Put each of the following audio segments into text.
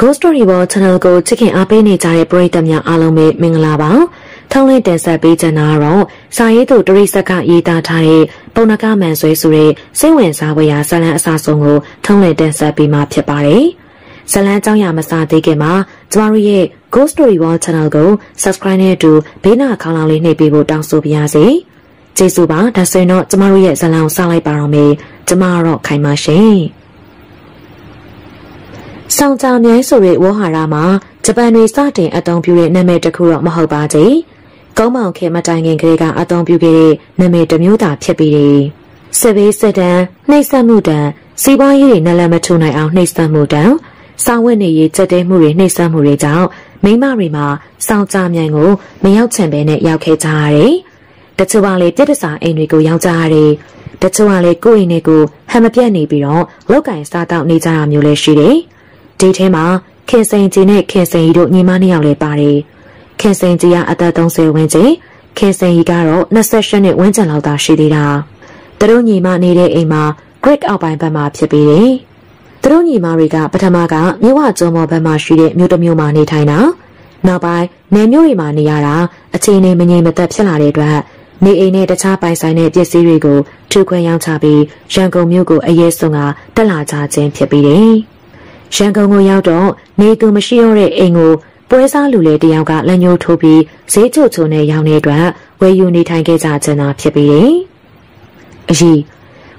Ghost Story World Channel ကိုချစ်ခင်အားပေးနေကြတဲ့ပရိသတ်များအားလုံးပဲမင်္ဂလာပါ။ထောင်းလင်းတင်ဆက်ပေးချင်တာကတော့စာရေးသူတရိစက်ကရေးသားထားတဲ့ပုံနကမန်ဆွဲဆိုတဲ့စိတ်ဝင်စားဖွယ်ရာဇာတ်လမ်းအစဆုံးကိုထောင်းလင်းတင်ဆက်ပေးမှာဖြစ်ပါတယ်။ဇာတ်လမ်းကြောင်းရမစားသေးခင်မှာကျမတို့ရဲ့ Ghost Story World Channel ကို Subscribe နဲ့အတူဘေးနာခေါင်းလောင်းလေးနှိပ်ပေးဖို့တောင်းဆိုပါရစေ။ကျေးဇူးပါဒါဆိုရင်တော့ကျမတို့ရဲ့ဇာတ်လမ်းကိုစလိုက်ပါတော့မယ်။ ကျမကတော့ခိုင်ပါရှင်။ဆောင်ကြမြိုင်းဆိုတဲ့ဝေါ်ဟာရမှာဂျပန်တွေစတင်အသုံးပြုတဲ့နာမည်တစ်ခုတော့မဟုတ်ပါသေး။ကုန်းမောင်ခဲမတိုင်ခင်ကလေးကအသုံးပြုခဲ့တဲ့နာမည်တစ်မျိုးသာဖြစ်ပြီးတယ်။စစ်ဘေးစစ်တမ်းနှိပ်စက်မှုတမ်းစီးပွားရေးတွေနဲ့လည်းမထူနိုင်အောင်နှိပ်စက်မှုတမ်းစောင်းဝတ်နေရေးကြက်တဲမှုတွေနှိပ်စက်မှုတွေကြောင့်မိမတွေမှာစောင်းကြမြိုင်ကိုမရောက်ချင်ပဲနဲ့ရောက်ခဲ့ကြရတယ်။တချို့ကလည်းပြစ်ဒစာအိမ်တွေကိုရောက်ကြရတယ်။ တချို့ကလည်းကိုယ့်အိမ်တွေကိုဟန်မပြတ်နေပြီးတော့လောက်ကင်စားတောက်နေကြတာမျိုးလည်းရှိတယ်။ဒီထဲမှာခင်စိန်ကြီးနဲ့ခင်စိန်ကြီးတို့ညီမနှစ်ယောက်လည်းပါတယ်။ခင်စိန်ကြီးကအသက်30ဝန်းကျင်ခင်စိန်ကြီးကတော့28နှစ်ဝန်းကျင်လောက်သာရှိသေးတာ။သူတို့ညီမနေတဲ့အိမ်မှာ Great အောက်ပိုင်းဘက်မှာဖြစ်ပြီးတယ်။သူတို့ညီမတွေကပထမကမြို့ဝကျွန်းပေါ်ဘက်မှာရှိတဲ့မြို့တစ်မြို့မှာနေထိုင်တာ။နောက်ပိုင်းနယ်မြို့တွေမှာနေရတာအခြေအနေမငြိမ်မသက်ဖြစ်လာတဲ့အတွက် နေအိမ်နဲ့တခြားပိုင်ဆိုင်တဲ့ပစ္စည်းတွေကိုထုခွဲရောင်းချပြီးရန်ကုန်မြို့ကိုအရေးဆုံးကတက်လာကြခြင်းဖြစ်ပြီးတယ်။ရန်ကုန်ကိုရောက်တော့နေသူမရှိတော့တဲ့အိမ်ကိုပွဲစားလူလေးတယောက်ကလက်ညှိုးထိုးပြီးဈေးချိုချိုနဲ့ရောင်းတဲ့အတွက်ဝယ်ယူနေထိုင်ခဲ့ကြခြင်းသာဖြစ်ပြီးတယ်။အကြီး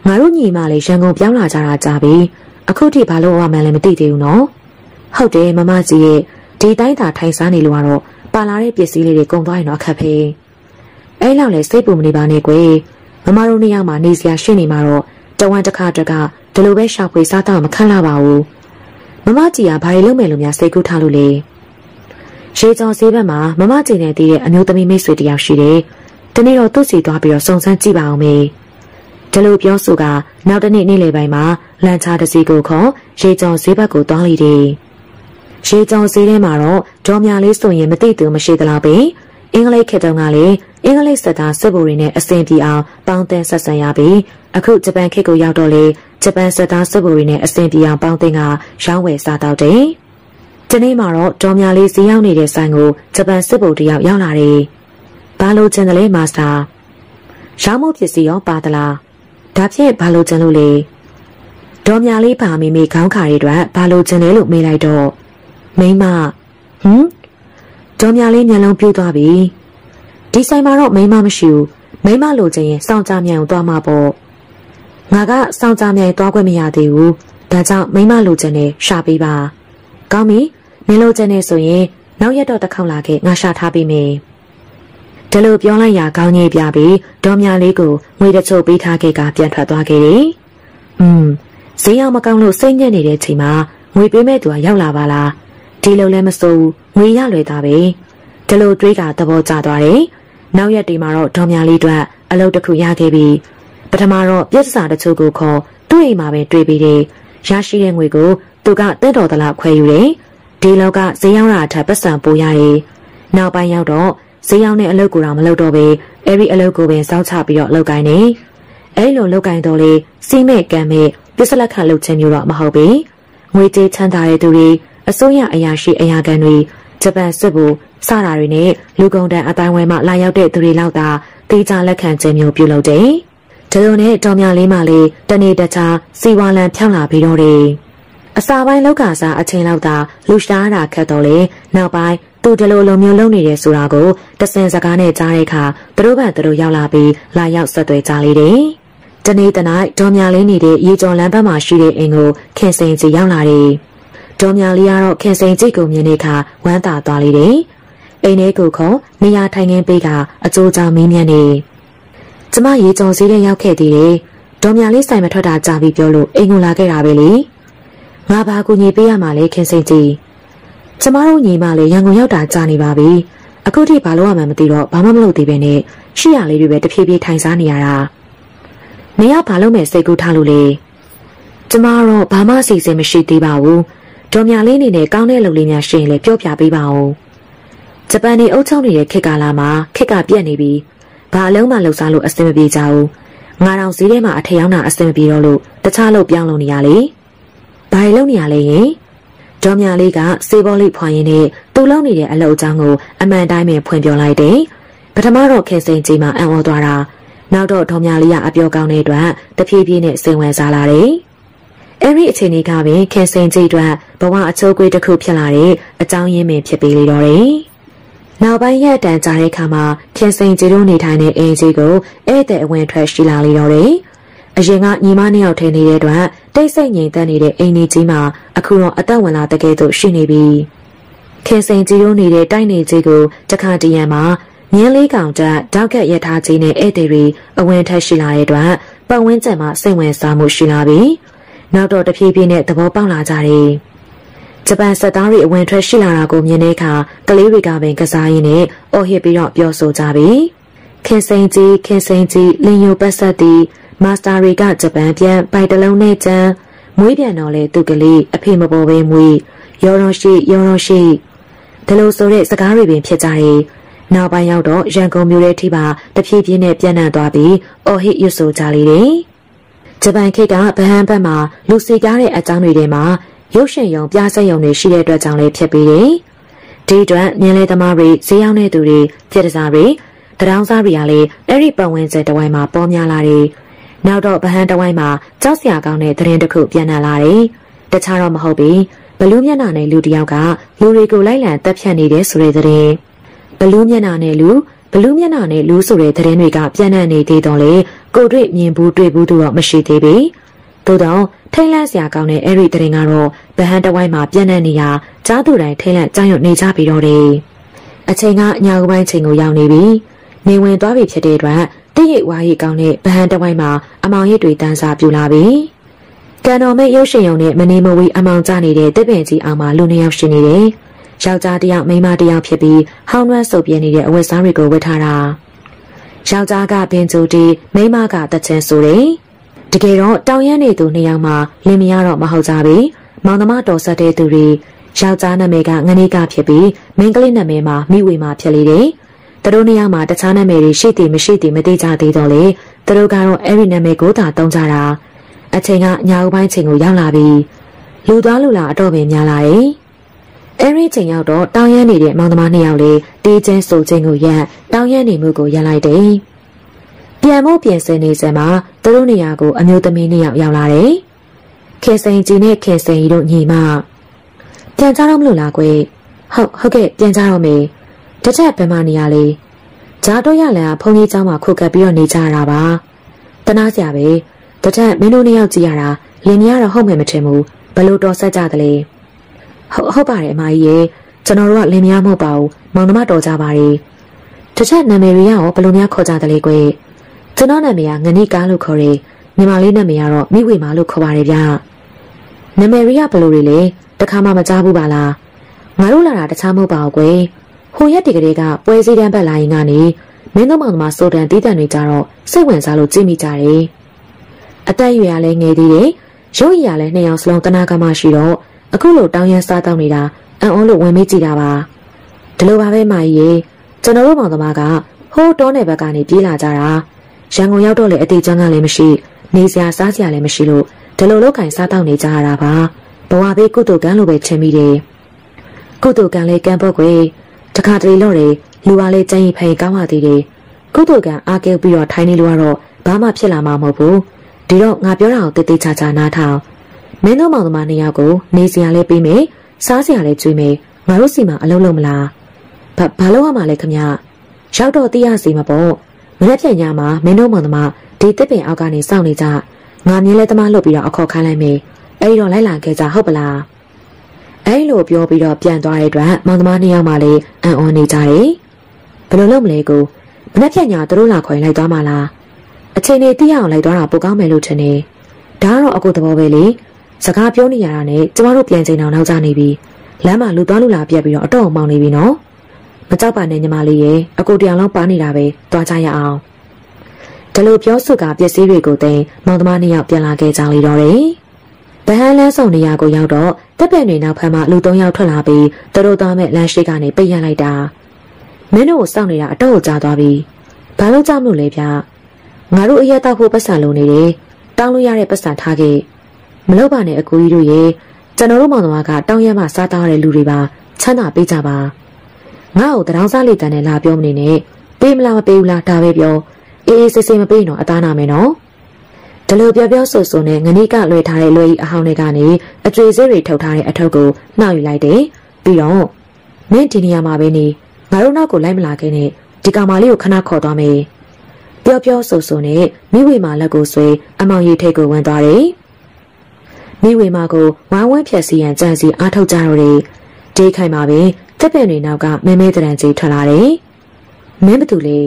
ငါတို့ညီမလေးရန်ကုန်ပြောင်းလာကြတာကြာပြီ။အခုထိဘာလို့ဝမှန်းလည်းမသိသေးဘူးနော်။ဟုတ်တယ်မမကြီးရဲ့ဒီတိုင်းသာထိုင်စားနေလို့ကတော့ပါလာတဲ့ပစ္စည်းလေးတွေကုန်သွားရင်တော့အခက်ဖေး။ အဲ့လောက်လေစိတ်ပူမနေပါနဲ့ကွယ်။မမတို့နှစ်ယောက်မှနေစရာရှိနေမှာတော့တဝမ်းတစ်ခါတက်ကဒီလိုပဲရှာဖွေစားတော့မခန့်လာပါဘူး။မမကြီးကဘာတွေလုပ်မယ်လို့များစိတ်ကူးထားလို့လဲရေကြောင်ဈေးဘက်မှာမမကြီးနဲ့တည်တဲ့အမျိုးသမီးမိတ်ဆွေတယောက်ရှိတယ်တနေ့တော့သူ့စီသွားပြီးတော့စုံစမ်းကြည့်ပါအောင်မေဒီလိုပြောဆိုကနောက်တနေ့နေ့လယ်ပိုင်းမှာလန်ချာတစီကိုခေါ်ရေကြောင်ဈေးဘက်ကိုသွားလိုက်တယ်ရေကြောင်ဈေးထဲမှာတော့ဒေါ်မြလေးဆိုရင်မသိသူမရှိသလားပဲ အင်္ဂလိပ်ခေတ်တုန်းကလေအင်္ဂလိပ်စက်သားစစ်ဗိုလ်တွေနဲ့အဆင်ပြေအောင်ပေါင်းသင်းဆက်ဆံရပြီးအခုဂျပန်ခေတ်ကိုရောက်တော့လေဂျပန်စစ်သားစစ်ဗိုလ်တွေနဲ့အဆင်ပြေအောင်ပေါင်းသင်းကရောင်းဝယ်စားတော့တယ်။ဒီနေ့မှာတော့ဒေါ်မြလေးဈေးရောက်နေတဲ့ဆိုင်ကိုဂျပန်စစ်ဗိုလ်တယောက်ရောက်လာတယ်။ဘာလို့ကျင်တယ်လဲမာစတာ။ရောင်းမှုပစ္စည်းရောပါသလား။ဒါဖြင့်ဘာလို့ကျင်လို့လဲ။ဒေါ်မြလေးပါမိမိခေါင်းခါရီအတွက်ဘာလို့ကျင်လဲလို့မေးလိုက်တော့မိမဟမ် ဒေါ်မြလေးမျက်လုံးပြူးသွားပြီ။ဒီဆိုင်မှာတော့မိမမရှိဘူး။မိမလိုချင်ရင်စောင့်ကြမြန်အောင်သွားမှာပေါ့။ငါကစောင့်ကြမြိုင်သွားခွင့်မရသေးဘူးဒါကြောင့်မိမလိုချင်တယ်ရှာပေးပါကောင်းပြီမင်းလိုချင်နေဆိုရင်နောက်ရက်တော့တစ်ခေါက်လာခဲ့ငါရှာထားပေးမယ်ဒီလိုပြောလိုက်ရာကောင်းကြီးပြပြီးဒေါ်မြလေးကိုငွေတချို့ပေးထားခဲ့ကပြန်ထွက်သွားခဲ့တယ်อืมဈေးရောက်မကောင်းလို့စိတ်ညစ်နေတဲ့ချိန်မှာငွေပေးမဲ့သူကရောက်လာပါလား ဒီလိုလည်းမစိုးဘူးငွေရလွယ်တာပဲဒီလိုတွေးတာသဘောကျသွားတယ်နောက်ရက်ဒီမှာတော့ဒေါ်မြလေးအတွက်အလုပ်တစ်ခုရခဲ့ပြီးပထမတော့ပြစ်စာတချို့ကိုခေါ်သူ့အိမ်မှာပဲတွေ့ပြီးတယ်ရရှိတဲ့ငွေကိုသူကတဲ့တော်သလားခွဲယူတယ်ဒီလောက်ကဈေးရောက်တာအထက်ပတ်စံပိုးရတယ်နောက်ပိုင်းရောက်တော့ဈေးရောက်တဲ့အလုပ်ကိုတော့မလုပ်တော့ပဲအဲ့ဒီအလုပ်ကိုပင်စောင့်ချပြီးတော့လုပ်ကိုင်းနေအဲ့လိုလုပ်ကိုင်းတော့လေစီးမဲ့ကံမဲ့ပစ္စလက်ခလုပ်ခြင်းမျိုးတော့မဟုတ်ဘူးငွေကြေးချမ်းသာတဲ့သူတွေ အစိုးရအရာရှိအရာခံတွေဂျပန်စစ်ဗိုလ်စတာတွေနဲ့လူကုန်တန်းအတိုင်းဝဲမှလာရောက်တဲ့သူတွေလောက်သာတေချာလက်ခံခြင်းမျိုးပြုလုပ်တယ်။ဒီလိုနဲ့တော်မြလေးမှလေးတနေ့တခြားစီဝါလန်ဖြောင်းလာပြီးတော့တယ်အစာပိုင်းလောက်ကစားအချိန်လောက်သာလူရှားတာခက်တော့လေနောက်ပိုင်းသူဒီလိုလိုမျိုးလုပ်နေတယ်ဆိုတာကိုတစင်စကားနဲ့ကြားတဲ့အခါသူတို့ဘက်သူတို့ရောက်လာပြီးလာရောက်ဆက်သွယ်ကြလေတယ်တနေ့တနိုက်ဒေါ်မြလေးနေတဲ့ရေကျော်လမ်းဘက်မှာရှိတဲ့အိမ်ကိုခင်စိန်ကြီးရောက်လာတယ် ဒေါ်မြလေးကတော့ခင်စိန်ကြီးကိုမြင်တဲ့အခါဝမ်းသာသွားလေတယ်အိမ်ထဲကိုခေါ်နေရာထိုင်ခင်းပေးကအကျိုးကြောင့်မင်းမြတ်နေကျမရေကြုံစည်းတဲ့ရောက်ခဲ့သေးတယ်။ဒေါ်မြလေးဆိုင်မထွက်တာကြာပြီပြောလို့အိမ်ကိုလာခဲ့တာပဲလေ။ငါဘာကူညီပေးရမှာလဲခင်စိန်ကြီး။ကျမတို့ညီမလေးရန်ကုန်ရောက်တာကြာနေပါပြီ။အခုထိဘာလို့မှမသိတော့ဘာမှမလုပ်သေးပဲနဲ့ရှိရလေးတွေပဲတဖြည်းဖြည်းထိုင်စားနေရတာ။နေရဘာလို့မဲ့စိတ်ကူးထားလို့လဲ။ကျမတော့ဘာမှစီစဉ်မရှိသေးပါဘူး။ ဒေါ်မြလေးနေနဲ့ကောင်းတဲ့လုပ်လေးများရှိရင်လည်းပြောပြပေးပါဦး။ဂျပန်နေအုပ်ချုပ်နေတဲ့ခေတ်ကာလမှာခေတ်ကပြက်နေပြီးဘာအလုံးမှလှုပ်ရှားလို့အဆင်မပြေကြဘူးငါတောင်ဈေးထဲမှာအထရောက်တာအဆင်မပြေတော့လို့တခြားလို့ပြောင်းလို့နေရလေဘာလို့နေရလဲယင်ဒေါ်မြလေးကစေဘောလေးဖွာရင်းနဲ့သူ့လုံနေတဲ့အလုပ်အကြောင်းကိုအမှန်တိုင်းပဲဖွင့်ပြလိုက်တယ်ပထမတော့ခင်စိန်ကြီးမှအံ့ဩသွားတာနောက်တော့ဒေါ်မြလေးကအပြောကောင်းတဲ့အတွက်တဖြည်းဖြည်းနဲ့စိတ်ဝင်စားလာတယ် အဲ့ဒီအချိန်လေးကပင်ခင်စိန်ကြီးအတွက်ဘဝအချိုးကွေးတစ်ခုဖြစ်လာတဲ့အကြောင်းရင်းပင်ဖြစ်ပြီးလေတော့တယ်နောက်ပိုင်းရက်တန်ကြာတဲ့အခါမှာခင်စိန်ကြီးတို့နေထိုင်တဲ့အိမ်ကြီးကိုဧည့်သည်အဝင်ထွက်ရှိလာလေတော့တယ်အရင်ကညီမနှစ်ယောက်ထင်နေတဲ့အတွက်တိတ်ဆိတ်ငြိမ်သက်နေတဲ့အိမ်ကြီးမှာအခုတော့အသက်ဝင်လာတဲ့ကဲ့သို့ရှိနေပြီခင်စိန်ကြီးတို့နေတဲ့တိုက်နေကြီးကိုတခါတရံမှာမြင်းလေးကောင်တက်တောက်ကက်ရထားကြီးနဲ့ဧည့်သည်တွေအဝင်ထက်ရှိလာတဲ့အတွက်ပတ်ဝန်းကျင်မှာစိတ်ဝင်စားမှုရှိလာပြီး နောက်တော့တဖြည်းဖြည်းနဲ့သဘောပေါက်လာကြတယ်ဂျပန်စစ်သားတွေအဝင်ထွက်ရှိလာတာကိုမြင်တဲ့အခါကလေးတွေကပင်ကစားရင်းနဲ့အော်ဟစ်ပြီးတော့ပြောဆိုကြပြီခင်စိန်ကြီးခင်စိန်ကြီးလင်ယိုပတ်ဆက်သည်မာစတာတွေကဂျပန်ပြန်ပိုက်တလုံးနဲ့ကျန်းမွေးပြန်တော့လေသူကလေးအဖေမပေါ်ဘဲမွေးရောရောရှိရောရောရှိဒါလို့ဆိုတဲ့စကားတွေပင်ဖြစ်ကြတယ်နောက်ပိုင်းရောက်တော့ရန်ကုန်မြို့ရဲ့ထိပါတဖြည်းဖြည်းနဲ့ပြန့်နှံ့သွားပြီးအော်ဟစ်ရွဆိုကြလေတယ် ဂျပန်ခေတ်ကဗဟန်းဘက်မှာလူစီကားတဲ့အကြောင်းတွေထဲမှာရုပ်ရှင်ရုံပြဆက်ရုံတွေရှိတဲ့အတွက်ကြောင့်လည်းဖြစ်ပြီးတယ်ဒီအတွက်မြင်းလေးသမားတွေဈေးရောက်နေသူတွေပြည်တစားတွေတရောင်းစားတွေကလည်းအဲ့ဒီပတ်ဝန်းကျင်တဝိုင်းမှာပေါ်များလာတယ်နောက်တော့ဗဟန်းတဝိုင်းမှာကြောက်စရာကောင်းတဲ့သတင်းတစ်ခုပြန်လာလာတယ်တခြားတော့မဟုတ်ဘူးဘလူးမျက်နှာနဲ့လူတယောက်ကလူတွေကိုလိုက်လံတက်ဖြတ်နေတဲ့ဆိုတဲ့သတင်းဘလူးမျက်နှာနဲ့လူဘလူးမျက်နှာနဲ့လူဆိုတဲ့သတင်းတွေကပြန့်နှံ့နေသေးတော့လေ ကိုတွေ့မြင်ဘူးတွေ့ဘူးတော့မရှိသေးပေသို့တော့ထိတ်လန့်စရာကောင်းတဲ့အဲ့ဒီသတင်းကတော့ဗဟန်းတဝိုင်းမှာပြန့်နှံ့နေရာကြားသူတိုင်းထိတ်လန့်ကြောက်ရွံ့နေကြပြီးတော့တယ်အချိန်ကညကပိုင်းချိန်ကိုရောက်နေပြီနေဝင်သွားပြီဖြစ်တဲ့အတွက်တရိပ်ဝါရီကောင်းတဲ့ဗဟန်းတဝိုင်းမှာအမောင်ရစ်တွေတန်းစားပြူလာပြီကံတော်မဲ့ရုပ်ရှင်ရုံနဲ့မနေမဝေးအမောင်ကျနေတဲ့တစ်ပင်ကြီးအောင်မှာလူနှစ်ယောက်ရှိနေတယ်ယောက်ျားတစ်ယောက်မိန်းမတစ်ယောက်ဖြစ်ပြီးဟောင်းနှွမ်းစုပ်ပြင်းနေတဲ့အဝတ်စားတွေကိုဝတ်ထားတာ ယောက်ျားကပင်ကျူတီမိန်းမကတချင်ဆိုတယ်တကယ်တော့တောင်ရမ်းနေသူနှစ်ယောက်မှလင်မယားတော့မဟုတ်ကြပြီမောင်နှမတော်ဆက်တဲ့သူတွေယောက်ျားနာမည်ကငနေကဖြစ်ပြီးမိန်းကလေးနာမည်မှာမိဝေမှာဖြစ်လေတယ်သူတို့နှစ်ယောက်မှာတခြားနာမည်တွေရှိသည်မရှိသည်မသိကြသေးတော့လေသူတို့ကတော့အဲ့ဒီနာမည်ကိုသာတုံးကြတာအချိန်ကညာဦးပိုင်းချိန်ကိုရောက်လာပြီလူသွားလူလာအတော့ပင်များလာတယ် အဲ့ဒီချိန်ရောက်တော့တောင်းရမ်းနေတဲ့မောင်သမားနှစ်ယောက်လေးတေးချင်းဆိုချင်းကိုရက်တောင်းရမ်းနေမှုကိုရက်လိုက်တယ်ပြန်ဖို့ပြင်ဆင်နေစမှာသူတို့နေရာကိုအမျိုးသမီးနှစ်ယောက်ရောက်လာတယ်ခင်စိန်ကြီးနဲ့ခင်စိန်ကြီးတို့ညီမပြန်ကြတော့မလို့လားကွယ်ဟုတ်ဟုတ်ကဲ့ပြန်ကြတော့မေတစ်ချက်ဘယ်မှာနေရလဲဂျာတော့ရလန်ကဖုန်ကြီးเจ้าမှာခုတ်ကပ်ပြီးတော့နေကြရတာပါတနာစရာပဲတစ်ချက်မင်းတို့နှစ်ယောက်ကြည့်ရတာလင်မရတော့ဟုတ်မယ်မထင်ဘူးဘလို့တော်ဆက်ကြသလဲ ဟုတ်ဟုတ်ပါတယ်အမကြီးရေကျွန်တော်တို့ကလင်မရမဟုတ်ပါဘူးမောင်နှမတော်ကြပါလေတစ်ချက်နာမည်တွေရောဘလို့များခေါ်ကြသလဲကွယ်ကျွန်တော်နာမည်ကငနိကားလို့ခေါ်တယ်ညီမလေးနာမည်ကတော့မိဝေမာလို့ခေါ်ပါတယ်ဗျနာမည်တွေကဘလို့တွေလဲတခါမှမကြားဘူးပါလားငါတို့လာတာတခြားမဟုတ်ပါဘူးကွယ်ဟိုရက်ဒီကလေးကပွဲစည်းတန်းပတ်လာရင်ကနေမင်းတို့မောင်သမားစိုးတန်တီးတန်တွေကြတော့စိတ်ဝင်စားလို့ကြည့်မိကြတယ်အသက်အရွယ်ကလည်းငယ်သေးတယ်ရုပ်ရည်ကလည်းနှစ်ယောက်စလုံးတနာကမရှိတော့ အခုလိုတောင်းရမ်းစားတောင်းနေတာအံ့ဩလို့ဝင်မေးကြည့်တာပါဒီလိုပါပဲမာကြီးရေကျွန်တော်တို့မောင်သမားကဟိုးတောနယ်ဘက်ကနေပြေးလာကြတာရန်ကုန်ရောက်တော့လေအတိတ်ကျန်းကလည်းမရှိနေစရာစားစရာလည်းမရှိလို့ဒီလိုလောက်ကင်စားတောင်းနေကြရတာပါဘဝဘေးကုတုကံလို့ပဲထင်မိတယ်ကုတုကံလေးကံပုတ်ကွယ်တခါတလေတော့လေလူပါလေကျင်းဖိန်ကောင်းပါသေးတယ်ကုတုကံအားကဲပြီးတော့ထိုင်းနေလို့ကတော့ဘာမှဖြစ်လာမှာမဟုတ်ဘူးဒီတော့ငါပြောတာကိုတိတ်တိတ်ချာချာနားထောင် မင်းတို့မောင်သမားနှစ်ယောက်ကိုနေစရာလေးပေးမယ်စားစရာလေးကျွေးမယ်ငါတို့စီမှာအလုပ်လုပ်မလားဘာဘာလုပ်ရမှာလဲခမရောက်တော့သိရစီမပေါ့မရက်ပြန်ညမှာမင်းတို့မောင်သမားဒီတစ်ပင်အောက်ကနေစောင့်နေကြငါမြင်းလဲသမားလှုပ်ပြီးတော့အခေါ်ခိုင်းလိုက်မယ်အဲ့ဒီတော့လိုက်လာခဲ့ကြဟုတ်ပလားအဲ့လိုပြောပြီးတော့ပြန်သွားတဲ့အတွက်မောင်သမားနှစ်ယောက်မှလည်းအံ့ဩနေကြတယ်ဘယ်လိုလုပ်မလဲကိုမရက်ပြန်ညသူတို့လာခေါ်ရင်လိုက်သွားမှာလားအချိန်လေးသိရအောင်လိုက်သွားတာပိုကောင်းမယ်လို့ထင်တယ်ဒါကတော့အကူသဘောပဲလေ စကားပြောနေရတာနဲ့ကျမတို့ပြန်ချိန်အောင်နောက်ကျနေပြီလမ်းမှာလူသွားလူလာပြက်ပြီးတော့အတော့မောင်းနေပြီနော်မကြောက်ပါနဲ့ညီမလေးရေအကူတရားလုံးပါနေတာပဲသွားကြရအောင်ဒါလိုပြောစုကပစ္စည်းတွေကိုသိမောင်သမားနှစ်ယောက်ပြန်လာခဲ့ကြလေတော့တယ်ဗဟန်းလန်းဆောင်နေရာကိုရောက်တော့တက်ပက်တွေနောက်ဖက်မှလူသုံးယောက်ထွက်လာပြီးသူတို့သားမဲ့လမ်းရှိကနေပိတ်ရလိုက်တာမင်းတို့ကိုစောင့်နေတာအတော့ကိုကြားသွားပြီဘာလို့ကြောက်လို့လဲဗျငါတို့အရက်တောက်ဖို့ပတ်စံလုံးနေတယ်တောင်းလို့ရတဲ့ပတ်စံထားခဲ့ မလုပ်ပါနဲ့အကူကြီးတို့ရေကျွန်တော်တို့မောင်တော်ကတောင်းရမှစားသားတဲ့လူတွေပါချမ်းသာပေးကြပါငါ့ကိုတရောင်းစားလေးတန်နဲ့လာပြောမနေနဲ့ပေးမလားမပေးဘူးလားဒါပဲပြောအေးအေးဆေးဆေးမပေးတော့အသားနာမယ်နော်ဒီလိုပြောပြောဆိုဆိုနဲ့ငနီးကလွှဲထားတဲ့လွှဲကြီးအဟောင်းတွေကနေအကျွေစဲတွေထုတ်ထားတဲ့အထုပ်ကိုနှောက်ယူလိုက်တယ်ပြီးတော့မင်းဒီနေရာမှာပဲနေငါတို့နောက်ကိုလိုက်မလာခဲ့နဲ့ဒီကောင်မလေးကိုခဏခေါ်သွားမယ်ပျော့ပျော့ဆိုဆိုနဲ့မိဝေမာလက်ကိုဆွဲအမောင်ရီထိတ်ကိုဝင်သွားတယ် မိဝေမာကိုဝိုင်းဝန်းဖြက်စီရန်ကြံစီအားထုတ်ကြတော့တယ်ဒေးခိုင်မှာပင်တက်ပင်တွေနောက်ကမဲမဲတရံကြီးထွက်လာတယ်မင်းဘသူလဲ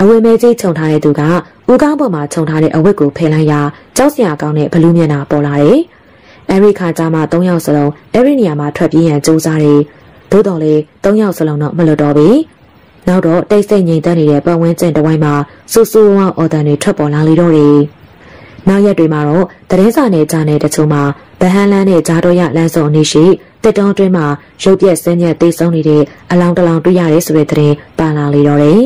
အဝေမဲကြီးခြုံထားတဲ့သူကဦးကောင်းပေါ်မှာခြုံထားတဲ့အဝတ်ကိုဖယ်လိုက်ရာကြောက်စရာကောင်းတဲ့ဘလူးမျက်နှာပေါ်လာတယ်အဲ့ဒီခါကျမှ၃ယောက်စလုံးအဲ့ဒီနေရာမှာထွက်ပြေးရန်ကြိုးစားတယ်သို့တော်လေ၃ယောက်စလုံးတော့မလွတ်တော့ဘူးနောက်တော့တိတ်ဆိတ်ငြိမ်သက်နေတဲ့ပတ်ဝန်းကျင်တစ်ဝိုင်းမှာဆူဆူဝါအော်တန်တွေထွက်ပေါ်လာလေတော့တယ်။ နောက်ရက်တွေမှာတော့သတင်းစာနဲ့ကြားနေတချို့မှာဗဟန်းလန်းနဲ့ဂျာတော့ရလမ်းစုံအနည်းရှိတက်တုံးတွင်းမှာရုပ်ပြက်ဆင်းရဲတိတ်ဆုံးနေတဲ့အလောင်းတလောင်တွေ့ရတယ်ဆိုတဲ့သတင်းပါလာလေတော့တယ်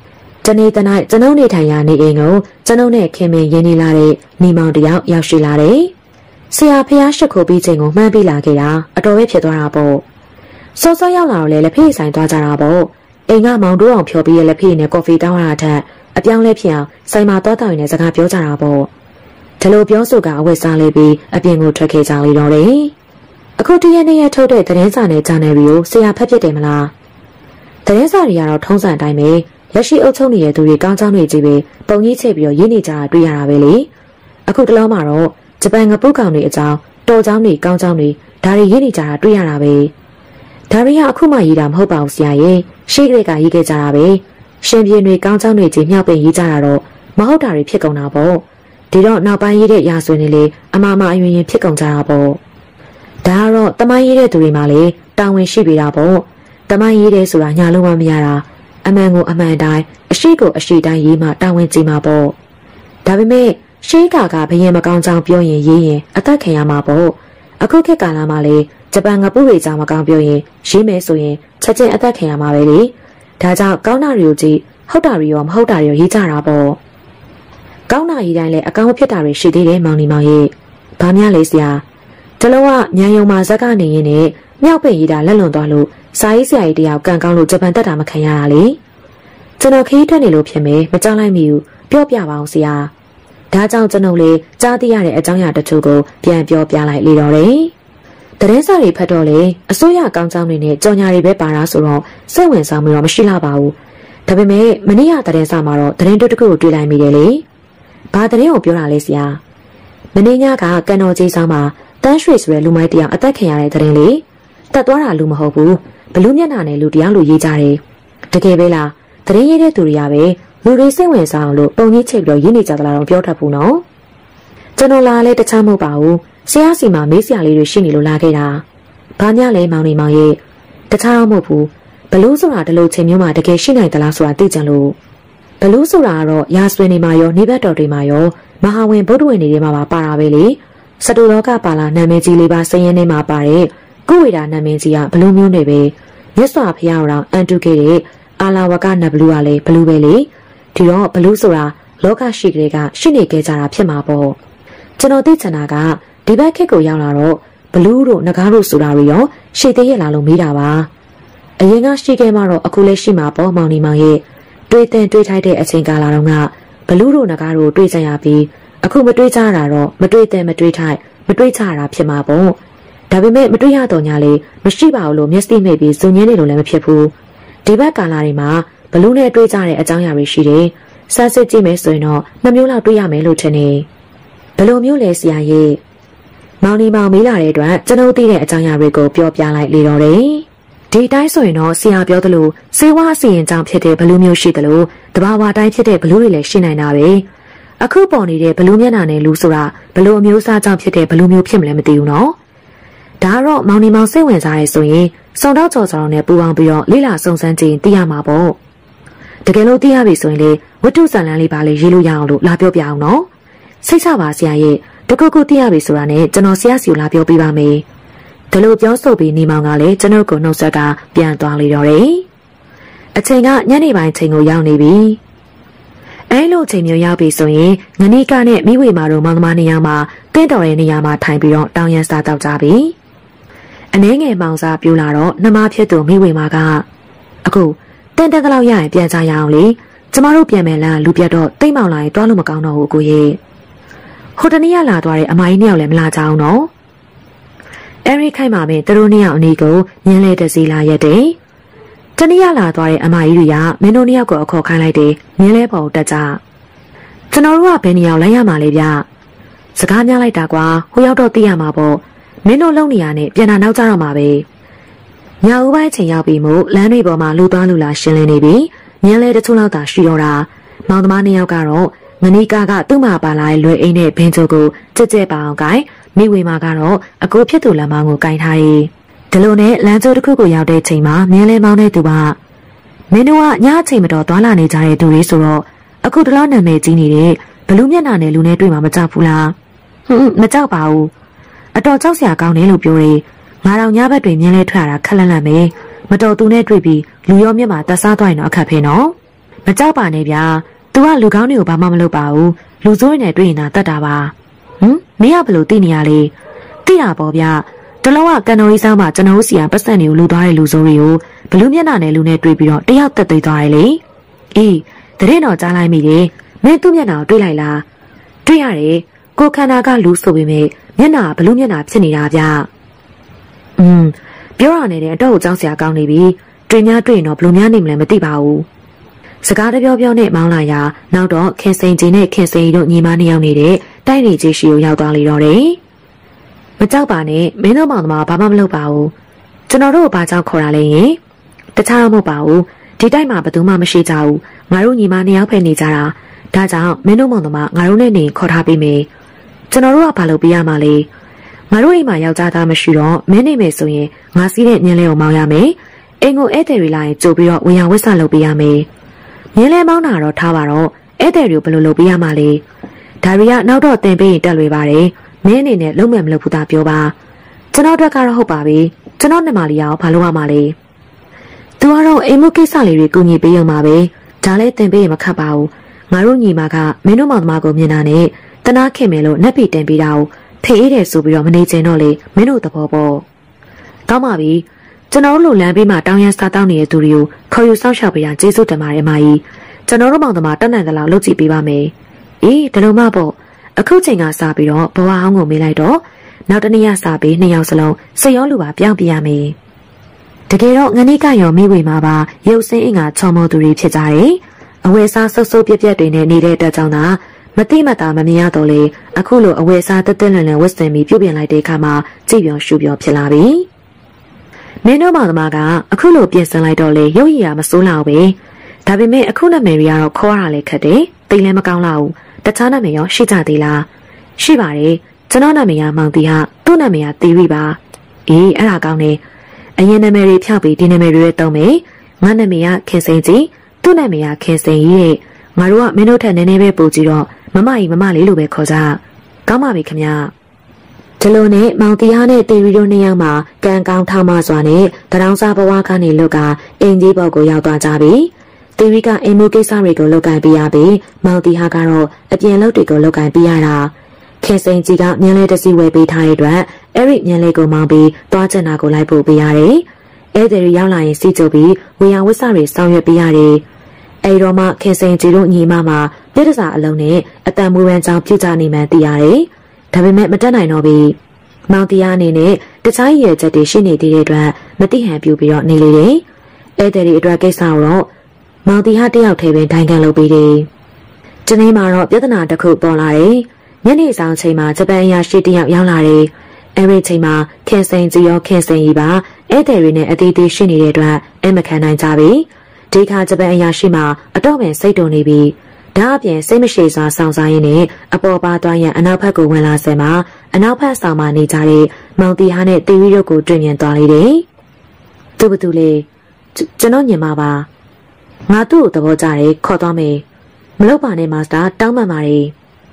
။တနေ့တနေ့ကျွန်ုပ်နေထိုင်ရာနေအိမ်ကိုကျွန်ုပ်နဲ့ခင်မင်ရင်းနေလာတဲ့မိမောင်တယောက်ရောက်ရှိလာတယ်။ဆရာဖះရှစ်ခုပြီးချိန်ကိုမှန်းပြီးလာခဲ့တာအတော်ပဲဖြစ်သွားတာပေါ့။စောစောရောက်လာတော့လေလက်ဖေးဆိုင်သွားကြတာပေါ့။အိမ်ကမောင်တိုးအောင်ဖြော်ပြီးရလက်ဖေးနဲ့ကော်ဖီတောင်းရတာထက်အပြောင်းလဲဖြစ်အောင်ဆိုင်မှာသွားတောင်းနေတဲ့စကားပြောကြတာပေါ့ ဒီလိုပြောဆိုကအဝတ်စားလေးပြီးအပြင်ကိုထွက်ခဲ့ကြလေတော့တယ်အခုတရက်နေ့ရက်ထုတ်တဲ့သတင်းစာနဲ့ဂျာနယ်ရီကိုဆရာဖတ်ဖြစ်တယ်မလားသတင်းစာတွေကတော့ထုံးစံအတိုင်းပဲလက်ရှိအုပ်ချုပ်နေတဲ့သူတွေကောင်းကြောင်းတွေကြီးပဲပုံကြီးချိတ်ပြီးတော့ရင်းနေကြတာတွေ့ရတာပဲလေအခုတလောမှာတော့ဂျပန်ငပုတ်ကောင်တွေအကြောင်းတော်ကြောင်းတွေကောင်းကြောင်းတွေဒါတွေရင်းနေကြတာတွေ့ရတာပဲဒါတွေကအခုမှရေးတာမဟုတ်ပါဘူးဆရာရဲ့ရှေ့ကလေးကရေးခဲ့ကြတာပဲရှင်ပြင်းတွေကောင်းချောင်းတွေကြီးမြောက်ပင်ရေးကြတာတော့မဟုတ်တာတွေဖြစ်ကုန်တာပေါ့ ဒီတော့နောက်ပိုင်းရေးတဲ့ရာဆွေနေလေအမမအယွင်ရင်ဖြစ်ကုန်ကြတာပေါ့ဒါကတော့တမိုင်းရေးတဲ့သူတွေမှလေတာဝန်ရှိပြီတာပေါ့တမိုင်းရေးတဲ့ဆိုတာညာလုံးဝမရတာအမှန်ကိုအမှန်တိုင်းအရှိကိုအရှိတိုင်းရေးမှတာဝန်ကြီးမှာပေါ့ဒါပေမဲ့ရှေးကာကဘယင်မကောင်းကြောင်ပြောရင်ရေးရင်အသက်ခံရမှာပေါ့အခုခေတ်ကာလမှာလေဂျပန်ငပုတွေကြောင်မကောင်းပြောရင်ရေးမယ်ဆိုရင်ချက်ချင်းအသက်ခံရမှာပဲလေဒါကြောင့်ကောင်းတာတွေကိုကြည့်ဟုတ်တာတွေရောမဟုတ်တာတွေရောရေးကြတာပေါ့ ကောင်းတာရေးတိုင်းလည်းအကောင်းဖြစ်တာတွေရှိသေးတယ်မောင်နီမောင်ရဲ့ဘာများလဲဆရာတလုံးကညံယုံမှာဇက်ကနေရင်းနဲ့မြောက်ပင်ရေးတာလက်လွန်သွားလို့စာရေးဆရာကြီးတယောက်ကန်ကောင်းလို့ဂျပန်တက်တာမခံရတာလေကျွန်တော်ခရီးထွက်နေလို့ဖြစ်မယ်မကြောက်လိုက်မိဘူးပြောပြပါအောင်ဆရာဒါကြောင့်ကျွန်ုပ်လေကြားသိရတဲ့အကြောင်းအရာတချို့ကိုပြန်ပြောပြလိုက်လေတော့တယ်တရင်စာတွေဖတ်တော့လေအစိုးရကောင်းကြောင်းတွေနဲ့ကြော်ညာတွေပဲပါတာဆိုတော့စိတ်ဝင်စားမှုတော့မရှိလာပါဘူးဒါပေမဲ့မနေ့ကတရင်စာမှာတော့တရင်တို့တခုကိုတွေ့လိုက်မိတယ်လေ ဘာတရင်ကိုပြောတာလဲဆရာမနေ့ညကကန်တော်ကြီးဆောင်မှာတန်းရွှေဆိုတဲ့လူမိုက်တယောက်အသက်ခံရတဲ့တရင်လေတက်သွားတာလူမဟုတ်ဘူးဘလူးမျက်နှာနဲ့လူတရားလူရေးကြတယ်တကယ်ပဲလားတရင်ရေးတဲ့သူတွေကပဲလူတွေစိတ်ဝင်စားအောင်လို့ပုံကြီးချိတ်ပြီးတော့ရင်းနေကြသလားတော့ပြောတတ်ဘူးနော်ကျွန်တော်လာလဲတခြားမဟုတ်ပါဘူးဆရာစီမှာမေးစရာလေးတွေရှိနေလို့လာခဲ့တာ။ဘာညလဲမောင်နေမောင်ရဲ့တခြားတော့မဟုတ်ဘူး။ဘလူးဆိုတာဒီလိုချိန်မျိုးမှာတကယ်ရှိနိုင်သလားဆိုတာသိကြလို့ ဘလူးဆိုတာကတော့ရာဆွေနေမှာရောနေဘက်တော်တွေမှာရောမဟာဝင်ဗုဒ္ဓဝင်တွေမှာပါပါတာပဲလေ။စတူလောကပါလာနာမည်ကြီးလေးပါစရင်ထဲမှာပါတဲ့ကုဝေဒာနာမည်ကြီးကဘလူးမျိုးတွေပဲမြတ်စွာဘုရားတော်အန်တုခဲ့တဲ့အာလာဝကနဘလူးကလည်းဘလူးပဲလေ။ဒီတော့ဘလူးဆိုတာလောကရှိကလေးကရှိနေကြတာဖြစ်မှာပေါ့။ကျွန်တော်သိချင်တာကဒီဘက်ခက်ကိုရောက်လာတော့ဘလူးတို့ငကားတို့ဆိုတာတွေရောရှေ့သေးရလာလို့မေးတာပါအရင်ကရှိခဲ့မှတော့အခုလည်းရှိမှာပေါ့မောင်နေမောင်ရဲ့ တွေးတင်တွေးထိုက်တဲ့အချိန်ကာလတုန်းကဘလူးတို့ငကားတို့တွေးကြရပြီးအခုမတွေးကြတာတော့မတွေးတဲ့မတွေးထိုက်မတွေးကြတာဖြစ်မှာပေါ့ဒါပေမဲ့မတွေးရတော့ညာလေမရှိပါဘူးလို့မျက်စိမိတ်ပြီးဇုံညင်းနေလို့လည်းမဖြစ်ဘူးဒီဘက်ကာလာတွေမှာဘလူးနဲ့တွေးကြတဲ့အကြောင်းအရာတွေရှိတယ်စမ်းစစ်ကြည့်မယ်ဆိုရင်တော့နှမျိုးလောက်တွေးရမယ်လို့ထင်နေဘယ်လိုမျိုးလဲဆရာရဲ့မောင်နီမောင်မေးလာတဲ့အတွက်ကျွန်ုပ်သိတဲ့အကြောင်းအရာတွေကိုပြောပြလိုက်လေတော့တယ်။ ဒီတိုင်းဆိုရင်တော့ဆရာပြောသလိုစေဝါအစီရင်ကြောင့်ဖြစ်တဲ့ဘလူးမျိုးရှိသလိုတဘာဝတိုင်းဖြစ်တဲ့ဘလူးတွေလည်းရှိနိုင်တာပဲ။အခုပေါ်နေတဲ့ဘလူးမျက်နှာနဲ့လူဆိုတာဘလူးအမျိုးအစားကြောင့်ဖြစ်တဲ့ဘလူးမျိုးဖြစ်မလဲမသိဘူးနော်။ဒါကတော့မောင်နီမောင်စိတ်ဝင်စားရဲဆိုရင်စုံတော့ကြော်ကြော်နဲ့ပူပေါင်းပြီးတော့လိလာစုံစမ်းကြည့်သိရမှာပေါ့။တကယ်လို့သိရပြီဆိုရင်လေဝတ္ထုဇာလန်လေးပါလေရေးလို့ရအောင်လို့လာပြောပြအောင်နော်။စိတ်ချပါဆရာရဲ့တခုခုသိရပြီဆိုတာနဲ့ကျွန်တော်ဆရာစီကိုလာပြောပြပါမယ်။ ဒါလို့ပြောဆိုပြီးနေမောင်ကလည်းကျွန်ုပ်ကိုနှုတ်ဆက်ကပြန်သွားလေတော့တယ်။အချိန်ကညနေပိုင်းချိန်ကိုရောက်နေပြီ။အဲလိုချိန်မျိုးရောက်ပြီဆိုရင်ငနီကနဲ့မိဝေမာတို့မောင်သမားနေရာမှာတင့်တော်တဲ့နေရာမှာထိုင်ပြီးတော့တောင်းရန်စားတော့ကြပြီအနှဲငယ်မောင်စားပြူလာတော့နှမဖြစ်သူမိဝေမာကအခုတင့်တက်တော့ရရင်ပြန်ကြရအောင်လေကျမတို့ပြန်မယ်လားလူပြတ်တော့တိတ်မောင်လာရင်တွားလို့မကောင်းတော့ဘူးကိုရဲ့ဟိုတနေ့ကလာသွားတဲ့အမကြီးနှစ်ယောက်လည်းမလာကြအောင်နော် အဲရီခိုင်မှာပဲသူတို့နှစ်ယောက်အနီးကိုညင်းလဲတစီလာရက်တယ်တနေ့ကလာသွားတဲ့အမကြီးတွေကမင်းတို့နှစ်ယောက်ကိုအခေါ်ခိုင်းလိုက်တယ်ညင်းလဲပေါ်တက်ကြကျွန်တော်တို့ကဘယ်နေရာလိုက်ရမှာလဲဗျစကားများလိုက်တာကွာဟိုရောက်တော့သိရမှာပေါ့မင်းတို့လုံနေရနဲ့ပြန်လာနောက်ကြတော့မှာပဲညဦးပိုင်းချိန်ရောက်ပြီမို့လမ်းတွေပေါ်မှာလူသွားလူလာရှင်းလင်းနေပြီညင်းလဲတချို့လောက်သာရှိတော့တာမောင်သမားနှစ်ယောက်ကတော့ငနီကာကသူ့မှာပါလာတဲ့လွယ်အိမ်နဲ့ဘင်းချိုကိုကြက်ကြက်ပါအောင်ကိုင် မိဝေမာကတော့အကိုဖြစ်သူလမ်းမောင်းကိုကင်ထားရီဒီလိုနဲ့လမ်းကျိုးတစ်ခုကိုရောက်တဲ့ချိန်မှာမြင်းလဲမောင်းတဲ့သူကမင်းတို့ကညအချိန်မတော်သွားလာနေကြတဲ့သူတွေဆိုတော့အခုတလားနာမည်ကြီးနေတဲ့ဘလူးမျက်နှာနဲ့လူနဲ့တွေ့မှာမကြောက်ဘူးလားဟွန်းမကြောက်ပါဘူးအတော်ကြောက်စရာကောင်းတယ်လို့ပြောရင်ငါတော့ညဘက်တွင်မြင်းလဲထွက်လာတာခက်လန့်လန့်ပဲမတော်သူနဲ့တွေ့ပြီးလူရောမျက်မှာတက်စားသွားရင်တော့အခက်ဖေးနော်မကြောက်ပါနဲ့ဗျာသူကလူကောင်းတွေကိုဘာမှမလုပ်ပါဘူးလူဆိုးတွေနဲ့တွေ့ရင်သာတတ်တာပါ ဟမ်မင်းကဘလို့သိနေရလဲသိတာပေါ့ဗျတလုံးကကန်တော်ကြီးစားမှာကျွန်တော်စီကပတ်စံတွေကိုလူသွားတဲ့လူဆိုးတွေကိုဘလူးမျက်နှာနဲ့လူနဲ့တွေ့ပြီးတော့တယောက်တက်သေးသွားတယ်လေအေးတရင်တော်ကြားလိုက်မိတယ်မင်းသူ့မျက်နှာကိုတွေ့လိုက်လားတွေ့ရတယ်ကိုခန္ဓာကလူဆိုပေမဲ့မျက်နှာဘလူးမျက်နှာဖြစ်နေတာဗျอืมပြောရနေတဲ့အတော့ကိုကြောက်စရာကောင်းနေပြီတွေ့များတွေ့ရင်တော့ဘလူးများနေမလဲမသိပါဘူးစကားတပြောပြောနဲ့မောင်းလာရာနောက်တော့ခင်စိန်ကြီးနဲ့ခင်စိန်တို့ညီမနှစ်ယောက်နေတဲ့ တိုက်နေကြီးရှိကိုရောက်သွားလေတော့တယ်။မကြောက်ပါနဲ့မင်းတို့မောင်သမားဘာမှမလုပ်ပါဘူး။ကျွန်တော်တို့ဘာကြောင့်ခေါ်တာလဲယင်။တခြားတော့မဟုတ်ပါဘူး။ဒီတိုက်မှာဘယ်သူမှမရှိကြဘူး။ငါတို့ညီမနှစ်ယောက်ဖက်နေကြတာ။ဒါကြောင့်မင်းတို့မောင်သမားငါတို့နဲ့နေခေါ်ထားပေးမယ်။ကျွန်တော်တို့ကဘာလုပ်ပေးရမှာလဲ။ငါတို့အိမ်မှာယောက်ျားသားမရှိတော့မင်းနေမယ်ဆိုရင်ငါစီးတဲ့ညင်းလေးကိုမောင်းရမယ်။အိမ်ကိုဧည့်သည်တွေလာရင်ကြိုပြီးတော့ဝင်ရဝစ်ဆလုပ်ပေးရမယ်။မြင်းလဲမောင်းတာတော့ထားပါတော့ဧည့်သည်တွေဘယ်လိုလုပ်ပေးရမှာလဲ ဒါရီကနောက်တော့တင်ပေးရင်တက်လွေပါတယ်မင်းအနေနဲ့လုံးမဲ့မလုပ်ဘူးသားပြောပါကျွန်တော်အတွက်ကတော့ဟုတ်ပါပြီကျွန်တော်နှစ်မလီရောဘာလုပ်ရမှာလဲသူကတော့အိမ်မှုကိစ္စလေးတွေကူညီပေးရမှာပဲဒါလည်းတင်ပေးရင်မခတ်ပါဘူးငါတို့ညီမကမင်းတို့မောင်သမားကိုမြင်တာနဲ့တနာခင်မယ်လို့နှက်ပီတင်ပေးတာကိုဖေးအေးတယ်ဆိုပြီးတော့မနေချင်တော့လေမင်းတို့သဘောပေါ့ကောင်းပါပြီကျွန်တော်တို့လိုလမ်းဘေးမှာတောင်းရမ်းစားတောင်းနေတဲ့သူတွေကိုခေါ်ယူစောင့်ရှောက်ပေးရကျေးဇူးတင်ပါတယ်မကြီးကျွန်တော်တို့မောင်သမားတက်နိုင်သလားလုပ်ကြည့်ပေးပါမယ် အေးဒီလိုမှပေါ့အခုချိန်ကစပြီးတော့ဘဝဟောင်းကိုမေးလိုက်တော့နောက်တနေ့ရစပြီးနှစ်ယောက်စလုံးစိတ်ရောလူပါပြောင်းပြရမယ်တကယ်တော့ငနိကရောမိဝေမှာပါရုပ်စင်းအင်ကချော်မောသူတွေဖြစ်ကြတယ်အဝယ်စားဆုပ်ဆုပ်ပြက်ပြက်တွေနဲ့နေတဲ့အတွက်ကြောင့်သာမတိမတာမမြင်ရတော့လေအခုလိုအဝယ်စားတက်တက်လွန်လွန်ဝတ်ဆင်ပြီးပြုတ်ပြင်လိုက်တဲ့အခါမှာကြည်ပြောင်ရှူပြောင်ဖြစ်လာပြီ။မင်းတို့မောင်သမားကအခုလိုပြင်ဆင်လိုက်တော့လေရုပ်ရည်ရမစိုးလောက်ပဲဒါပေမဲ့အခုနာမည်တွေကတော့ခေါ်ရတာလည်းခက်တယ်တိတ်လည်းမကောင်းလောက် တခြားနာမည်ရောရှိကြသေးလားရှိပါတယ်ကျွန်တော်နာမည်ကမောင်တီဟာသူ့နာမည်ကတီရီပါအေးအဲ့ဒါကောင်းတယ်အရင်နာမည်တွေဖြောက်ပြီးဒီနာမည်တွေရဲ့တုံးမယ်ငါနာမည်ကခင်စိန်ကြီးသူ့နာမည်ကခင်စိန်ကြီးတဲ့ငါတို့ကမင်းတို့ထက်နည်းနည်းပဲပိုကြည့်တော့မမကြီးမမလေးလိုပဲခေါ်ကြကောင်းပါပြီခင်ဗျာဒီလိုနဲ့မောင်တရားနဲ့တီရီတို့နှစ်ယောက်မှာကံကောင်းထောက်မစွာနဲ့တရောင်းစားဘဝကနေလွတ်ကအင်ကြီးဘော်ကိုရောက်သွားကြပြီ တီရီကအိမ်မှုကိစ္စတွေကိုလုပ်ကင်ပေးရပြီးမောင်တီဟာကတော့အပြင်လုပ်တွေကိုလုပ်ကင်ပေးရတာခင်စိန်ကြီးကမြင်းလေးတစ်စီးဝယ်ပေးထားတဲ့အတွက်အဲ့ဒီမြင်းလေးကိုမောင်းပြီးသွားချင်တာကိုလိုက်ပို့ပေးရတယ်ဧည့်သည်တွေရောက်လာရင်စီကြပြီးဝေယံဝစ်စတွေဆောင်ရွက်ပေးရတယ်အဲဒီတော့မှခင်စိန်ကြီးတို့ညီမမှာပြစ်ဒစာအလုံးနဲ့အတန်မူရန်ကြောင့်ပြစ်ကြနေမှန်းသိရတယ်။ဒါပေမဲ့မတက်နိုင်တော့ပြီ။မောင်တရားအနေနဲ့တခြားရည်ချက်တွေရှိနေသေးတဲ့အတွက်မတိဟန်ပြူပြီးတော့နေလေတယ်။ဧည့်သည်တွေအတွက်ကိစ္စကိုတော့ မောင်တရားတယောက်တည်းပဲဒိုင်ခံလုပ်ပြီးတယ်။ဒီနေ့မှာတော့ပြဿနာတစ်ခုပေါ်လာတယ်။ညနေဆောင်ချိန်မှာဂျပန်အရာရှိတယောက်ရောက်လာတယ်။အဲဒီချိန်မှာခင်စိန်ကြီးရောခင်စိန်ကြီးပါဧည့်သည်တွေနဲ့အသေးသေးရှိနေတဲ့အတွက်အမခံနိုင်ကြပြီ။ဒီခါဂျပန်အရာရှိမှာအတော့ပင်စိတ်တုန်နေပြီးဒါအပြင်စိတ်မရှိစွာစောင့်စားရင်းနဲ့အပေါ်ပါသွားရန်အနောက်ဘက်ကိုဝင်လာစင်မှာအနောက်ဘက်ဆောင်မှာနေကြတဲ့မောင်တီဟာနဲ့တီဝီတို့ကိုတွေ့မြင်သွားလေတယ်။သူ့ဘသူလေကျွန်တော်ညင်ပါပါ။ ငါသူ့ကိုသဘောကျတယ်ခေါ်သွားမယ်။မလုပ်ပါနဲ့မာစတာတောင်းပန်ပါတယ်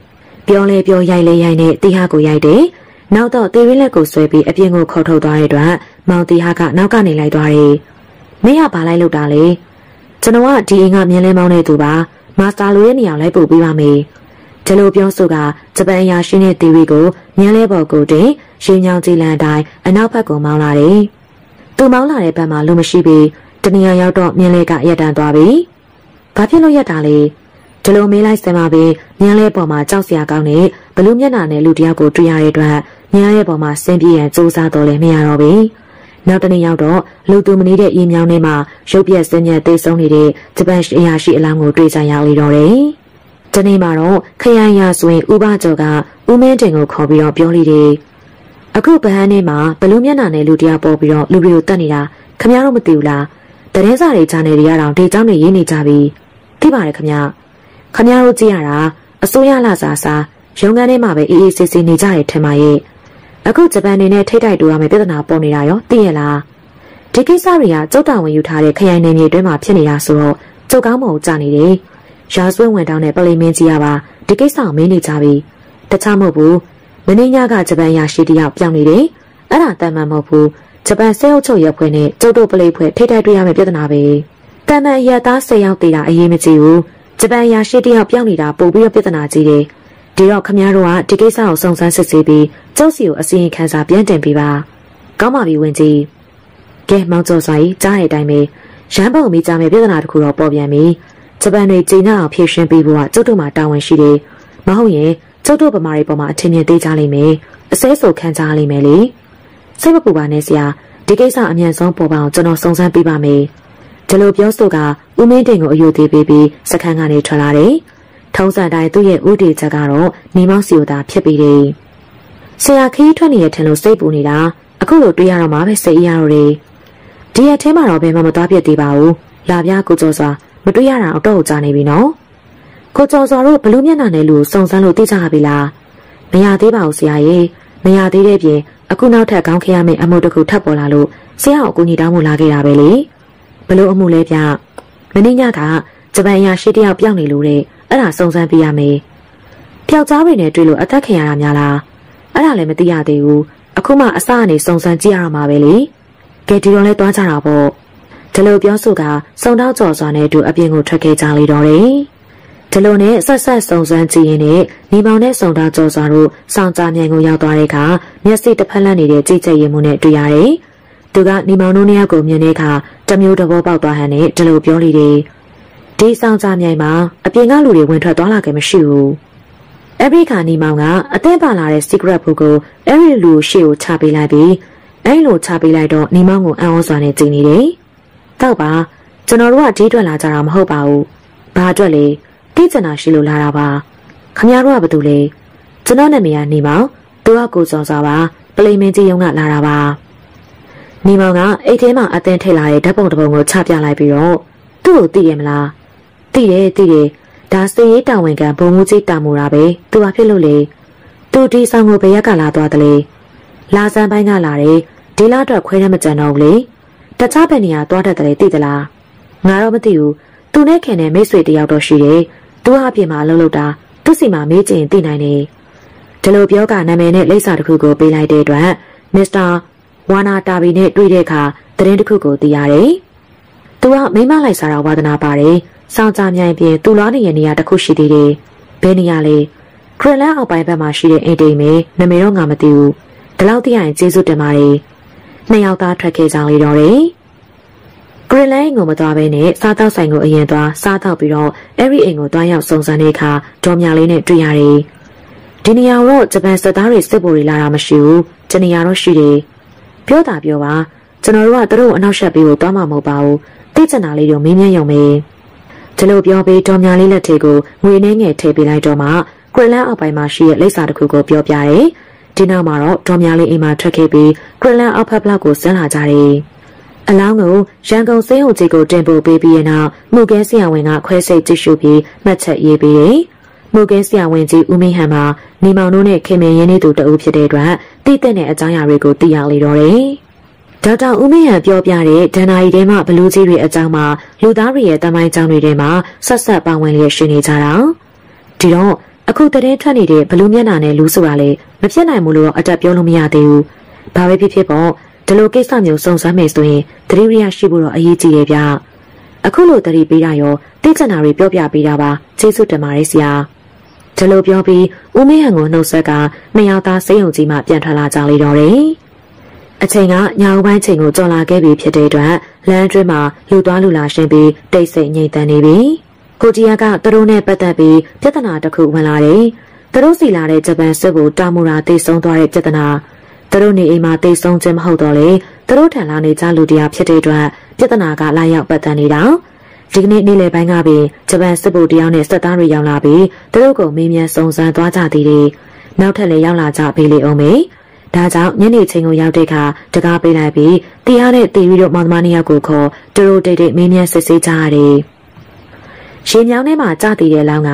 ။ပြောလဲပြောရိုက်လဲရိုက်နဲ့တီဟာကိုရိုက်တယ်။နောက်တော့တီဝီလက်ကိုဆွဲပြီးအပြင်ကိုခေါ်ထုတ်သွားတဲ့အတွက်မောင်တီဟာကနောက်ကနေလိုက်သွားတယ်။မင်းကဘာလိုက်လို့တာလဲ။ကျွန်တော်ကဒီအိမ်ကမြင်းလဲမောင်းနေသူပါ။မာစတာလိုရဲ့နေရာလိုက်ပို့ပေးပါမယ်။ဒီလိုပြောဆိုကဂျပန်အရာရှိတဲ့တီရီကိုမြန်းလဲပေါ်ကိုတင်ရေညောင်ကြည်လန်တိုင်းအနောက်ဘက်ကိုမောင်းလာတယ်။သူမောင်းလာတဲ့ဘက်မှာလူမရှိပြီး တနေရာရောက်တော့မြင်းလဲကရက်တန်းသွားပြီ။ဘာဖြစ်လို့ရက်တာလဲ။ဒီလိုမေးလိုက်စမ်းပါပဲမြင်းလဲပေါ်မှာကြောက်စရာကောင်းတဲ့ဘလူးမျက်နှာနဲ့လူတယောက်ကိုတွေ့ရတဲ့အတွက်မြင်းရဲ့ပေါ်မှာဆင်းပြေးရန်စူးစမ်းတော့လည်းမရတော့ဘူး။နောက်တနေ့ရောက်တော့လူသူမနေတဲ့အေးမြောင်းထဲမှာရုပ်ပြက်စင်းညက်သေးဆုံးနေတဲ့ဂျပန်အရာရှိအလောင်းကိုတွေ့ကြရလေတော့တယ်။ဒီနေ့မှာတော့ခရိုင်ရဆိုရင်ဥပကျော်ကဦးမင်းတင်ကိုခေါ်ပြီးတော့ပြောလိုက်တယ်။အခုဗဟန်းထဲမှာဘလူးမျက်နှာနဲ့လူတယောက်ပေါ်ပြီးတော့လူတွေကိုတတ်နေတာခမရတော့မသိဘူးလား။ တရင်စာတွေချာနေတွေရတော့ဒေချောင်းတွေရေးနေကြပြီ။သိပါတယ်ခမရ။ခမရတို့ကြည့်ရတာအစိုးရလာစားစားရုံးခန်းထဲမှာပဲအေးအေးဆေးဆေးနေကြရထင်ပါရဲ့။အခုဂျပန်နေနဲ့ထိတ်တိုက်တူရမယ့်ပြဿနာပေါ်နေတာရောသိရလားဒီကိစ္စတွေကကျုပ်တာဝန်ယူထားတဲ့ခရိုင်နယ်မြေအတွင်းမှာဖြစ်နေတာဆိုတော့ကျုပ်ကောင်းမဟုတ်ကြနေတယ်ရာဇဝတ်ဝင်တောင်းတဲ့ပလိမင်းကြီးကပါဒီကိစ္စကိုမင်းနေကြပြီတခြားမဟုတ်ဘူးမင်းညကဂျပန်ရရှိတယောက်ပြောင်းနေတယ်အဲ့ဒါတန်မှန်မဟုတ်ဘူး ဂျပန်ဆဲအုပ်ချုပ်ရပ်ဖွဲ့နဲ့ကျုပ်တို့ပလိဖွဲ့ထိတ်တိုက်တွေ့ရမယ့်ပြဿနာပဲတန်မှန်ရသား၁၀ယောက်တည်တာအရေးမကြီးဘူးဂျပန်ရရှိတယောက်ပြောင်းနေတာပို့ပြီးတော့ပြဿနာကြီးတယ်ဒီတော့ခမရတို့ကဒီကိစ္စကိုစုံစမ်းစစ်ဆေးပြီးကျောက်စီကိုအစီရင်ခံစာပြန်တင်ပေးပါကောင်းပါပြီဝင်ကြီးကဲမောင်ကျော်စွာကြီးကြားတဲ့အတိုင်းပဲရန်ပုံမိကြမယ်ပြဿနာတစ်ခုတော့ပေါ်ပြန်ပြီဂျပန်တွေချိန်ညအောင်ဖြည့်ရှင်းပေးဖို့ကကျုပ်တို့မှာတာဝန်ရှိတယ်မဟုတ်ရင်ကျုပ်တို့ဗမာတွေပေါ်မှာအထင်မြင်သေးကြလိမ့်မယ်အစဲဆိုခံကြလိမ့်မယ်လေ စိတ်မပူပါနဲ့ဆရာဒီကိစ္စအမြန်ဆုံးပေါ်ပါအောင်ကျွန်တော်စုံစမ်းပေးပါမယ်ဒီလိုပြောဆိုကဦးမင်းတင်ကိုအယုသေးပေးပြီးစခန်းကနေထွက်လာတယ်ထုံးစံတိုင်းသူ့ရဲ့ဥတီချက်ကတော့နေမောင်းစီကိုသာဖြစ်ပြီးတယ်။ဆရာခီးထွက်နေတဲ့ထင်လို့စိတ်ပူနေတာအခုလိုတွေ့ရတော့မှပဲစိတ်ရတော့တယ်။ဒီရက်ထဲမှာတော့ဘယ်မှမသွားပြစ်သေးပါဘူး။လာပြကိုကျော်စွာမတွေ့ရတာအတော့ကြာနေပြီနော်။ကိုကျော်စွာတို့ဘလူးမျက်နှာနဲ့လူစုံစမ်းလို့သိကြပြီလား။မရသေးပါဘူးဆရာရေ။မရသေးတဲ့ပြင် အခုနောက်ထပ်ကောင်းခရမယ့်အမှုတစ်ခုထပ်ပေါ်လာလို့ဆရာကိုအကူအညီတောင်းဖို့လာခဲ့တာပဲလေ။ဘလို့အမှုလဲပြ။မင်းညကဂျပန်ရရှိတယောက်ပြောင်းနေလို့တဲ့အဲ့ဒါစုံစမ်းပြရမယ်။ပျောက်ကြားတွေနဲ့တွေ့လို့အသက်ခင်ရတာများလား။အဲ့ဒါလည်းမသိရသေးဘူး။အခုမှအစအနေစုံစမ်းကြည့်ရမှာပဲလေ။ကဲဒီတော့လဲသွားကြတာပေါ့။ဒီလိုပြောဆိုကစုံတော့ကြော်စွာနဲ့အတူအပြင်ကိုထွက်ခဲ့ကြလေတော့တယ်။ ဒီလိုနဲ့ဆက်ဆက်စုံစမ်းကြည့်ရင်လည်းညီမောင်နဲ့စုံတော့ကြော်စွာတို့စောင့်ကြမြိုင်ကိုရောက်သွားတဲ့အခါမျက်စိတစ်ဖက်လက်နေတဲ့ကြိတ်ကြက်ရင်မှုနဲ့တွေ့ရတယ်။သူကညီမောင်တို့နှစ်ယောက်ကိုမြင်တဲ့အခါတမျိုးတဘောပေါက်သွားဟန်နဲ့ဒီလိုပြောလိတယ်။ဒီဆောင်ကြမြိုင်မှာအပြင်ကလူတွေဝင်ထွက်သွားလာခဲ့မရှိဘူး။အဲ့ဒီခါနီမောင်ကအသင်းပါလာတဲ့ secret book ကိုအဲ့ဒီလူရှေ့ကိုချပေးလိုက်ပြီးအဲ့လိုချပေးလိုက်တော့နီမောင်ကိုအံ့ဩစွာနဲ့ကြည်နေတယ်။တောက်ပါကျွန်တော်တို့ကဒီထွက်လာကြတာမဟုတ်ပါဘူး။ဘာအတွက်လဲ တိကျနာရှိလို့လာတာပါ။ခမရတို့ကဘာတူလဲ။ကျွန်တော်နာမည်ကနေမောင်သူကကိုစောစွာပါပလိမင်းကြီးရုံကလာတာပါ။နီမောင်ကအိတ်ထဲမှာအသင်းထိတ်လာတဲ့ဓာတ်ပုံတစ်ပုံကိုချပြလိုက်ပြီးတော့သူ့ကိုသိရမလား။သိတယ်သိတယ်ဒါစည်ရေးတာဝန်ခံဘုံမှုကြီးတာမူတာပဲသူဘာဖြစ်လို့လဲသူဒီဆောင်ကိုဘယ်ရက်ကလာသွားတယ်လဲလာစမ်းပိုင်းကလာတယ်ဒီလားအတွက်ခွဲရမကြံတော့ဘူးလေတခြားဘယ်နေရာသွားတတ်တယ်သိသလားငါတော့မသိဘူးသူနဲ့ခင်တဲ့မိတ်ဆွေတယောက်တော့ရှိတယ် သူဟာပြင်မှာလှုပ်လှုပ်တာသူ့စီမှာမေးချင်သိနိုင်တယ်ဒီလိုပြောကနာမည်နဲ့လိပ်စာတစ်ခုကိုပေးလိုက်တဲ့အတွက်မစ္စတာဝါနာတာဘီနဲ့တွေ့တဲ့အခါသတင်းတစ်ခုကိုသိရတယ်။သူကမိမလိုက်စားတာဝါသနာပါတယ်စောင်းကြမြိုင်ပြင်သူ့လောနေတဲ့နေရာတစ်ခုရှိသေးတယ်။ဘယ်နေရာလဲ။ခရလန်အောက်ပိုင်းဘက်မှာရှိတဲ့အိမ်တိမ်ပဲနမေတော့ငါမသိဘူး။ဒီလောက်သိရရင်ကျေးဇူးတင်ပါတယ်။နှစ်ယောက်သားထွက်ခဲ့ကြလေတော့တယ်။ ဂရလန်ကိုမသွားဘဲနဲ့စားတောက်ဆိုင်ကိုအရင်သွားစားတောက်ပြီးတော့အဲ့ဒီအိမ်ကိုတွားရောက်စုံစမ်းတဲ့အခါဒေါ်မြလေးနဲ့တွေ့ရတယ်။ဒီနေရာတော့ဂျပန်စစ်သားတွေစစ်ဗိုလ်တွေလာတာမရှိဘူး။ဒီနေရာတော့ရှိတယ်။ပြောတာပြောပါကျွန်တော်တို့ကသူတို့အနောက်ရှက်ပြီးကိုတွားမှာမဟုတ်ပါဘူး။သိချင်တာလေးတော့မင်းမြတ်ရုံပဲ။ဒီလိုပြောပြီးဒေါ်မြလေးလက်ထဲကိုငွေနှင်းငယ်ထည့်ပေးလိုက်တော့မှကွရလန်အောက်ပိုင်းမှာရှိတဲ့လိပ်စာတစ်ခုကိုပြောပြတယ်။ဒီနောက်မှာတော့ဒေါ်မြလေးအိမ်မှာထွက်ခဲ့ပြီးကွရလန်အောက်ဖက်ဘလောက်ကိုဆင်းလာကြတယ်။ အလောင်းကိုရန်ကုန်စေးဟုတ်ကြီးကိုတင်ပို့ပေးပြီးနောက်မှုကဲဆရာဝန်ကခွဲစိတ်ကြည့်ရှုပြီးမှတ်ချက်ရေးပေးတယ်။မှုကဲဆရာဝန်ကြီးဦးမင်းဟန်မှာနေမောင်တို့နဲ့ခင်မင်းရင်းနေသူတအုပ်ဖြစ်တဲ့အတွက်တည်တဲ့အကြောင်းအရာတွေကိုသိရလေတော့တယ်။ဒေါက်တာဦးမင်းဟန်ပြောပြတဲ့ဒဏ္ဍာရီထဲမှာဘလူးကြီးတွေအကြောင်းမှာလူသားတွေရဲ့တမိုင်းကြောင်းတွေထဲမှာဆက်ဆက်ပါဝင်လျက်ရှိနေကြတာဒီတော့အခုတရင်ထွက်နေတဲ့ဘလူးမျက်နှာနဲ့လူဆိုတာလေမဖြစ်နိုင်ဘူးလို့အတက်ပြောလို့မရသေးဘူးဘာပဲဖြစ်ဖြစ်ပေါ့ ဒီလိုကိစ္စမျိုးစုံစမ်းမယ်ဆိုရင်တတိယရှိဖို့တော့အရေးကြီးတယ်ဗျအခုလိုတတိပေးတာရောတိကျနာတွေပြောပြပေးတာပါကျေးဇူးတင်ပါတယ်ဆရာဒီလိုပြောပြီးဦးမင်းဟန်ကိုနှုတ်ဆက်ကနှစ်ယောက်သားစိတ်ယုံကြည်မှပြန်ထွက်လာကြလေတော့တယ်အချိန်ကညဦးပိုင်းချိန်ကိုကြော်လာခဲ့ပြီဖြစ်တဲ့အတွက်လမ်းတွင်းမှာလူသွားလူလာရှင်းပြီးတိတ်ဆိတ်ငြိမ်သက်နေပြီကိုကြီးကသူတို့နဲ့ပတ်သက်ပြီးပြဿနာတစ်ခုဝင်လာတယ်သူတို့စီလာတဲ့ဂျပန်စစ်ကိုတာမူရာတိတ်ဆုံးသွားတဲ့ပြဿနာ သူတို့နေအိမ်မှာတိတ်ဆုံးခြင်းမဟုတ်တော့လေသူတို့ထံလာနေကြလူတရားဖြစ်တဲ့အတွက်ပြဿနာကလာရောက်ပတ်သက်နေတာဒီကနေ့နေ့လယ်ပိုင်းကပင်ဂျပန်စစ်ဗိုလ်တရားနဲ့စစ်သားတွေရောက်လာပြီးသူတို့ကိုမေးမြန်းစုံစမ်းသွားကြသည်တွေနောက်ထပ်လည်းရောက်လာကြပြီလေအောင်မေဒါကြောင့်ညနေချိန်ကိုရောက်တဲ့အခါတကားပေးလိုက်ပြီးတရားနဲ့တီရီတို့မောင်သမားနှစ်ယောက်ကိုခေါ်သူတို့တိတ်တိတ်မေးမြန်းစစ်ဆေးကြရတယ်။ရှင်မြောင်းထဲမှာကြာတည်တဲ့လောင်းက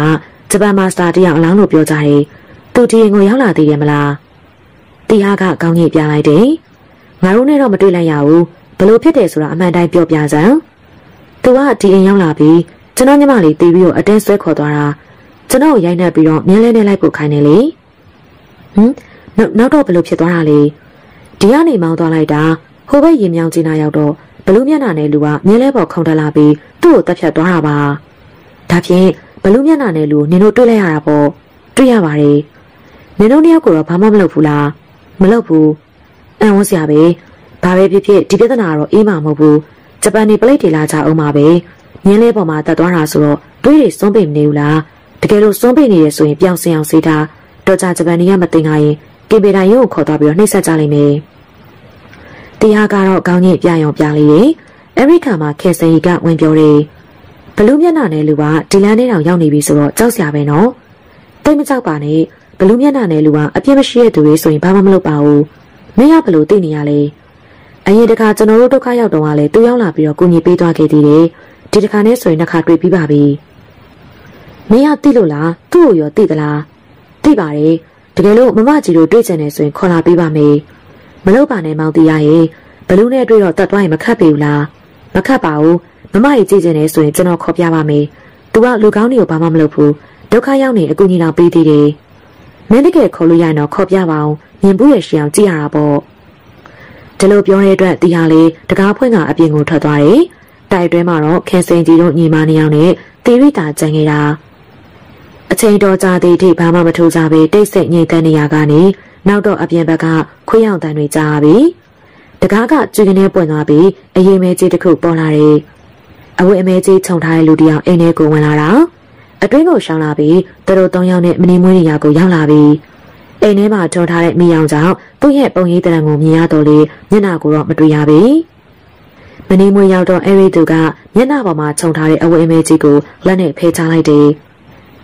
ဂျပန်မာစတာတယောက်အလောင်းလို့ပြောကြတယ်။သူဒီရင်ကိုရောက်လာသေးတယ်မလား။ တီဟာကကောင်းကြီးပြလိုက်တယ်။ငါတို့နဲ့တော့မတွေ့လိုက်ရဘူး။ဘလို့ဖြစ်တယ်ဆိုတာအမှန်တိုင်းပြောပြစမ်း။သူကဒီအိမ်ရောက်လာပြီးကျွန်တော်ညီမလေးတီးပြီးတော့အတင်းဆွဲခေါ်သွားတာကျွန်တော်ကိုရိုက်နှက်ပြီးတော့မြင်းလဲနဲ့လိုက်ဖို့ခိုင်းနေလေဟမ်နောက်တော့ဘလို့ဖြစ်သွားတာလဲဒီကနေမောင်းသွားလိုက်တာဟိုဘက်ရင်မြောင်းကျင်းနာရောက်တော့ဘလူးမျက်နှာနဲ့လူကမြင်းလဲပေါ်ခုန်တက်လာပြီးသူ့ကိုတက်ဖြတ်သွားတာပါဒါဖြင့်ဘလူးမျက်နှာနဲ့လူနင်တို့တွေ့လိုက်ရတာပေါ့တွေ့ရပါတယ်နင်တို့နှစ်ယောက်ကိုတော့ဘာမှမလုပ်ဘူးလား မလုပ်ဘူးအံ့ဝန်းစရာပဲဘာပဲဖြစ်ဖြစ်ဒီပြဿနာကတော့အေးမှာမဟုတ်ဘူးဂျပန်နေပလိတ်တွေလာကြအောင်ပါပဲမြင်းလဲပေါ်မှာတက်သွားတာဆိုတော့တွေးတွေစွန့်ပိတ်မနေဘူးလားတကယ်လို့စွန့်ပိတ်နေရဆိုရင်ပြောင်းစင်အောင်စေးတာတော့ကြဂျပန်နေကမတင်ကြရင်ကေပေတိုင်ရုံကိုခေါ်သွားပြီးတော့နှိပ်စက်ကြလိမ့်မယ်တရားကတော့ကောင်းကြီးပြရုံပြလေးတယ်အမေရိကန်မှာခေဆန်ကြီးကဝင်ပြောတယ်ဘလူးမျက်နှာနဲ့လူကဒီလန်ထဲတောင်ရောက်နေပြီဆိုတော့ကြောက်စရာပဲနော်တိတ်မကြောက်ပါနဲ့ ဘလူးမျက်နှာနဲ့လူကအပြစ်မရှိတဲ့သူတွေဆိုရင်ဘာမှမလုပ်ပါဘူးမင်းကဘလို့သိနေရလဲအရင်တခါကျွန်တော်တို့ဒုက္ခရောက်တော့ကလည်းသူရောက်လာပြီးတော့ကိုကြီးပေးသွားခဲ့သေးတယ်ဒီတခါနဲ့ဆိုရင်နှစ်ခါတွေ့ပြီးပါပြီမင်းကသိလို့လားသူ့ကိုရောသိသလားသိပါတယ်တကယ်လို့မမကြီးတို့တွေ့ကြတယ်ဆိုရင်ခေါ်လာပေးပါမယ်မလုပ်ပါနဲ့မောင်တီရရဲ့ဘလူးနဲ့တွေ့တော့တတ်သွားရင်မခတ်ပေဘူးလားမခတ်ပါဘူးမမကြီးကြည့်ကြတယ်ဆိုရင်ကျွန်တော်ခေါ်ပြပါမယ်သူကလူကောင်းတွေကိုဘာမှမလုပ်ဘူးဒုက္ခရောက်နေအကူကြီးတော်ပေးသေးတယ် မင်းတကယ်ခေါ်လို့ရရင်တော့ခေါ်ပြပါအောင်မြင်ဘူးရရှိအောင်ကြည့်ရတာပေါ့ဒီလိုပြောတဲ့အတွက်တီဟာလေးတကားဖွင့်ကအပြင်ကိုထွက်သွားတယ်တိုက်တွဲမှာတော့ခင်စင်ကြီးတို့ညီမနှစ်ယောက်နဲ့တီရိတာကြံခဲ့တာအချိန်တော်ကြာသည့်အထိဘာမှမထိုးကြပဲတိတ်ဆိတ်ငြိမ်သက်နေရကနေနောက်တော့အပြင်ဘက်ကခွေးရောင်တန်တွေကြားပြီးတကားကကျွေကနေပွင့်သွားပြီးအရေးမဲကြီးတစ်ခုပေါ်လာတယ်အဝတ်အမဲကြီးခြုံထားတဲ့လူတစ်ယောက်အိမ်ထဲကိုဝင်လာတာ အတွင်းကိုရှောင်းလာပြီးသူတို့သုံးယောက်နဲ့မနေမွေးနေရကိုရောက်လာပြီးအိမ်ထဲမှာထုံထားတဲ့မိယောင်ကြောင့်သူ့ရဲ့ပုံရိပ်တံကိုမြင်ရတော့လေမျက်နှာကိုတော့မတွေ့ရပြီမနေမွေရောက်တော့အဲရီသူကမျက်နှာပေါ်မှာခြုံထားတဲ့အဝတ်အမဲကြီးကိုလက်နဲ့ဖဲချလိုက်တယ်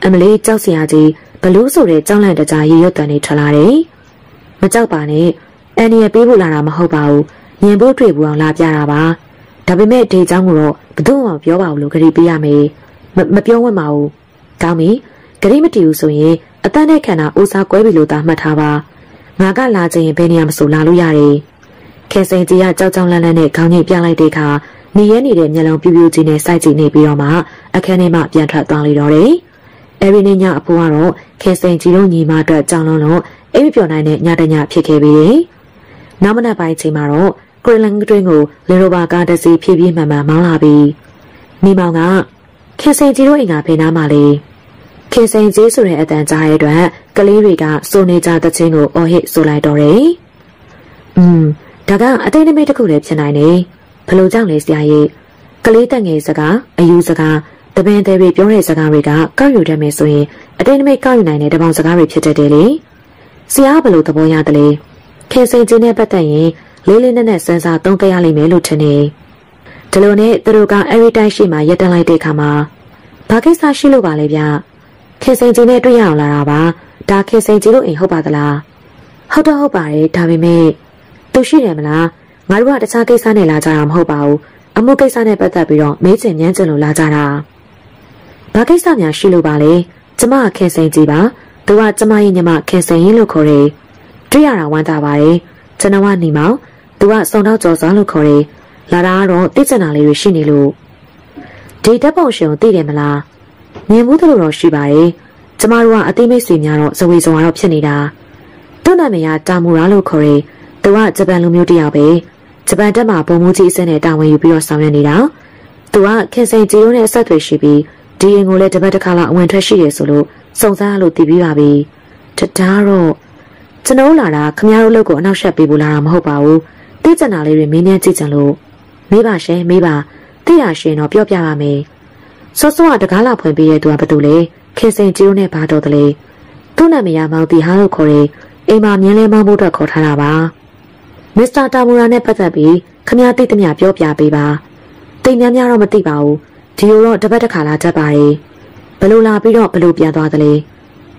အမလေးကြောက်စရာကြီးဘလူးဆိုတဲ့ကြောက်လန့်တကြားရေရွတ်တန်နေထွက်လာတယ်။မကြောက်ပါနဲ့။အန်နီရပေးဖို့လာတာမဟုတ်ပါဘူး။မြင်ဖို့တွေ့ဖို့အောင်လာပြတာပါ။ဒါပေမဲ့ဒီเจ้าကိုတော့ဘယ်သူမှမပြောပါဘူးလို့ကြိပေးရမယ်။မပြောဝတ်ပါဘူး။ ကောင်းပြီ။ကြိမတည်ဘူးဆိုရင်အတန်းနဲ့ခန္ဓာအိုးစားကွဲပြီလို့သာမှတ်ထားပါ။ငါကလာခြင်းရင်ဘယ်နေရာမဆိုလာလို့ရတယ်။ခေစင်ကြီးကကြောက်ကြောက်လန့်လန့်နဲ့ခေါင်းကြီးပြလိုက်တဲ့အခါနေရဲနေတဲ့မျက်လုံးပြူးပြူးကြီးနဲ့စိုက်ကြည့်နေပြီးတော့မှအခန်းထဲမှပြန်ထွက်သွားလေတော့တယ်။အဲဒီနေ့ညအဖိုးကတော့ခေစိန်ကြီးတို့ညီမအတွက်ကြောင်လုံးလုံးအိပ်ပျော်နိုင်တဲ့ညတညဖြစ်ခဲ့ပြီ။နောက်မနက်ပိုင်းချိန်မှာတော့ကရလန်တွင်းကိုလေရိုဘာကားတစ်စီးဖြည်းဖြည်းမှန်မှန်မောင်းလာပြီးမိမောင်က ခေစိန်ကြီးတို့အိမ်ကဖေးနားမှာလေခေစိန်ကြီးဆိုတဲ့အတန်ကြားတဲ့အတွက်ကလေးတွေကစိုးနေကြတဲ့ချင်းကိုအော်ဟစ်ဆိုလိုက်တော့တယ်။อืมဒါကအတိတ်နမိတ်တစ်ခုလည်းဖြစ်နိုင်တယ်။ဘလို့ကြောင့်လဲဆရာကြီးကလေးတက်ငယ်စကားအယူစကားတပင်သေးတွေပြောတဲ့စကားတွေကကောက်ယူတတ်မယ်ဆိုရင်အတိတ်နမိတ်ကောက်ယူနိုင်တဲ့တပေါင်းစကားတွေဖြစ်တတ်တယ်လေဆရာဘယ်လိုသဘောရတယ်လဲခေစိန်ချင်းနဲ့ပတ်သက်ရင်လေးလေးနက်နက်စမ်းစာသုံးသပ်ရလိမ့်မယ်လို့ထင်နေ ဒီလိုနဲ့သူတို့ကအဲ့ဒီတိုင်းရှိမှရက်တန်းလိုက်တဲ့အခါမှာဘာကိစ္စရှိလို့ပါလဲဗျခေစိန်ချင်းနဲ့တွေ့ရအောင်လာတာပါဒါခေစိန်ချင်းတို့အိမ်ဟုတ်ပါသလားဟုတ်တော့ဟုတ်ပါတယ်ဒါပေမဲ့သူရှိတယ်မလားငါတို့ကတခြားကိစ္စနဲ့လာကြတာမဟုတ်ပါဘူးအမှုကိစ္စနဲ့ပတ်သက်ပြီးတော့မေးချင်ညမ်းချင်လို့လာကြတာဘာကိစ္စများရှိလို့ပါလဲကျမခင်စိန်ကြီးပါသူကကျမရဲ့ညီမခင်စိန်ရင်လို့ခေါ်တယ်တွေ့ရတာဝမ်းသာပါတယ်ကျွန်တော်ကနေမောင်သူကစုံတော့ကြော်စွာလို့ခေါ်တယ် လာတာကတော့တိကျနာလေးတွေရှိနေလို့ဒီတပ်ပုံရှင်ကိုသိတယ်မလားမြင်မှုသလိုတော့ရှိပါတယ်ကျမတို့ကအသိမိတ်ဆွေများတော့ဇဝေဇဝါတော့ဖြစ်နေတာသူ့နာမည်ကတာမူရာလို့ခေါ်တယ်သူကဂျပန်လူမျိုးတယောက်ပဲဂျပန်တပ်မှာပုံမှုကြီးအစနဲ့တာဝန်ယူပြီးတော့ဆောင်ရွက်နေတာသူကခင်စိန်ကြီးတို့နဲ့အဆက်အသွယ်ရှိပြီးဒီရင်ကိုလည်းတပတ်တစ်ခါလောက်အဝင်ထွက်ရှိရဆိုလို့စုံစမ်းလို့တည်ပြီးပါပြီတဒါတော့ကျွန်တော်လာတာခမရတို့လုပ်ကိုအနောက်ရှက်ပေးဖို့လာတာမဟုတ်ပါဘူးသိကျင်တာလေးတွေမင်းနဲ့ကြည့်ကြလို့ မေးပါရှင်မေးပါသိရရှင်တော့ပြောပြပါမယ်စောစောကတကားလာဖွင့်ပေးတဲ့သူကဘာတူလဲခင်စိန်ကြီးတို့နဲ့ဘာတော်တလဲသူ့နာမည်ကမောင်တီဟာလို့ခေါ်တယ်အိမ်မှာမြင်းလဲမောင်းဖို့အတွက်ခေါ်ထားတာပါမစ္စတာတာမူရာနဲ့ပတ်သက်ပြီးခမရသိသမျှပြောပြပေးပါတိတ်များများတော့မသိပါဘူးဒီလိုတော့တပတ်တစ်ခါလာတတ်ပါတယ်ဘလို့လာပြီးတော့ဘလို့ပြန်သွားသလဲ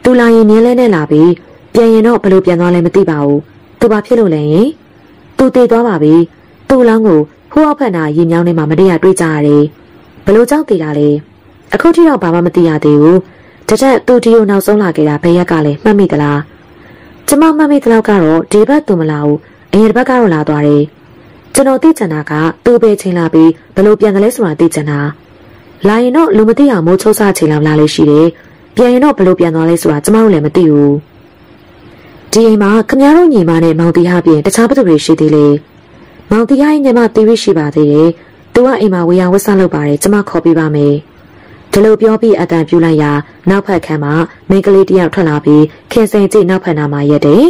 သူလာရင်မြင်းလဲနဲ့လာပြီးပြန်ရင်တော့ဘလို့ပြန်သွားလဲမသိပါဘူးသူဘာဖြစ်လို့လဲရင်သူတည်သွားပါပြီသူ့လောင်းကို ဟိုးအောက်ဖက်နာရေမြောင်းထဲမှာမတည့်ရတွေးကြရတယ်ဘလို့ကြောက်တည်တာလဲအခုထိတော့ဘာမှမသိရသေးဘူးတထက်သူဒီကိုနောက်ဆုံးလာခဲ့တာဘယ်ရက်ကလဲမှတ်မိသလားကျမမှတ်မိသလောက်ကတော့ဒီဘက်သူမလာဘူးအရင်ဘက်ကတော့လာသွားတယ်ကျွန်တော်သိချင်တာကသူ့ပဲချင်းလာပြီးဘလို့ပြန်တယ်လဲဆိုတာသိချင်တာလာရင်တော့လူမသိအောင်မိုးချုပ်ဆချိန်လောက်လာလေးရှိတယ်ပြန်ရင်တော့ဘလို့ပြန်သွားလဲဆိုတာကျမတို့လည်းမသိဘူးဒီအိမ်မှာခမရတို့ညီမနဲ့မောင်တီဟာပြင်တခြားဘသူတွေရှိသေးလေ မောင်တီဟာညီမတီးရရှိပါသေးတယ်သူကအိမ်မှာဝေယံဝတ်ဆလုပ်ပါတယ်ကျမခေါ်ပြပါမယ်ဒီလိုပြောပြီးအတန်ပြူလိုက်ရာနောက်ဖက်ခန်းမှာမိန်းကလေးတယောက်ထွက်လာပြီးခင်စိန်ကြည့်နောက်ဖက်နာမှာရက်တယ်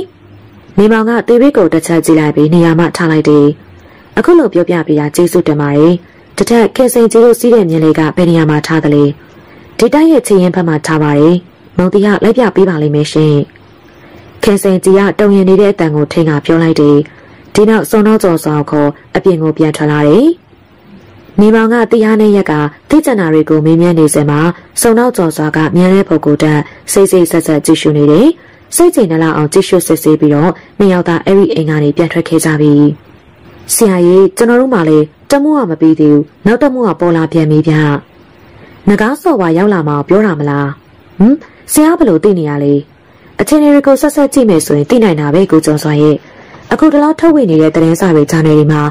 မိမောင်ကတေးရိတ်ကိုတစ်ချက်ကြည့်လိုက်ပြီးနေရာမှာထားလိုက်တယ်အခုလိုပြောပြပြတာကျေးဇူးတင်ပါတယ်တထက်ခင်စိန်ကြီးတို့စီးတဲ့မြင်လေးကဘယ်နေရာမှာထားသလဲဒီတိုက်ရဲ့ချင်ရင်ဘက်မှာထားပါတယ်မုံတီကလိုက်ပြပေးပါလိမ့်မယ်ရှင်ခင်စိန်ကြီးကတုံရင်နေတဲ့အတန်ကိုထိန်ကပြောလိုက်တယ် ဒီနောက်စုံတော့ကြော်ဆောင်ခေါ်အပြင်ကိုပြန်ထွက်လာတယ်နေမောင်ကတရားနဲ့ရက်ကသိကျန်တာတွေကိုမေးမြန်းနေစမှာစုံတော့ကြော်စွာကမြန်တဲ့ပုံကိုတက်စိတ်စိတ်ဆက်ဆက်ကြည့်ရှုနေတယ်စိတ်ကြင်နှလောက်အောင်ကြည့်ရှုစစ်ဆေးပြီးတော့နှစ်ယောက်သားအဲ့ဒီအိမ်ကနေပြန်ထွက်ခဲ့ကြပြီဆရာကြီးကျွန်တော်တို့မှလည်းတမှုကမပြီးသေးဘူးနောက်တမှုကပေါ်လာပြန်ပြီဗျငကားစော်ဝါရောက်လာမှပြောတာမလားဟမ်ဆရာဘလို့သိနေရလဲအချင်းတွေကိုဆက်ဆက်ကြည့်မယ်ဆိုရင်သိနိုင်တာပဲကိုကျော်စွာရဲ့ အခုတလောက်ထုတ်ဝေနေတဲ့သတင်းစာတွေဂျာနယ်တွေမှာ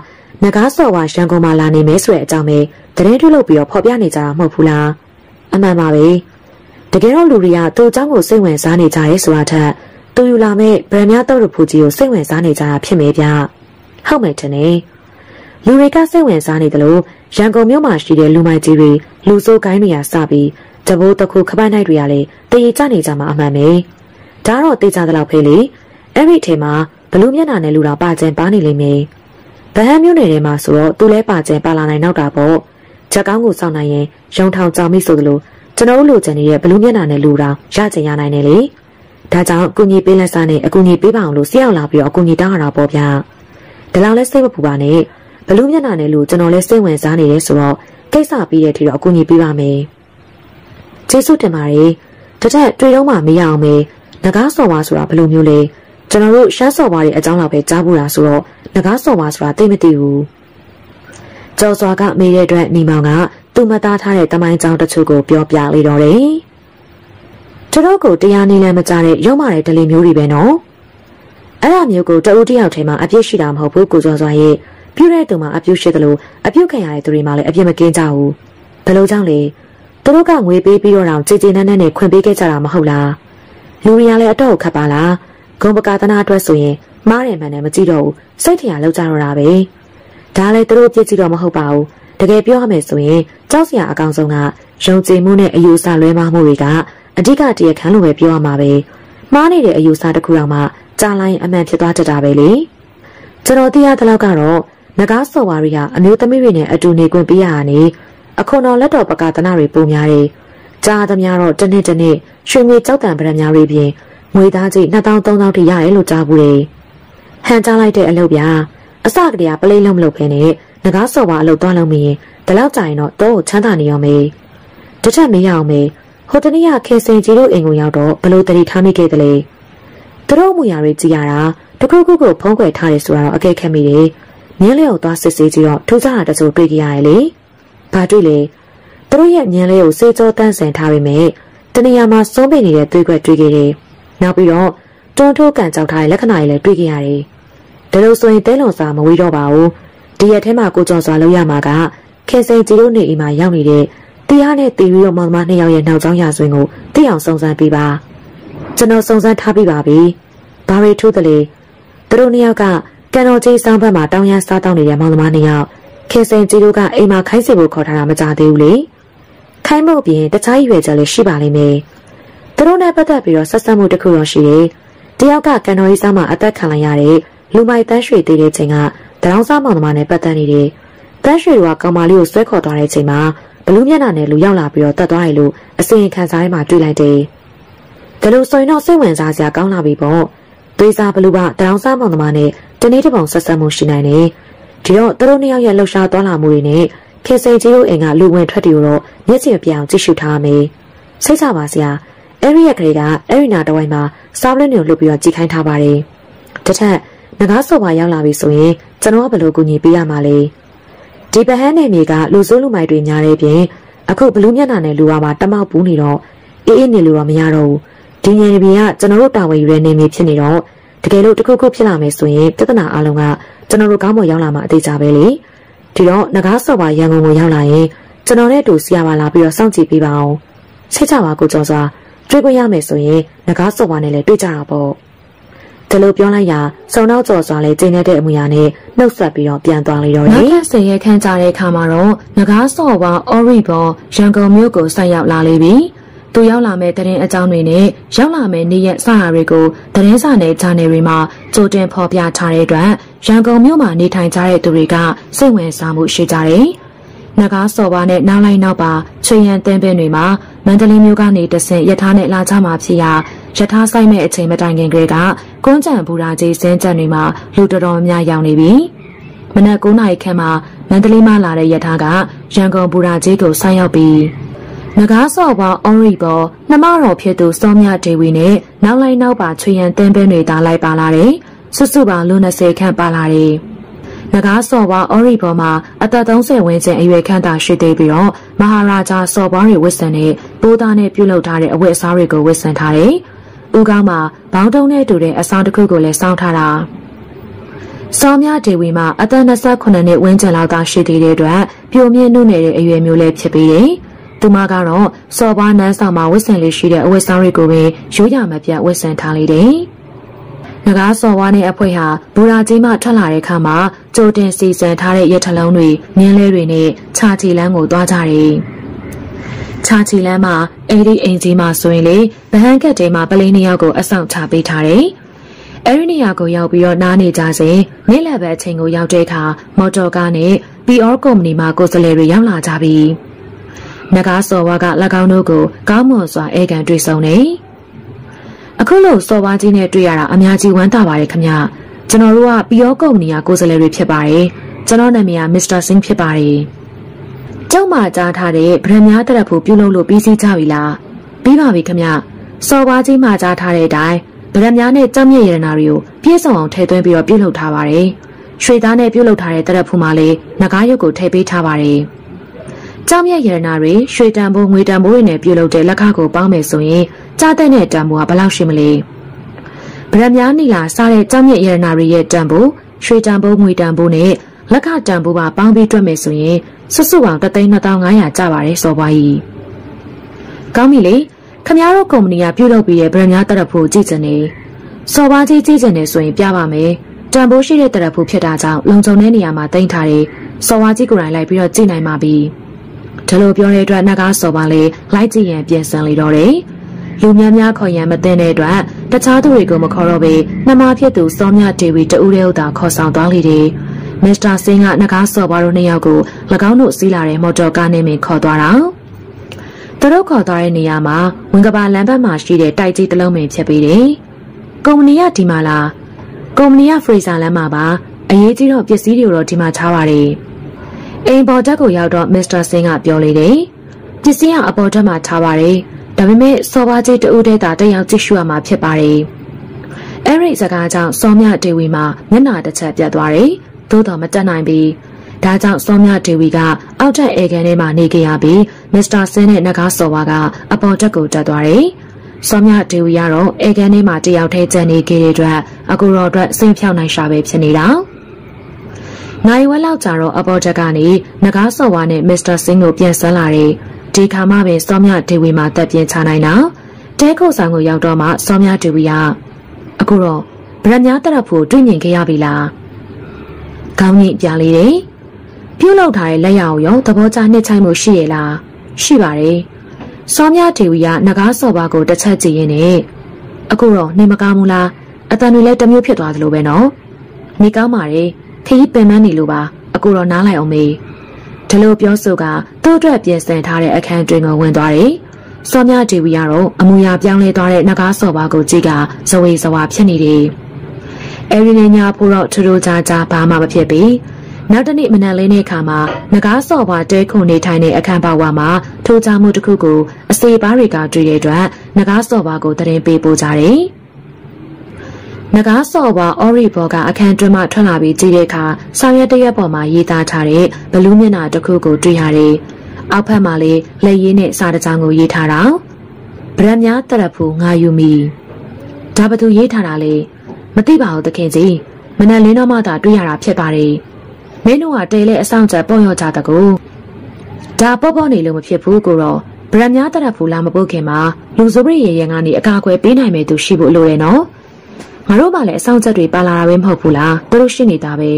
ငကားစော်ဝါရန်ကုန်မှာလာနေမယ်ဆိုတဲ့အကြောင်းပဲသတင်းထုတ်လုပ်ပြီးတော့ဖော်ပြနေကြတာမဟုတ်ဘူးလားအမှန်ပါပဲတကယ်တော့လူတွေကသူ့အကြောင်းကိုစိတ်ဝင်စားနေကြရဲဆိုတာထက်သူယူလာမဲ့ဗရမ ्या တော့ရဖူကြီးကိုစိတ်ဝင်စားနေကြတာဖြစ်မယ်ဗျဟုတ်မယ်ထင်တယ်လူတွေကစိတ်ဝင်စားနေတယ်လို့ရန်ကုန်မြို့မှာရှိတဲ့လူမိုက်ကြီးတွေလူစိုးကိုင်းတွေကစပြီးတဘိုးတခုခပတ်နိုင်တွေကလည်းတရေကြနေကြမှာအမှန်ပဲဒါတော့သိကြသလောက်ဖေးလေအဲ့ဒီထဲမှာ ဘလူမျက်နှာနဲ့လူတော်ပါကျန်ပါနေလိမ့်မယ်ဗဟန်းမြို့နယ်ထဲမှာဆိုတော့သူလဲပါကျန်ပါလာနိုင်တော့တာပေါ့ချက်ကောင်းကိုစောင့်နိုင်ရင်ရုံထောင်ကြောင်မိဆိုသလိုကျွန်တော်တို့လိုချင်နေတဲ့ဘလူမျက်နှာနဲ့လူတော်ရချင်ရနိုင်တယ်လေဒါကြောင့်အကူကြီးပေးလက်စားနဲ့အကူကြီးပေးပါအောင်လို့ဆရာအောင်လာပြီးတော့အကူကြီးတောင်းရတာပေါ့ဗျာဒီလောက်လဲစိတ်မပူပါနဲ့ဘလူးမျက်နှာနဲ့လို့ကျွန်တော်လဲစိတ်ဝင်စားနေတယ်ဆိုတော့ကိစ္စပြီးတဲ့အထိတော့အကူအညီပေးပါမယ်ကျေးဇူးတင်ပါတယ်တထက်တွေ့တော့မှမရအောင်ပဲငကားစော်ပါဆိုတာဘယ်လိုမျိုးလဲ ကျွန်တော်တို့ရှမ်းစော်ပါတွေအကြောင်းလောက်ပဲကြားဘူးလားဆိုတော့ငကားစော်ပါဆိုတာသိမသိဘူးကျော်စွာကမေးတဲ့အတွက်ညီမောင်ကသူ့မသားထားတဲ့တမိုင်းကြောင်းတချို့ကိုပြောပြလေတော့တယ်ကျွန်တော်ကိုတရားနေလည်းမကြတဲ့ရုံမာတဲ့ဒလီမျိုးတွေပဲနော်အဲ့ဒါမျိုးကိုတအူးတယောက်ထဲမှာအပြစ်ရှိတာမဟုတ်ဘူးကိုကျော်စွာရဲ့ပြုတဲ့သူမှာအပြုရှိသလိုအပြုခံရတဲ့သူတွေမှာလည်းအပြစ်မကင်းကြဘူးဘယ်လိုကြောင့်လဲသူတို့ကငွေပေးပြီးတော့တောင်ကြည်ကြည်နန်းနန်းနဲ့ခွင့်ပေးခဲ့ကြတာမဟုတ်လားလူတွေကလည်းအတော့ခတ်ပါလား ဂုံပကာသနာအတွက်ဆိုရင်မားတယ်မှန်တယ်မကြည့်တော့ဘူးစိတ်ထင်ရလောက်ကြတော့တာပဲဒါလည်းသူတို့ပြစ်ကြည့်တော့မဟုတ်ပါဘူးတကယ်ပြောရမယ်ဆိုရင်ကြောက်စရာအကောင်ဆုံးကယုံကြည်မှုနဲ့အယူအဆလွဲမှားမှုတွေကအဓိကတရခန်းလိုပဲပြောရမှာပဲမှားနေတဲ့အယူအဆတစ်ခုတော့မှကြားလိုက်အမှန်ဖြစ်သွားတတ်တာပဲလေကျွန်တော်သိရတဲ့လောက်ကတော့ငကားစော်ဝါရီကအမျိုးသမီးတွေနဲ့အတူနေခွင့်ပေးရတာနေအခွန်တော်လက်တော်ပကသနာတွေပုံများတယ်။ကြားသမျှတော့တစ်နှစ်တစ်နှစ်ရွှေငွေကြောက်တံပရံများတွေပြင် ငွေသားကြီး2000 3000ထိရတယ်လို့ကြားဘူးလေ။ဟန်ကြားလိုက်တဲ့အလုပ်ပြအစကတည်းကပလိမ့်လုံးမလုပ်ဖ ೇನೆ ငကားစော်ဝါအလုပ်သွားလို့မရင်ဒီလောက်ကြာရင်တော့တော့ချမ်းသာနေရောမေ။တစ်ချက်မေးရအောင်မေဟိုတနေ့ကခင်စင်ကြီးတို့အိမ်ကိုရောက်တော့ဘလို့တတိထားမိခဲ့တယ်လေ။သူတို့မူရာတွေကြည်ရတာတခုခုကိုဖုံးကွယ်ထားတယ်ဆိုတော့အကဲခက်မိတယ်။မြင်းလေးကိုသွားစစ်ဆေးကြည့်တော့ထူးခြားတာတချို့တွေ့ကြရတယ်လေ။ဘာတွေ့လဲ။သူတို့ရဲ့မြင်းလေးကိုစေကြောတန့်ဆင်ထားပေမဲ့တနေရာမှာစိုးပိနေတဲ့သွေးခွက်တွေ့ခဲ့တယ်။ နောက်ပြီးတော့တွန်းထိုးကန်ကြောက်ထားတဲ့လက္ခဏာတွေလည်းတွေ့ခဲ့ရတယ်။ဒါလို့ဆိုရင်တဲလွန်စာမဝေးတော့ပါဘူး။ဒီရက်ထဲမှာကိုကျော်စွာလောက်ရမှာကခင်စိန်ကြီးတို့နေအိမ်မှာရောက်နေတဲ့တရားနဲ့တီရီတို့မောင်မနှစ်ယောက်ရဲ့နောက်ကျောင်းရာဇဝင်ကိုသိအောင်စုံစမ်းပေးပါ။ကျွန်တော်စုံစမ်းထားပြီးပါပြီ။ဘာတွေထိုးတယ်လဲ။သူတို့နှစ်ယောက်ကကန်တော်ကြီးစောင်းဘက်မှာတောင်းရမ်းစားတောင်းနေတဲ့မောင်သမားနှစ်ယောက်ခခင်စင်ကြီးတို့ကအိမ်မှာခိုင်းစီဖို့ခေါ်ထားတာမကြသေးဘူးလေခိုင်းဖို့ပြင်တခြားရွယ်ချက်လည်းရှိပါလိမ့်မယ် သူတို့နဲ့ပတ်သက်ပြီးတော့ဆက်ဆက်မှုတစ်ခုတော့ရှိတယ်တယောက်ကကန်တော်ကြီးစားမှာအသက်ခံလိုက်ရတဲ့လူမိုက်တန်းရွှေတည်တဲ့ချိန်ကတရောင်းစားမောင်သမားနဲ့ပတ်သက်နေတယ်တန်းရွှေကကောင်မလေးကိုဆွဲခေါ်သွားတဲ့ချိန်မှာဘလူးမျက်နှာနဲ့လူရောက်လာပြီးတော့တတ်သွားတယ်လို့အစီရင်ခံစာထဲမှာတွေ့လိုက်တယ်ဒါလို့ဆိုရင်တော့စိတ်ဝင်စားစရာကောင်းလာပြီပေါ့သွေးစားဘလူးကတရောင်းစားမောင်သမားနဲ့တနေ့တစ်ပုံဆက်ဆက်မှုရှိနိုင်တယ်ဒီတော့သူတို့နှစ်ယောက်ရဲ့လှုပ်ရှားသွားလာမှုတွေနဲ့ခင်စိန်ကြီးတို့အိမ်ကလူဝင်ထွက်တွေကိုတော့မျက်စိမပြောင်ကြည့်ရှုထားမယ်စိတ်ချပါစရာ အဲ့ဒီရက်ကလေးကအဲ့ဒီနာတဝိုင်းမှာစားပလင်းတွေကိုလှုပ်ပြီးတော့ကြည်ခိုင်းထားပါတယ်တထက်ငကားစော်ပါရောက်လာပြီဆိုရင်ကျွန်တော်ကဘယ်လိုကူညီပေးရမှာလဲဒီပဟန်းနယ်မြေကလူစိုးလူမိုက်တွေညားတဲ့ပြင်အခုဘလူးမျက်နှာနဲ့လူဝါမှာတမောက်ပူးနေတော့အေးအေးနေလို့တော့မရတော့ဘူးဒီညနေပြည်ကကျွန်တော်တို့တာဝန်ယူတဲ့နေမြေဖြစ်နေတော့တကယ်လို့တခုခုဖြစ်လာမယ်ဆိုရင်ပြဿနာအလုံးကကျွန်တော်တို့ကောင်းမွန်ရောက်လာမှအသေးကြပဲလေဒီတော့ငကားစော်ပါရန်ကုန်ကိုရောက်လာရင်ကျွန်တော်နဲ့တူစီရပါလာပြီးတော့စောင့်ကြည့်ပေးပါအောင်စိတ်ချပါကိုကျော်စွာ တွေ့ခွင့်ရမယ်ဆိုရင်ငကားစော်ပါနဲ့လည်းတွေ့ကြတာပေါ့ဒါလိုပြောလိုက်ရာစုံနောက်ကျော်စွာလည်းကျင်းနေတဲ့အမူအရာနဲ့နှုတ်ဆက်ပြီးတော့ပြန်သွားလေတော့တယ်။နောက်ဆယ်ရက်ခန့်ကြာတဲ့အခါမှာတော့ငကားစော်ဝါအော်ရီဘောရန်ကုန်မြို့ကိုဆက်ရောက်လာလေပြီ။သူရောက်လာမဲ့တရင်အကြောင်းတွေနဲ့ရောက်လာမဲ့နေ့ရက်စရာတွေကိုတရင်စာနဲ့ဂျာနယ်တွေမှာကြိုတင်ဖော်ပြထားတဲ့အတွက်ရန်ကုန်မြို့မှာနေထိုင်ကြတဲ့သူတွေကစိတ်ဝင်စားမှုရှိကြတယ်။နဂါးစော်ပါနဲ့နောက်လိုက်နောက်ပါချွေရန်တင်းပင်တွေမှာ မန္တလေးမြို့ကနေတဆင့်ရထားနဲ့လာကြမှာဖြစ်ရာရထားဆိုင်မဲ့အချိန်မတိုင်ခင်ကလေးကကွန်းကြံဘူရာကြီးစင်းကြံတွေမှာလူတော်တော်များရောက်နေပြီ။မနက်9နာရီခန့်မှာမန္တလေးမှလာတဲ့ရထားကရန်ကုန်ဘူရာကြီးကိုဆိုင်းရောက်ပြီးငကားစော်ပေါအော်ရီပေါ်နှမတော်ဖြစ်သူစောမြဒေဝီနဲ့နောက်လိုက်နောက်ပါချွေရန်တင်းပင်းတွေသာလိုက်ပါလာတယ်။စွစုပေါင်းလူ20ခန့်ပါလာတယ်။ ငကားစော်ပေါအော်ရီပေါ်မှာအသက်30ဝန်းကျင်အရွယ်ခန့်သာရှိသေးပြီးတော့မဟာရာဂျာစော်ပေါတွေဝတ်ဆင်တဲ့ပိုးသားနဲ့ပြုလုပ်ထားတဲ့အဝတ်အစားတွေကိုဝတ်ဆင်ထားတယ်။ဦးကောင်းမှာဘောင်းတုံးနဲ့တူတဲ့အဆောင်တစ်ခုကိုလည်းစောင်းထားတာစောမြဒေဝီမှာအသက်28နှစ်ဝန်းကျင်လောက်သာရှိသေးတဲ့အတွက်ပြိုမြင့်နှုတ်နေတဲ့အရွယ်မျိုးလည်းဖြစ်ပြီးတယ်။သူမကတော့စော်ပွားနန်းဆောင်မှာဝတ်ဆင်လေးရှိတဲ့အဝတ်ဆောင်တွေကိုပဲရိုးရမပြတ်ဝတ်ဆင်ထားလေတယ်။ ငကားစော်ဝါနဲ့အဖွဲဟာဘူရာကြီးမှထွက်လာတဲ့အခါမှာကြိုတင်စီစဉ်ထားတဲ့ရထလုံးတွေမြင်းလဲတွေနဲ့ခြာချီလန်းကိုသွားကြတယ်။ခြာချီလန်းမှာအဲ့ဒီအိမ်ကြီးမှာဆိုရင်လေဗဟန်းကက်တဲမှာပလင်းနှစ်ယောက်ကိုအဆောင်ချပေးထားတယ်။အဲ့ဒီနေရာကိုရောက်ပြီးတော့နားနေကြစဉ်နေ့လယ်ပဲအချိန်ကိုရောက်တဲ့အခါမော်တော်ကားနဲ့ PR ကုမ္ပဏီမှာကိုယ်စားလှယ်တွေရောက်လာကြပြီ။နဂါစော်ဝါက၎င်းတို့ကိုကောင်းမွန်စွာအေကန်တွေ့ဆုံနေ။ အခုလို့စော်ဝါကြီးနဲ့တွေ့ရတာအများကြီးဝမ်းသာပါတယ်ခင်ဗျ။ကျွန်တော်တို့က PR ကုမ္ပဏီကကိုယ်စားလှယ်တွေဖြစ်ပါတယ်။ကျွန်တော်နာမည်က Mr. Singh ဖြစ်ပါတယ်။ကျောက်မာကြားထားတဲ့ဗရမ ्या တရက်ဖို့ပြုလုပ်လို့ပြီးစီးကြပြီလားပြီးပါပြီခမစော်ပါကြီးမှာကြားထားတဲ့အတိုင်းဗရမ ्या နဲ့ကြောက်မြင့်ရတနာတွေကိုပြည့်စုံအောင်ထည့်သွင်းပြီးတော့ပြုလုပ်ထားပါတယ်ရွှေသားနဲ့ပြုလုပ်ထားတဲ့တရက်ဖို့မှာလည်းငကားရုပ်ကိုထည့်ပေးထားပါတယ် ကြောက်မြတ်ရတနာတွေရွှေတံပိုးငွေတံပိုးတွေနဲ့ပြုလုပ်တဲ့လက်ခကိုပေါင်းမယ်ဆိုရင်ကြားတဲ့နဲ့တံပိုးကဘယ်လောက်ရှိမလဲဗရမ ्या နီလာစားတဲ့ကြောက်မြတ်ရတနာတွေရဲ့တံပိုးရွှေတံပိုးငွေတံပိုးနဲ့လက်ခတံပိုးပါပေါင်းပြီးတွက်မယ်ဆိုရင်စွတ်စွအောင်3,2500ကျပါတယ်စော်ပွားကြီးကောင်းပြီလေခမရတို့ကုမ္ပဏီကပြုလုပ်ပြီးတဲ့ဗရန်များတရက်ဖို့ကြည့်ချင်နေစော်ပွားကြီးကြည့်ချင်နေဆိုရင်ပြပါမယ်တန်ဖိုးရှိတဲ့တရက်ဖို့ဖြစ်တာကြောင့်လုံခြုံတဲ့နေရာမှာတင်ထားတယ်စော်ပွားကြီးကိုယ်တိုင်လိုက်ပြီးတော့ကြည့်နိုင်ပါပြီ ဒါလိုပြောတဲ့အတွက်နှကားစော်ပါလေလိုက်ကြည့်ရင်ပြင်ဆင်လေတော့တယ်လူများများခေါ်ရန်မသိတဲ့အတွက်တခြားသူတွေကိုမခေါ်တော့ဘဲနှမဖြစ်သူစောမြဒေဝီတူဦးတဲ့ဥသာခေါ်ဆောင်သွားလေတယ်မစ္စတာဆင်းကနဂါးစော်ပါတို့နှစ်ယောက်ကို၎င်းတို့စီးလာတဲ့မော်တော်ကားနဲ့ပင်ခေါ်သွားတာ။သူတို့ခေါ်သွားတဲ့နေရာမှာဝင်ကဘာလမ်းဘက်မှာရှိတဲ့တိုက်ကြီးတစ်လုံးပင်ဖြစ်ပြီးတယ်။ကုမ္ပဏီကဒီမှာလား။ကုမ္ပဏီကဖရီဇာလမ်းမှာပါ။အရေးကြီးတော့ပစ္စည်းတွေတော့ဒီမှာချပါတယ်။ အိမ်ပေါ်တက်ကိုရောက်တော့မစ္စတာဆင်းကပြောလေတယ်။ပစ္စည်းကအပေါ်တက်မှာထားပါတယ်။ဒါပေမဲ့စော်ပါကြီးတူတဲ့တာတက်ရောက်ကြည့်ရှုရမှာဖြစ်ပါတယ်။အဲ့ဒီစကားကြောင့်စောမြဒေဝီမှာမျက်နာတစ်ချက်ပြတ်သွားတယ်။သို့တော်မတက်နိုင်ပြီးဒါကြောင့်စောမြဒေဝီကအောက်ထပ်အေကန်ထဲမှာနေကြရပြီးမစ္စတာဆင်းနဲ့နဂါစော်ဝါကအပေါ်တက်ကိုတက်သွားတယ်။စောမြဒေဝီကတော့အေကန်ထဲမှာတယောက်တည်းကျန်နေခဲ့တဲ့အတွက်အကူတော်အတွက်စိတ်ဖြောင်းနိုင်ရှာပဲဖြစ်နေတာ။ နိုင်ဝက်လောက်ကြာတော့အပေါ်တက်ကနေနဂါစော်ဝါနဲ့မစ္စတာဆင်းကိုပြန်ဆန်းလာတယ်။ဒီခါမှပဲစောမြဒေဝီမှာတက်ပြင်းချနိုင်တာ။တဲခုတ်ဆောင်ကိုရောက်တော့မှစောမြဒေဝီကအခုတော့ဗရမ ्या တက်ရဖို့တွေ့မြင်ခဲ့ရပြီလား။ခေါင်းညိပြလေးတယ်ပြုတ်လောက်ထားတဲ့လက်ရအောင်ရောသဘောကျနှစ်ချိုင်းမှုရှိရလားရှိပါတယ်စောမြဒေဝီကငကားစော်ပါကိုတစ်ချက်ကြည့်ရင်းနဲ့အခုတော့နေမကားဘူးလားအတန်တွေလည်းတမျိုးဖြစ်သွားသလိုပဲနော်နေကောင်းပါလေ ခရီးပင်မနေလို့ပါအခုတော့နားလိုက်အောင်မေးဒီလိုပြောဆိုကသူ့အတွက်ပြင်ဆင်ထားတဲ့အခန်းတွင်ကိုဝင်သွားတယ်စောမြဒေဝီကတော့အမူအရာပြောင်းလဲသွားတဲ့ငကားစော်ပါကိုကြည့်ကဇဝေဇဝါဖြစ်နေတယ်အဲဒီနေ့ညဖို့တော့ထူထူခြားခြားဘာမှမဖြစ်ပြီနောက်တနေ့မနက်လင်းတဲ့အခါမှာငကားစော်ပါတဲခုန်နေထိုင်တဲ့အခန်းပါဝါမှာထိုးချမှုတစ်ခုကိုအစေပါတွေကတွေ့တဲ့အတွက်ငကားစော်ပါကိုတရင်ပေးပို့ကြတယ်။ ငကားစော်ပါအော်ရီဘော်ကအခန်းတွင်းမှထွက်လာပြီးကြည့်တဲ့အခါဆောင်ရွက်တရက်ပေါ်မှာရေးသားထားတဲ့ဘလူးမျက်နှာတစ်ခုကိုတွေ့ရတယ်။အောက်ဖက်မှာလည်းလက်ရည်နဲ့စာတကြောင်ကိုရေးထားတာ။ဗရမ်များတရဖူငါယူမီဒါဘသူရေးထားတာလဲမသိပါဘူးတခင်ကြီးမနက်လင်းတော့မှသာတွေ့ရတာဖြစ်ပါတယ်။မင်းတို့ကတဲလဲအဆောင်ချက်ပေါ့ရော့ကြတကူဒါပေါ့ပေါ့နေလို့မဖြစ်ဘူးကိုတော့ဗရမ်များတရက်ဖူလာမပုတ်ခင်မှာလူစပရိရေရင်ကနေအကာအကွယ်ပေးနိုင်မယ်သူရှိဖို့လိုတယ်နော် ငါတို့မှလည်းအဆောင်ချက်တွေပါလာတာပဲမဟုတ်ဘူးလားသူတို့ရှိနေတာပဲ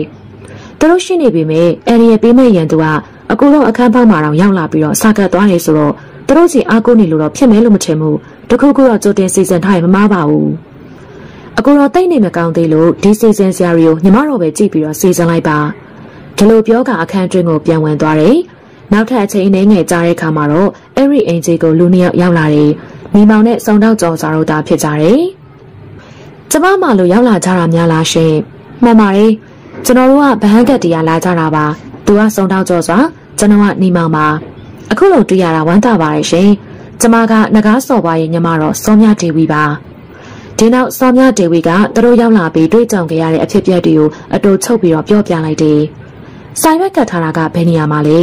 သူတို့ရှိနေပြီမဲ့အဲ့ဒီရဲ့ပေးမဲ့ရန်သူကအကူတော့အခန်းပေါက်မှာတော့ရောက်လာပြီးတော့စာကတ်သွားနေဆိုတော့သူတို့စီအားကိုးနေလို့တော့ဖြစ်မယ်လို့မထင်ဘူးတခုခုတော့ကြိုတင်စီစဉ်ထားရင်မမားပါဘူးအကူတော့တိတ်နေမကောင်းသေးလို့ဒီစီစဉ်စရာတွေကိုညီမတို့ပဲကြည့်ပြီးတော့စီစဉ်လိုက်ပါဒီလိုပြောကအခန်းတွင်းကိုပြန်ဝင်သွားတယ်။နောက်ထပ်အချိန်နဲ့ငယ်ကြားတဲ့အခါမှာတော့အဲ့ဒီအင်ဂျီကိုလူနှစ်ယောက်ရောက်လာတယ်။မိမောင်နဲ့စုံတော့ကြော်စားတော့တာဖြစ်ကြတယ်။ ကျမမှလို့ရောက်လာကြတာများလားရှင်။မှန်ပါတယ်။ကျွန်တော်တို့ကဗဟန်းကတ်တရားလာကြတာပါ။သူကစုံတော့ကြော်စွာကျွန်တော်ကနေမောင်ပါ။အခုလိုတွေ့ရတာဝမ်းသာပါတယ်ရှင်။ကျမကငကားစော်ပါရဲ့ညီမတော့စောမြဒေဝီပါ။ဒီနောက်စောမြဒေဝီကသူတို့ရောက်လာပြီးတွေ့ကြုံခဲ့ရတဲ့အဖြစ်အပျက်တွေကိုအတူချုပ်ပြီးတော့ပြောပြလိုက်တယ်။ဆိုင်ဘက်ကတ်ထားတာကဘယ်နေရာမှာလဲ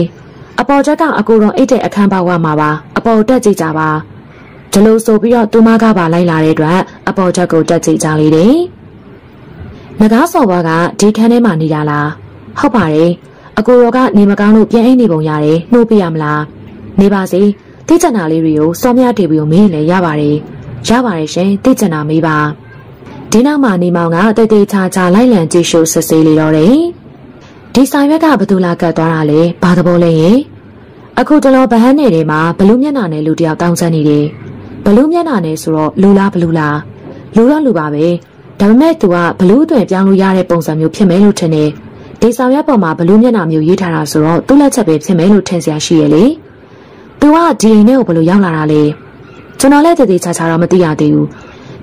အပေါ်ချက်ကအကူတော်အိတ်တဲ့အခန်းပေါက်ဝမှာပါအပေါ်တက်ကြည့်ကြပါ ဒီလိုဆိုပြီးတော့သူမကပါလိုက်လာတဲ့အတွက်အပေါ်ချက်ကိုတက်ကြည့်ကြလေတယ်ငကားစော်ဘွားကဒီခန်းထဲမှာနေရလားဟုတ်ပါတယ်အကူတော်ကနေမကောင်းလို့ပြန်အိတ်နေပုံရတယ်နှိုးပြရမလားနေပါစေတိကျနာလေးတွေကိုစောမြတေပြီးကိုမင်းလည်းရပါတယ်ရပါတယ်ရှင်တိကျနာမေးပါဒီနောက်မှာနေမောင်ကတိတ်တိတ်ချာချာလိုက်လံကြည့်ရှုစစ်ဆေးလေတော့တယ်ဒီဆိုင်ရွက်ကဘသူလာကတ်သွားတာလဲဘာသဘောလဲရင်အခုတလောဗဟန်းနယ်ထဲမှာဘလူးမျက်နှာနဲ့လူတယောက်တောင်းဆနေတယ် ဘလူးမျက်နှာနဲ့ဆိုတော့လူလားဘလူးလားလူတော့လူပါပဲဒါပေမဲ့သူကဘလူးအသွင်ပြောင်းလို့ရတဲ့ပုံစံမျိုးဖြစ်မယ်လို့ထင်တယ်ဒီဆောင်ရွက်ပေါ်မှာဘလူးမျက်နှာမျိုးရေးထားတာဆိုတော့သူ့လက်ချက်ပဲဖြစ်မယ်လို့ထင်စရာရှိရဲ့လေသူကဒီအိမ်ထဲကိုဘလို့ရောက်လာတာလဲကျွန်တော်လည်းတည်တည်ချာချာတော့မသိရသေးဘူး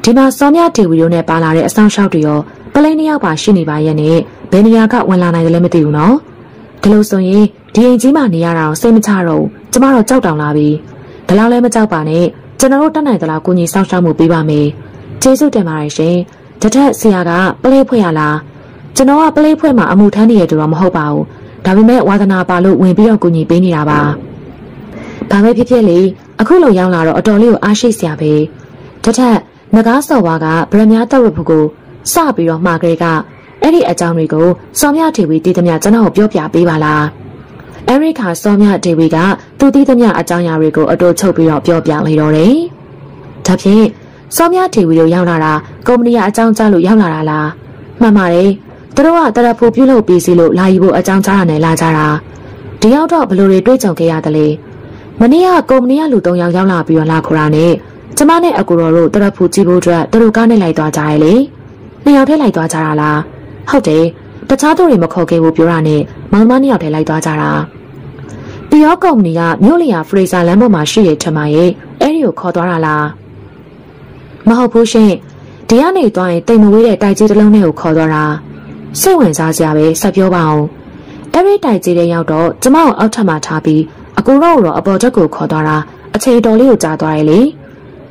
ဒီမှာစောမြဒေဝီတို့နဲ့ပါလာတဲ့အဆောင်ရှောက်တွေရောပလိန်နှစ်ယောက်ပါရှိနေပါရဲ့နဲ့ဘယ်နေရာကဝင်လာနိုင်တယ်လဲမသိဘူးနော်ဒီလိုဆိုရင်ဒီအိမ်ကြီးမှာနေရတာတော့စိတ်မချတော့ဘူးကျမတော့ကြောက်တောင်လာပြီဒါလောက်လည်းမကြောက်ပါနဲ့ ကျွန်တော်တို့တတ်နိုင်သလားကိုကြီးစောင့်ရှောက်မှုပေးပါမယ်ကျေးဇူးတင်ပါတယ်ရှင်တထက်ဆရာကပလေးဖွဲ့ရလားကျွန်တော်ကပလေးဖွဲ့မှာအမှုထမ်းနေရတူတော့မဟုတ်ပါဘူးဒါပေမဲ့ဝါသနာပါလို့ဝင်ပြီးတော့ကိုကြီးပေးနေတာပါဘာပဲဖြစ်ဖြစ်လေအခုလိုရောက်လာတော့အတော်လေးကိုအားရှိစရာပဲတထက်ငကားစော်ဝါကဗရမ ्या တော့ရဖို့ကိုစပြီးတော့မှာကြဲကအဲ့ဒီအကြောင်းတွေကိုစောမြဒေဝီတည်သမျှကျွန်တော်ပြောပြပေးပါလား အဲ့ဒီခါစောမြဒေဝီကသူတည်သမျှအကြောင်းအရာတွေကိုအတူချုပ်ပြီးတော့ပြောပြလိုက်တော့တယ်ဒါဖြင့်စောမြဒေဝီတို့ရောက်လာတာကုမ္ပဏီကအကြောင်းကြားလို့ရောက်လာတာလားမှန်ပါတယ်သူတို့ကတရဖိုပြုတ်လုပ်ပြီးစီလို့လာယူဖို့အကြောင်းကြားရနဲ့လာကြတာဒီရောက်တော့ဘလို့တွေတွေးကြုံခဲ့ရသလဲမနေ့ကကုမ္ပဏီကလူ၃ယောက်ရောက်လာပြီးတော့လာခေါ်တာနဲ့ကျမနဲ့အကူတော်တို့တရဖူကြည့်ဖို့အတွက်သူတို့ကားနဲ့လိုက်သွားကြရလေနှစ်ယောက်တည်းလိုက်သွားကြတာလားဟုတ်တယ် တခြားသူတွေမခေါ်ခဲ့ဘူးပြောတာနဲ့မောင်မနှစ်ယောက်တည်းလိုက်သွားကြတာပီယောကုမ္ပဏီကမြို့လျာဖရေဇာလမ်းပေါ်မှာရှိတဲ့ထမရဲ့အဲ့ဒီကိုခေါ်သွားတာလားမဟုတ်ဘူးရှင်ဒီကနေသွားရင်တိမ်မဝေးတဲ့တိုက်ကြီးတစ်လုံးနဲ့ကိုခေါ်သွားတာစိတ်ဝင်စားစရာပဲဆက်ပြောပါအောင်အဲ့ဒီတိုက်ကြီးတဲ့ရောက်တော့ကျမကိုအောက်ထပ်မှာထားပြီးအကူတော့တော့အပေါ်ချက်ကိုခေါ်သွားတာအချိန်တော်လေးကိုကြာသွားတယ်လေ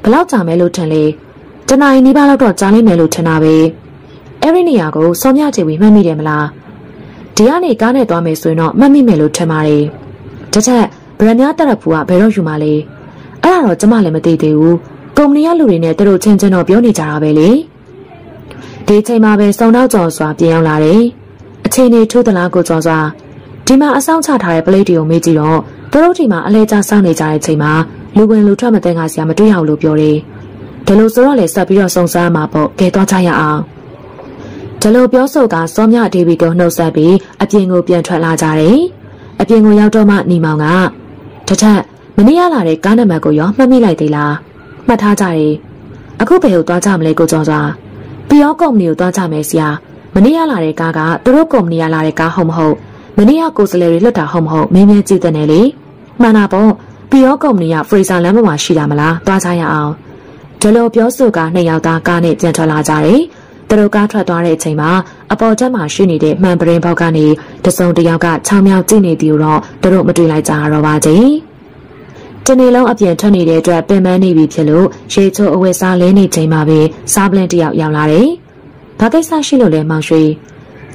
ဘလောက်ကြာမဲလို့ထင်လေတနင်္လာနေ့နီးပါးလောက်တော့ကြာလိမ့်မယ်လို့ထင်တာပဲ အဲ့ဒီနေရာကိုစောမြချေဝီမှတ်မိတယ်မလားဒီကနေကားနဲ့သွားမယ်ဆိုရင်တော့မှတ်မိမယ်လို့ထင်ပါတယ်တချက်ဗရမ ्या တက်ရဖူကဘယ်တော့ယူมาလဲအဲ့ဒါတော့ကျမလည်းမသိသေးဘူးကုမ္ပဏီကလူတွေနဲ့သူတို့ချင်းချင်းတော့ပြောနေကြတာပဲလေဒီချိန်မှာပဲစုံတော့ကြော်စွာပြင်ရောက်လာတယ်အချိန်နေထိုးသလားကိုကြော်စွာဒီမှာအဆောင်ချထားတဲ့ပလိတ်တွေကိုမေးကြည့်တော့သူတို့ဒီမှာအလဲကျစောင့်နေကြတဲ့ချိန်မှာလူဝင်လူထွက်မသိငါစရာမတွေ့ရဘူးလို့ပြောတယ်ဒီလိုဆိုတော့လေဆက်ပြီးတော့စုံစမ်းမှာပေါ့ကဲသွားကြရအောင် ဒီလိုပြောဆိုကစောမြဒေဝီတို့နှုတ်ဆက်ပြီးအပြင်ကိုပြန်ထွက်လာကြတယ်အပြင်ကိုရောက်တော့မှနေမောင်ကတထက်မနေ့ရလာတဲ့ကားနံပါတ်ကိုရောမှတ်မိလိုက်သေးလားမှတ်ထားကြတယ်အခုဘယ်ကိုသွားကြမလဲကိုကျော်စွာပီယောကုမ္ပဏီကိုသွားကြမယ်ဆရာမနေ့ရလာတဲ့ကားကသူတို့ကုမ္ပဏီကလာတဲ့ကားဟုတ်မဟုတ်မနေ့ကကိုယ်စလဲတွေလွတ်တာဟုတ်မဟုတ်မင်းမြဲကြည့်တဲ့နယ်လေမှန်တာပေါ့ပီယောကုမ္ပဏီကဖရီဇာလမ်းပေါ်မှာရှိတာမလားသွားကြရအောင်ဒီလိုပြောဆိုကနှစ်ယောက်သားကားနဲ့ပြန်ထွက်လာကြတယ် သူတို့ကားထွက်သွားတဲ့အချိန်မှာအပေါ်တက်မှာရှိနေတဲ့မှန်ပရင်ဘောက်ကနေတစုံတယောက်ကချောင်းမြောက်ကြည့်နေသည်တော့သူတို့မတွေ့လိုက်ကြတော့ပါချင်းတနေ့လုံးအပြင်ထွက်နေတဲ့အတွက်ပင်ပန်းနေပြီဖြစ်လို့ရေချိုအဝတ်စားလဲနေချိန်မှာပဲစားပလင်တယောက်ရောက်လာတယ်။ဘာကိစ္စရှိလို့လဲမောင်ရွှေ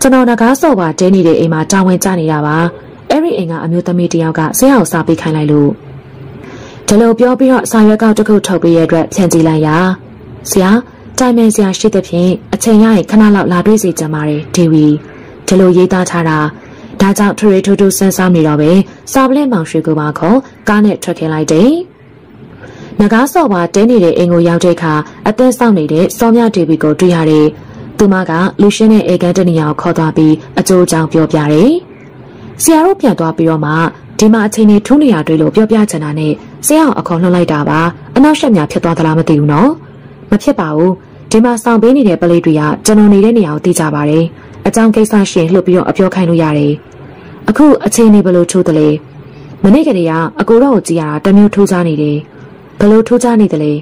ကျွန်တော်ငကားစော်ပါတဲနေတဲ့အိမ်မှာတာဝန်ကျနေတာပါ။အဲ့ဒီအိမ်ကအမျိုးသမီးတယောက်ကဆရာကိုစားပေးခိုင်းလိုက်လို့ဒီလိုပြောပြီးတော့စာရွက်ကောက်တစ်ခုထုတ်ပေးရတဲ့အတွက်ဖြန့်ကြည့်လိုက်ရဆရာ တိုင်မန်ဆရာရှိတဲ့ဖြင့်အချိန်ရရင်ခဏလောက်လာတွေ့စေချင်ပါတယ်ဒေဝီဒီလိုရေးသားထားတာဒါကြောင့်ထရေထူးထူးဆန်းဆန်းနေတော့ပဲစာပလက်မောင်ရွှေကိုပါခေါ်ကားနဲ့ထွက်ခဲ့လိုက်တယ်။နဂါးစော်ပါတဲနေတဲ့အိမ်ကိုရောက်တဲ့အခါအသက်ဆောင်နေတဲ့စောမြဒေဝီကိုတွေ့ရတယ်။သူမကလူရှင်းတဲ့အေကန်တနီယာကိုခေါ်သွားပြီးအကျိုးအကြောင်းပြောပြတယ်။ဆရာတို့ပြန်သွားပြီးတော့မှဒီမှာအချိန်ကြီးထူးနေရတွေ့လို့ပြောပြချင်တာနဲ့ဆရာအောင်အခေါ်လှုပ်လိုက်တာပါအနောက်ရှက်များဖြစ်သွားသလားမသိဘူးနော်။မဖြစ်ပါဘူး။ ဒီမှာဆောင်ပေးနေတဲ့ပလေးတွေကကျွန်တော်နေတဲ့နေရာကိုသိကြပါတယ်။အကြောင်းကိစ္စရှင်လှုပ်ပြီးတော့အပြောခိုင်းလို့ရတယ်။အခုအချိန်နေဘလို့ထိုးတယ်လဲမနေ့ကလေးကအကိုတော့ကိုကြည်ရတာတမျိုးထိုးကြနေတယ်ဘလို့ထိုးကြနေတယ်လဲ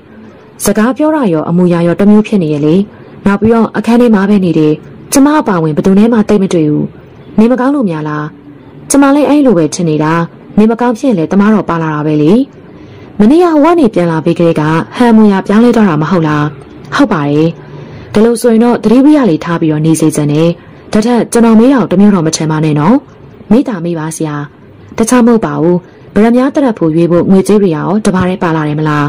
စကားပြောတာရောအမူအရာရောတမျိုးဖြစ်နေရလေနောက်ပြီးတော့အခန်းထဲမှာပဲနေတယ်ကျမအပါဝင်ဘယ်သူနဲ့မှတိတ်မတွေ့ဘူးနေမကောင်းလို့များလားကျမလည်းအဲ့လိုပဲထင်နေတာနေမကောင်းဖြစ်ရင်လည်းတမတော့ပါလာတာပဲလေမနေ့ကဝါနေပြန်လာပြီးကလေးကဟန်မူရပြောင်းလဲတော့တာမဟုတ်လား ဟုတ်ပါတယ်ဒါလို့ဆိုရင်တော့သတိဝိရလေးထားပြီးတော့နေစေချင်တယ်ဒါထက်ကျွန်တော်မေးတော့တမျိုးတော့မချင်ပါနဲ့နော်မိတာမိပါဆရာတခြားမဟုတ်ပါဘူးဗရမ ्या တရက်ဖို့ရွေးဖို့ငွေကြေးတွေရောတပါးရဲပါလာတယ်မလား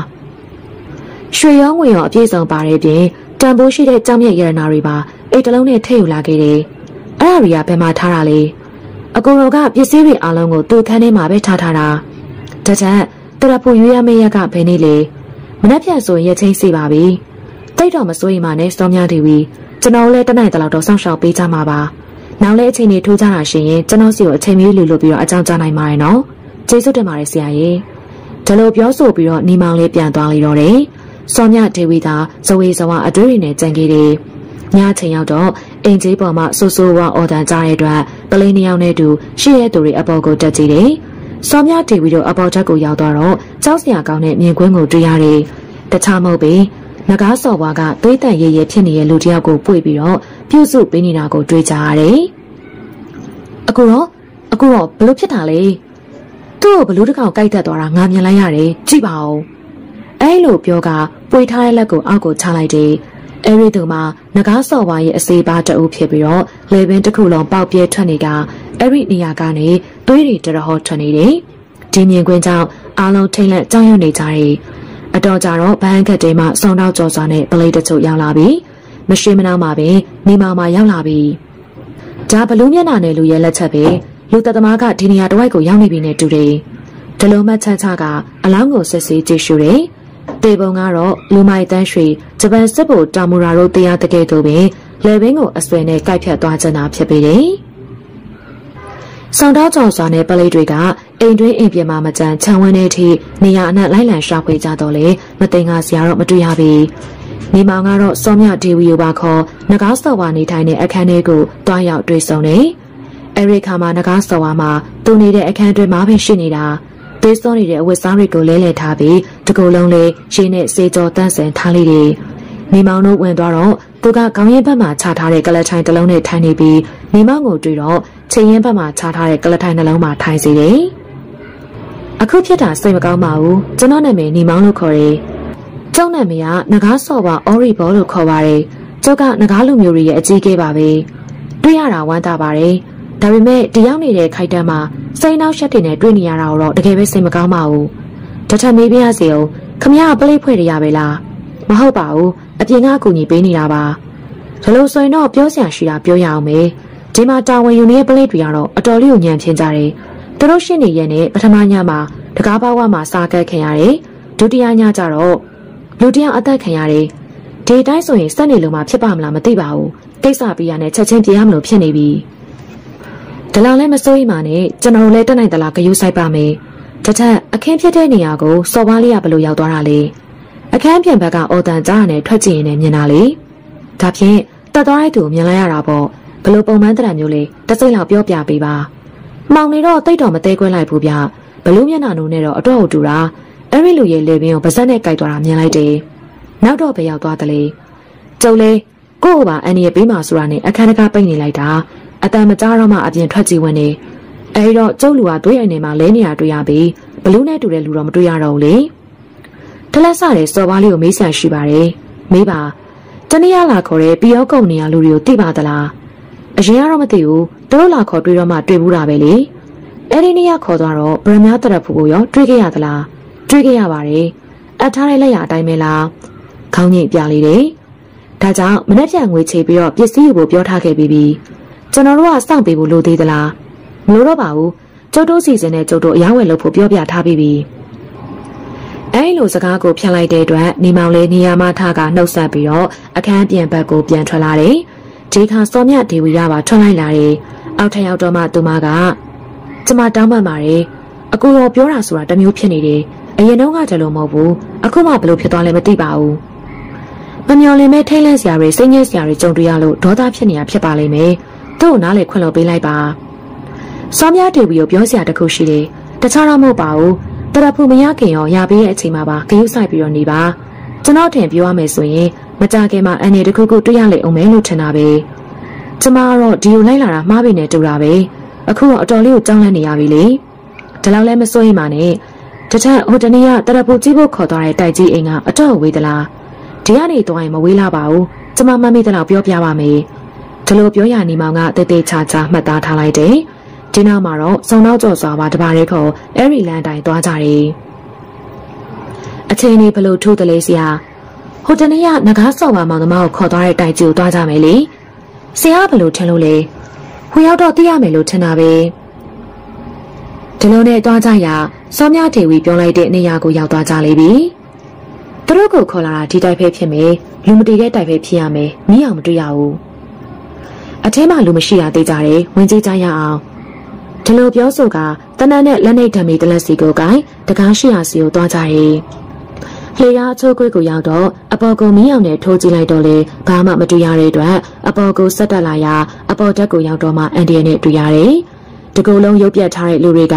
ရွှေရောငွေရောအပြည့်စုံပါတယ်ပြင်တန်ဖိုးရှိတဲ့ကြောင်မြက်ရတနာတွေပါအိတ်တလုံးနဲ့ထည့်ယူလာခဲ့တယ်အဲ့ဒါတွေကဘယ်မှာထားတာလဲအကိုတော်ကပစ္စည်းတွေအလုံးကိုသူ့ခန်းထဲမှာပဲထားထားတာတချက်တရက်ဖို့ရွေးရမယ့်ရက်ကဘယ်နေ့လဲမနှက်ဖြတ်ဆိုရင်ရချင်းစီပါပြီ တိတ်တော့မစိုးရင်မနဲ့စောမြတီဗီကျွန်တော်လည်းတနိုင်တလောက်တော့စောင့်ရှောက်ပေးကြမှာပါနောက်လဲအချိန်လေးထိုးကြတာရှင်ရင်ကျွန်တော်စီကိုအချိန်မီးလူလို့ပြီးတော့အကြောင်းကြားနိုင်ပါတယ်နော်ကျေးဇူးတင်ပါတယ်ဆရာကြီးဒါလိုပြောဆိုပြီးတော့နီမောင်လေးပြန်သွားလိတော့တယ်စောမြဒေဝီသာဇဝေဇဝအတွေ့တွေနဲ့ကြံခဲ့တယ်ညချိန်ရောက်တော့အင်ကြီးပေါ်မှာဆူဆူဝါအော်တန်ကြားတဲ့အတွက်ပလင်းနှစ်ယောက်နဲ့တူရှေ့ရဲ့သူတွေအပေါ်ကိုတက်ကြည့်တယ်စောမြဒေဝီတို့အပေါ်တက်ကိုရောက်တော့ကြောက်စရာကောင်းတဲ့မြင်ကွင်းကိုတွေ့ရတယ်တခြားမဟုတ်ပေ နဂါးစော်ဘွားကသွေးတန်ရဲရဲဖြစ်နေတဲ့လူတစ်ယောက်ကိုပွေပြီးတော့ပြုစုပေးနေတာကိုတွေ့ကြရတယ်။အခုတော့အခုတော့ဘလို့ဖြစ်တာလဲ။သူ့ကိုဘလို့တကောင်ကြိုက်တတ်သွားတာငါမြင်လိုက်ရတယ်ကြည့်ပါဦး။အဲလိုပြောကပွေထားတဲ့လက်ကိုအောက်ကိုချလိုက်တယ်။အဲဒီသူမှာငကားစော်ဝါရဲ့အစေးပါတအုပ်ဖြစ်ပြီးတော့လေပင်တစ်ခုလုံးပေါက်ပြဲထွက်နေကအဲ့ဒီနေရာကနေသွေးတွေတရဟောထွက်နေတယ်။ဒီမြင်ကွင်းကြောင့်အားလုံးထိတ်လန့်ကြောက်ရွံ့နေကြတယ်။ အတော်ကြတော့ဘန်းခက်တဲမှစုံတော့ကြော်စွာနဲ့ပလိတ်တချို့ရောက်လာပြီးမရှိမနာမှာပဲနေမာမှာရောက်လာပြီ။ဒါဘလူးမျက်နှာနဲ့လူရဲ့လက်ချက်ပဲလူသက်သမားကဒီနေရာတစ်ဝိုက်ကိုရောက်နေပြီနဲ့တူတယ်။ဒလုံးမချမ်းချကအလောင်းကိုစစ်ဆေးကြည့်ရှုတယ်။တေပုံကတော့လူမိုက်တန်းရွှေဂျပန်စစ်ဗိုလ်တာမူရာတို့တရားတကယ်တို့ပင်လေဘင်းကိုအဆွဲနဲ့ကိုက်ဖြတ်သွားကြတာဖြစ်ပေတယ်။ဆောင်တော့ကြော်စွာနဲ့ပလိတ်တွေက အိမ်တွင်းအိမ်ပြင်မှာမကြမ်းခြံဝန်းတဲ့အထိနေရာအနှံ့လိုက်လံရှာဖွေကြတော့လေမသိငါစရာတော့မတွေ့ရပြီနေမောင်ကတော့စောမြဒေဝီကိုပါခေါ်နဂါးစော်ဝါနေထိုင်တဲ့အခန်းထဲကိုတွားရောက်တွေ့ဆုံတယ်။အဲဒီခါမှာနဂါးစော်ဝါမှာသူနေတဲ့အခန်းတွင်မှာပဲရှိနေတာ။သေးစောနေတဲ့အဝတ်စားတွေကိုလဲလှယ်ထားပြီးတကူလုံးလေးရှင်းနဲ့စေကြောတန့်ဆင်ထားလိုက်တယ်။နေမောင်တို့ဝင်သွားတော့သူကခေါင်းရင်းဘက်မှာချထားတဲ့ကလထိုင်တစ်လုံးနဲ့ထိုင်နေပြီးနေမောင်ကိုတွေ့တော့ချိန်ရင်းဘက်မှာချထားတဲ့ကလထိုင်နှလုံးမှာထိုင်စီတယ်။ အခုဖြစ်တာစိတ်မကောင်းပါဘူး။ကျွန်တော်နာမည်နေမောင်လို့ခေါ်တယ်။ကျုံနာမည်ကနဂါးစော်ပါအော်ရီဘောလို့ခေါ်ပါတယ်။ကျုပ်ကနဂါးလူမျိုးတွေရဲ့အကြီးအကဲပါပဲ။တွေ့ရတာဝမ်းသာပါတယ်။ဒါပေမဲ့တယောက်နေတဲ့ခိုက်တန်းမှာစိတ်နှောက်ရှက်တွေနဲ့တွေ့နေရတာတော့တကယ်ပဲစိတ်မကောင်းပါဘူး။တထမေးပြရစီအောင်ခမရပလိတ်ဖွဲ့ရရပဲလား။မဟုတ်ပါဘူး။အပြင်ကအကူကြီးပေးနေတာပါ။ဒါလို့ဆိုရင်တော့ပြောစရာရှိတာပြောရအောင်မေ။ဒီမှာတာဝန်ယူနေတဲ့ပလိတ်တွေကတော့အတော်လေးကိုညံပြင်းကြတယ်။ သူတို့ရှင်းနေရဲ့နဲ့ပထမညမှာတကားပါဝါမှာစားကက်ခင်ရတယ်။ဒုတိယညကျတော့လူတယောက်အသက်ခံရတယ်။ဒီတိုင်းဆိုရင်စက်နေလို့မှဖြစ်ပါမလားမသိပါဘူး။ကိစ္စပြရနဲ့ချက်ချင်းပြရမလို့ဖြစ်နေပြီ။ဒဒလောင်လည်းမစိုးရိမ်ပါနဲ့ကျွန်တော်တို့လည်းတက်နိုင်သလားဂယုစိုက်ပါမယ်တထက်အခင်းဖြစ်တဲ့နေရာကိုစော်ပါးလေးကဘလို့ရောက်သွားတာလဲအခန်းပြန်ဘက်ကအော်တန်ကြားရနဲ့ထွက်ကြည့်ရင်လည်းမြင်တာလေဒါဖြင့်တက်သွားတဲ့သူမြင်လိုက်ရတာပေါ့ဘလို့ပုံမှန်တရံမျိုးလေးတစ်စိမ့်လောက်ပြောပြပေးပါ မှောင်နေတော့တိတ်တော်မသေးခွဲလိုက်ဘူးဗျဘလို့မျက်နှာနုံနဲ့တော့အတော့အတူတာအဲ့ဒီလူရဲ့လေပင်ကိုပါဇက်နဲ့ကြိုက်သွားတာမြင်လိုက်တယ်နောက်တော့ဘယ်ရောက်သွားသလဲကျုံလေကို့ကိုပါအန်ဒီရဲ့ပေးမှဆိုတာနဲ့အခန်းတကားပိတ်နေလိုက်တာအတန်မကြားတော့မှအပြင်ထွက်ကြည့်ဝင်နေအဲဒီတော့ကျုပ်လူကတွေးအိမ်ထဲမှာလဲနေတာတွေ့ရပြီးဘလူးနဲ့တူတဲ့လူတော့မတွေ့ရတော့ဘူးလေတလက်ဆတဲ့စော်ပါးလေးကိုမေးဆန်ရှိပါတယ်မေးပါတနေ့ရလာခေါ်တဲ့ပီယောကုံနေရလူတွေကိုသိပါသလား အရင်ကတော့မသိဘူးသူတို့လာခေါ်တွေ့တော့မှတွေ့ဘူးတာပဲလေအဲ့ဒီနေ့ကခေါ်သွားတော့ဗရမ ्या တရဖူကိုရောတွေ့ခဲ့ရသလားတွေ့ခဲ့ရပါတယ်အပ်ထားတဲ့လက်ရအတိုင်းပဲလားခေါင်းညိတ်ပြလေးတယ်ဒါကြောင့်မနေ့ပြန်ငွေချေပြီးတော့ပစ္စည်းကိုပြောထားခဲ့ပြီးပြီကျွန်တော်တို့ကစောင့်ပေးဖို့လိုသေးသလားမလိုတော့ပါဘူးကျုပ်တို့စီစဉ်တဲ့ကျုပ်တို့အယောင်းဝယ်လုပ်ဖို့ပြောပြထားပြီးပြီအဲလိုစကားကိုဖြတ်လိုက်တဲ့အတွက်နေမောင်လေးနေရာမထားကနှုတ်ဆက်ပြီးတော့အခန်းပြင်ဘက်ကိုပြန်ထွက်လာတယ် ဒီခါစောမြဒေဝီရပါထွက်လိုက်လာတယ်အောက်ထရောက်တော့မှသူမကကျမတောင်းပန်ပါတယ်အကူတော်ပြောတာဆိုတာတမျိုးဖြစ်နေတယ်အရင်တော့ကတလို့မဟုတ်ဘူးအခုမှဘလို့ဖြစ်သွားလဲမသိပါဘူးမမျော်လင့်မဲ့ထိတ်လန့်စရာတွေစိတ်ညစ်စရာတွေကြုံတွေ့ရလို့ဒေါသဖြစ်နေတာဖြစ်ပါလိမ့်မယ်သူ့ကိုနားလေခွင့်လို့ပေးလိုက်ပါစောမြဒေဝီကိုပြောစရာတခုရှိတယ်တခြားတော့မဟုတ်ပါဘူးတရဖူမရခင်ရောရပေးတဲ့အချိန်မှာပါဂယုဆိုင်ပြီးတော့နေပါကျွန်တော်ထင်ပြောရမယ်ဆိုရင် မကြခင်မှာအနေတခုခုတွေ့ရလိမ့်အောင်မယ်လို့ထင်တာပဲကျမကတော့ဒီကိုလိုက်လာတာမှားပြီနဲ့တူတာပဲအခုတော့အတော်လေးကိုကြောင်းလန့်နေရပြီလေဒီလောက်လည်းမစိုးရင်ပါနဲ့တထက်ဟိုတနေ့ကတရဖူကြီးဖို့ခေါ်သွားတဲ့တိုက်ကြီးအိမ်ကအတော့ဝေးသလားဒီကနေသွားရင်မဝေးလာပါဘူးကျမမမေ့တဲ့လောက်ပြောပြပါမယ်ဒီလိုပြောရနေမောင်ကတေးသေးချာချာမှတ်သားထားလိုက်တယ်ဒီနောက်မှာတော့စုံတော့ကြော်စွာပါတပါးလေးခေါ်အဲ့ရီလန်တိုင်းသွားကြတယ်အချိန်ကြီးဘလို့ထိုးတယ်လေဆရာ ဟိုတနေ့ကငကားဆော့ပါမောင်သမားကိုခေါ်သွားတဲ့တိုင်ကြီးကိုသွားကြမယ်လေဆရာဘလို့ထင်လို့လဲဟိုရောက်တော့သိရမယ်လို့ထင်တာပဲဒီလိုနဲ့သွားကြရစောမြထေဝီပြောလိုက်တဲ့နေရာကိုရောက်သွားကြလိမ့်ပြီသူတို့ကိုခေါ်လာတာဒီတိုက်ဖဲဖြစ်မယ်လူမတည်တဲ့တိုက်ဖဲဖြစ်ရမယ်မီးအောင်မတွေ့ရဘူးအထဲမှာလူမရှိရသေးကြတယ်ဝင်ကြည့်ကြရအောင်ဒီလိုပြောဆိုကတနတ်နဲ့လက်နေဓာမီတလက်စီကိုကိုင်တကားရှိရာစီကိုသွားကြတယ်။ လေယာအချိုးကွေးကိုရောက်တော့အပေါ်ကိုမီးအောင်နဲ့ထိုးကြည့်လိုက်တော့လေဘာမှမတွေ့ရတဲ့အတွက်အပေါ်ကိုဆက်တက်လာရာအပေါ်တက်ကိုရောက်တော့မှအန်ဒီယနဲ့တွေ့ရတယ်။တကူလုံးရုပ်ပြတ်ထားတဲ့လူတွေက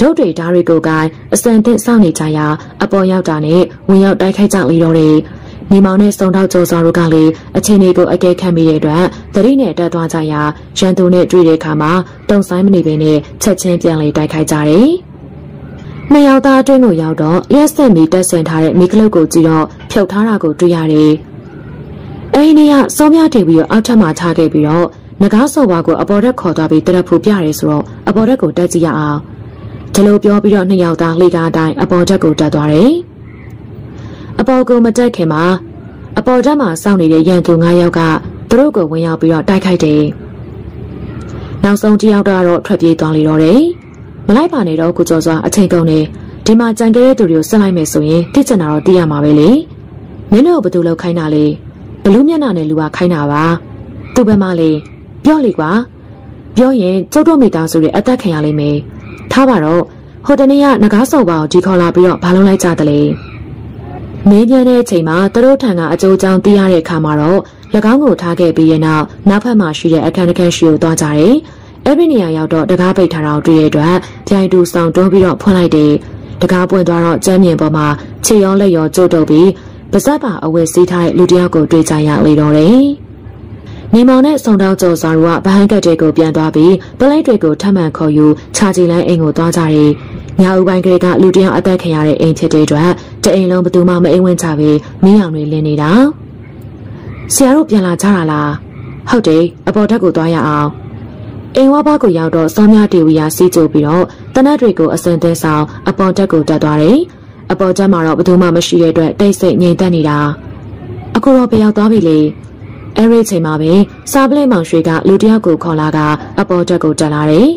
ဒုတ်တွေဓာရီကိုကိုင်အစံသင့်စောင့်နေကြရာအပေါ်ရောက်တာနဲ့ဝင်ရောက်တိုက်ခိုက်ကြလေတော့တယ်။နေမောင်နဲ့စုံတော့ကျော်စွာတို့ကလည်းအချိန်လေးကိုအကဲခတ်မိတဲ့အတွက်သတိနဲ့တက်သွားကြရာရန်သူနဲ့တွေ့တဲ့အခါမှာတုံဆိုင်မနေပင်နဲ့ချက်ချင်းပြန်လေတိုက်ခိုက်ကြတယ်။ နှစ်ယောက်သားအတွင်းကိုရောက်တော့လျှက်ဆက်မီတက်ဆင်ထားတဲ့မိကလုတ်ကိုကြည့်တော့ဖြုတ်ထားတာကိုတွေ့ရတယ်။အဲဒီနေ့ကစောမြတင်ပြီးတော့အောက်ထပ်မှာချခဲ့ပြီးတော့ငကားစော်ဘွားကိုအပေါ်တက်ခေါ်သွားပြီးတရက်ဖူပြရဲဆိုတော့အပေါ်တက်ကိုတက်ကြည့်ရအောင်။ဒီလိုပြောပြီးတော့နှစ်ယောက်သားလေကားတိုင်းအပေါ်တက်ကိုတက်သွားတယ်။အပေါ်ကိုမတက်ခင်မှာအပေါ်တက်မှာစောင့်နေတဲ့ရန်သူ၅ယောက်ကသူတို့ကိုဝင်ရောက်ပြီးတော့တိုက်ခိုက်တယ်။နောက်ဆုံးတစ်ယောက်တော့ထွက်ပြေးသွားလေတော့တယ်။ မလိုက်ပါနဲ့တော့ကိုကျော်စွာအချိန်ကုန်နေဒီမှာကြံခဲ့တဲ့သူတွေကိုဆက်လိုက်မယ်ဆိုရင်တိကျနာတော့သိရမှာပဲလေ။မင်းတို့ဘသူလောက်ခိုင်းတာလေဘလူးမျက်နှာနဲ့လူကခိုင်းတာပါ။သူ့ဘက်မှလေပြောလေကွာ။ပြောရင်ကျုပ်တို့မိသားစုတွေအသက်ခံရလိမ့်မယ်။ထားပါတော့ဟိုတနေ့ကငကားစော်ပါကိုဒီခေါ်လာပြီးတော့ဘာလုံးလိုက်ကြတယ်လေ။မေးမြန်းတဲ့အချိန်မှာသူတို့ထံကအကျိုးကြောင့်သိရတဲ့အခါမှာတော့၎င်းကိုထားခဲ့ပြီးရဲ့နောက်နောက်ဖက်မှာရှိတဲ့အခန်းတစ်ခန်းရှိကိုသွားကြတယ်။ အဲ့ဒီနေရာရောက်တော့တကားပိတ်ထားတာကိုတွေ့ရတဲ့အတွက်ပြိုင်တူဆောင်တွန်းပြီးတော့ဖွင့်လိုက်တယ်။တကားပွင့်သွားတော့ကျမ်းမြင်ပေါ်မှာခြေရောလက်ရောကျုပ်တုပ်ပြီးပါဇက်ပါအဝတ်စီးထားတဲ့လူတစ်ယောက်ကိုတွေ့ကြရလေတော့တယ်။နေမောင်နဲ့ဆုံတောင်းကျော်စွာတို့ကဗဟန်းကတ်တွေကိုပြန်သွားပြီးပလိတ်တွေကိုထပ်မံခေါ်ယူခြာချီလိုင်းအိမ်ကိုသွားကြတယ်။ညဦးပိုင်းကလေးကလူတယောက်အသက်ခံရတဲ့အိမ်ဖြစ်တဲ့အတွက်တအိမ်လုံးဘသူမှမအိမ်ဝင်ကြပဲမင်းအောင်တွေလင်းနေတာဆရာတို့ပြန်လာကြတာလားဟုတ်တယ်အပေါ်ထက်ကိုသွားရအောင် အိမ်ဝါဘကိုရောက်တော့စောမြတေဝီယာစီးကြိုပြီးတော့တနတ်တွေကိုအစင်သင်းဆောင်အပေါ်တက်ကိုတက်သွားတယ်အပေါ်တက်မှာတော့ဘသူမှမရှိတဲ့အတွက်တိတ်ဆိတ်ငြိမ်သက်နေတာအခုတော့ပြရောက်သွားပြီလေအဲ့ဒီချိန်မှာပဲစားပလဲမောင်ရွှေကလူတယောက်ကိုခေါ်လာကအပေါ်တက်ကိုတက်လာတယ်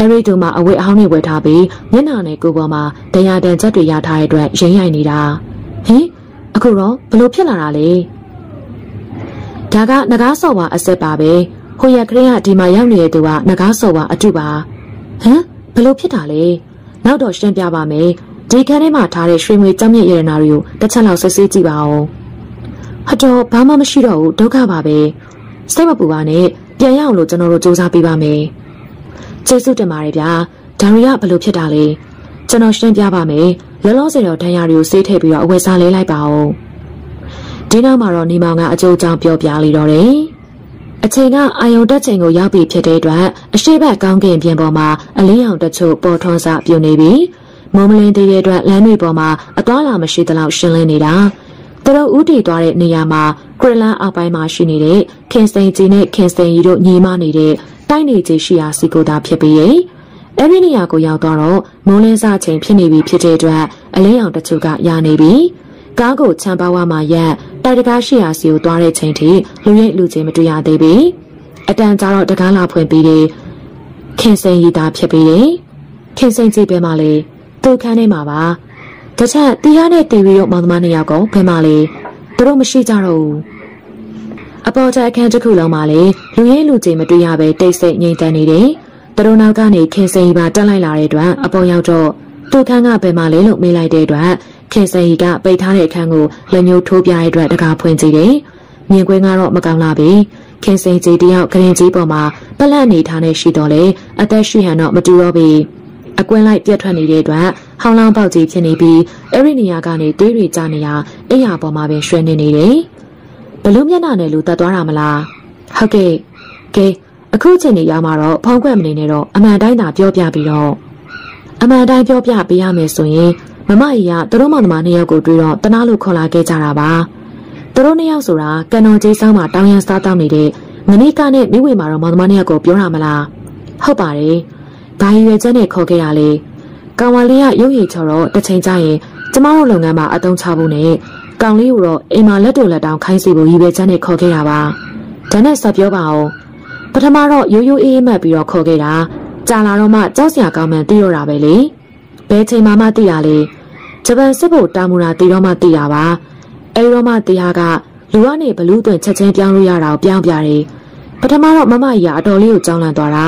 အဲရီတို့မှာအဝတ်အဟောင်းတွေဝယ်ထားပြီးမျက်နှာနဲ့ကိုယ်ပေါ်မှာတရားတန်ချက်တွေရထားတဲ့အတွက်ရိမ့်ရိုက်နေတာဟင်အခုတော့ဘလို့ဖြစ်လာတာလဲဒါကငကားစော်ပါအဆက်ပါပဲ ဟိုရခရီးကဒီမှာရောက်နေတဲ့သူကငကားစော်ပါအတူပါဟမ်ဘလို့ဖြစ်တာလဲနောက်တော့ရှင်းပြပါမယ်ဒီခန်းထဲမှာထားတဲ့ရွှေငွေကြောင်းမြင့်ရတနာတွေကိုတစ်ချက်လောက်စစ်ဆေးကြည့်ပါဦးဟတော့ဘာမှမရှိတော့ဘူးဒုက္ခပါပဲစိတ်မပူပါနဲ့ပြန်ရအောင်လို့ကျွန်တော်တို့စူးစမ်းပေးပါမယ်ကျေးဇူးတင်ပါတယ်ဗျာဒါရီကဘလို့ဖြစ်တာလဲကျွန်တော်ရှင်းပြပါမယ်လောလောဆယ်တော့ဒဏ်ရာတွေကိုဆေးထည့်ပြီးတော့အဝယ်စားလဲလိုက်ပါဦးဒီနောက်မှာတော့နေမောင်ကအကျိုးအကြောင်းပြောပြလိတော့တယ် အချိန်ကအာယုံတက်ချိန်ကိုရောက်ပြီဖြစ်တဲ့အတွက်အရှိဘက်ကောင်းကင်ပြင်ပေါ်မှာအလင်းရောင်တချို့ပေါ်ထွန်းစပြုံနေပြီမုံမလင်းသေးတဲ့အတွက်လမ်းတွေပေါ်မှာအသွားလာမရှိသလောက်ရှင်းလင်းနေတာသူတို့ဥတီသွားတဲ့နေရာမှာကရလန်အောက်ပိုင်းမှာရှိနေတဲ့ခင်စိန်ကြီးနဲ့ခင်စိန်ကြီးတို့ညီမနေတဲ့တိုက်နေကြီးရှိရာစီကိုသာဖြစ်ပြီးရဲ့အဲ့ဒီနေရာကိုရောက်တော့မိုးလင်းစချိန်ဖြစ်နေပြီဖြစ်တဲ့အတွက်အလင်းရောင်တချို့ကရာနေပြီ ကားကိုချမ်းပါဝါမှာရက်တိုက်တကားရှိရာစီကိုသွားတဲ့ချိန်ထိလူရိတ်လူချင်းမတွေ့ရသေးပြီအတန်ကြာတော့တကားလာဖွင့်ပြီးတယ်ခင်စိန်ရီသားဖြစ်ပြီးတယ်ခင်စိန်ကြီးပဲမလဲသူခန်းထဲမှာပါတချက်တရားနဲ့တီဗီတို့မောင်သမားနှစ်ယောက်ကဘယ်မှာလဲသူတို့မရှိကြတော့ဘူးအပေါ်ကျအခန်းတစ်ခုလုံးမှာလေလူရင်းလူချင်းမတွေ့ရပဲတိတ်ဆိတ်ငြိမ်သက်နေတယ်သူတို့နောက်ကနေခင်စိန်ရီပါတက်လိုက်လာတဲ့အတွက်အပေါ်ရောက်တော့သူခန်းကဘယ်မှာလဲလို့မေးလိုက်တဲ့အတွက် ခင်စင်ကြီးကပိတ်ထားတဲ့အခန်းကိုလက်ညှိုးထိုးပြရတဲ့အတွက်တကားဖွင့်ကြည့်တယ်။မြင်ကွင်းကတော့မကောင်းလာပြီ။ခင်စင်ကြီးတယောက်ကရင်ကြီးပေါ်မှာပလက်အနေထားနဲ့ရှိတော့လေအသက်ရှိဟန်တော့မတူတော့ပြီ။အကွင်းလိုက်ပြတ်ထွက်နေတဲ့အတွက်ဟောင်းလောင်းပေါက်ကြီးဖြစ်နေပြီးအဲ့ဒီနေရာကနေတွေးတွေကြနေရအိယာပေါ်မှာပဲရွှဲနေနေတယ်။ဘလို့မျက်နှာနဲ့လူတက်သွားတာမလား။ဟုတ်ကဲ့။ကဲအခုချိန်နေရောက်မှာတော့ဖုံးကွက်မနေနဲ့တော့အမှန်တိုင်းသာပြောပြပြီးတော့အမှန်တိုင်းပြောပြပေးရမယ်ဆိုရင် မမကြီးကသူတို့မောင်နှမနှစ်ယောက်ကိုတွေ့တော့တနာလို့ခေါ်လာခဲ့ကြတာပါသူတို့နှစ်ယောက်ဆိုတာကန်တော်ကြီးဆောင်မှာတောင်းရန်စားတောင်းနေတဲ့ငနီးကနဲ့မိဝေမာတော့မောင်နှမနှစ်ယောက်ကိုပြောရမလားဟုတ်ပါတယ်ဘာရွယ်ချက်နဲ့ခေါ်ခဲ့ရလဲကောင်ဝလေးကရုပ်ရည်ချော်တော့တစ်ချိန်ကျရင်ကျမတို့လုပ်ငန်းမှာအတုံးချဖို့နဲ့ကောင်လေးကိုတော့အိမ်မှာလက်တို့လက်တောင်ခိုင်းစီဖို့ရည်ပဲချက်နဲ့ခေါ်ခဲ့တာပါဒါနဲ့ဆက်ပြောပါအောင်ပထမတော့ရိုးရိုးအေးအေးမှတ်ပြီးတော့ခေါ်ခဲ့တာကြာလာတော့မှကြောက်စရာကောင်းမှန်သိရတာပဲလေဘ ယ်ချိန်မှမသိရလဲဂျပန်စစ်ဖို့တာမူတာတည်တော့မှသိရပါအဲဒီတော့မှတရားကလူကနေဘလူးသွင်ချက်ချင်းပြောင်းလို့ရတာကိုပြောင်းပြတယ်ပထမတော့မမကြီးကအတော်လေးကိုကြောင်းလန့်သွားတာ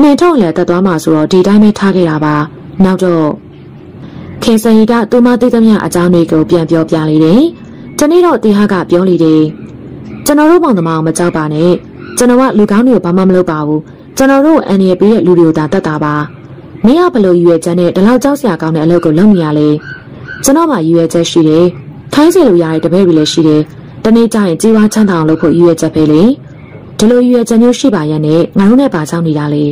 နှင်ထုံလည်းတက်သွားမှဆိုတော့ဒီတိုင်းပဲထားခဲ့တာပါနောက်တော့ခင်စင်ကြီးကသူမသိသမျှအကြောင်းတွေကိုပြန်ပြောပြလေတယ်တနေ့တော့တီဟာကပြောလေတယ်ကျွန်တော်တို့မောင်သမားကိုမကြောက်ပါနဲ့ကျွန်တော်ကလူကောင်းတွေကိုဘာမှမလုပ်ပါဘူးကျွန်တော်တို့အန်ရပေးတဲ့လူတွေကိုသာတတ်တာပါ မင်းကဘလို့ရွယ်ချက်နဲ့ဒီလောက်ကြောက်စရာကောင်းတဲ့အလုပ်ကိုလုပ်နေရလဲကျွန်တော်မှရွယ်ချက်ရှိတယ်ထိုင်းစီလိုရတဲ့တပည့်တွေလည်းရှိတယ်တနေ့ကျရင်ကြီးဝါချမ်းသာအောင်လုပ်ဖို့ရွယ်ချက်ပဲလေဒီလိုရွယ်ချက်မျိုးရှိပါရဲ့နဲ့ငါတို့နဲ့ပါချောင်းနေတာလေ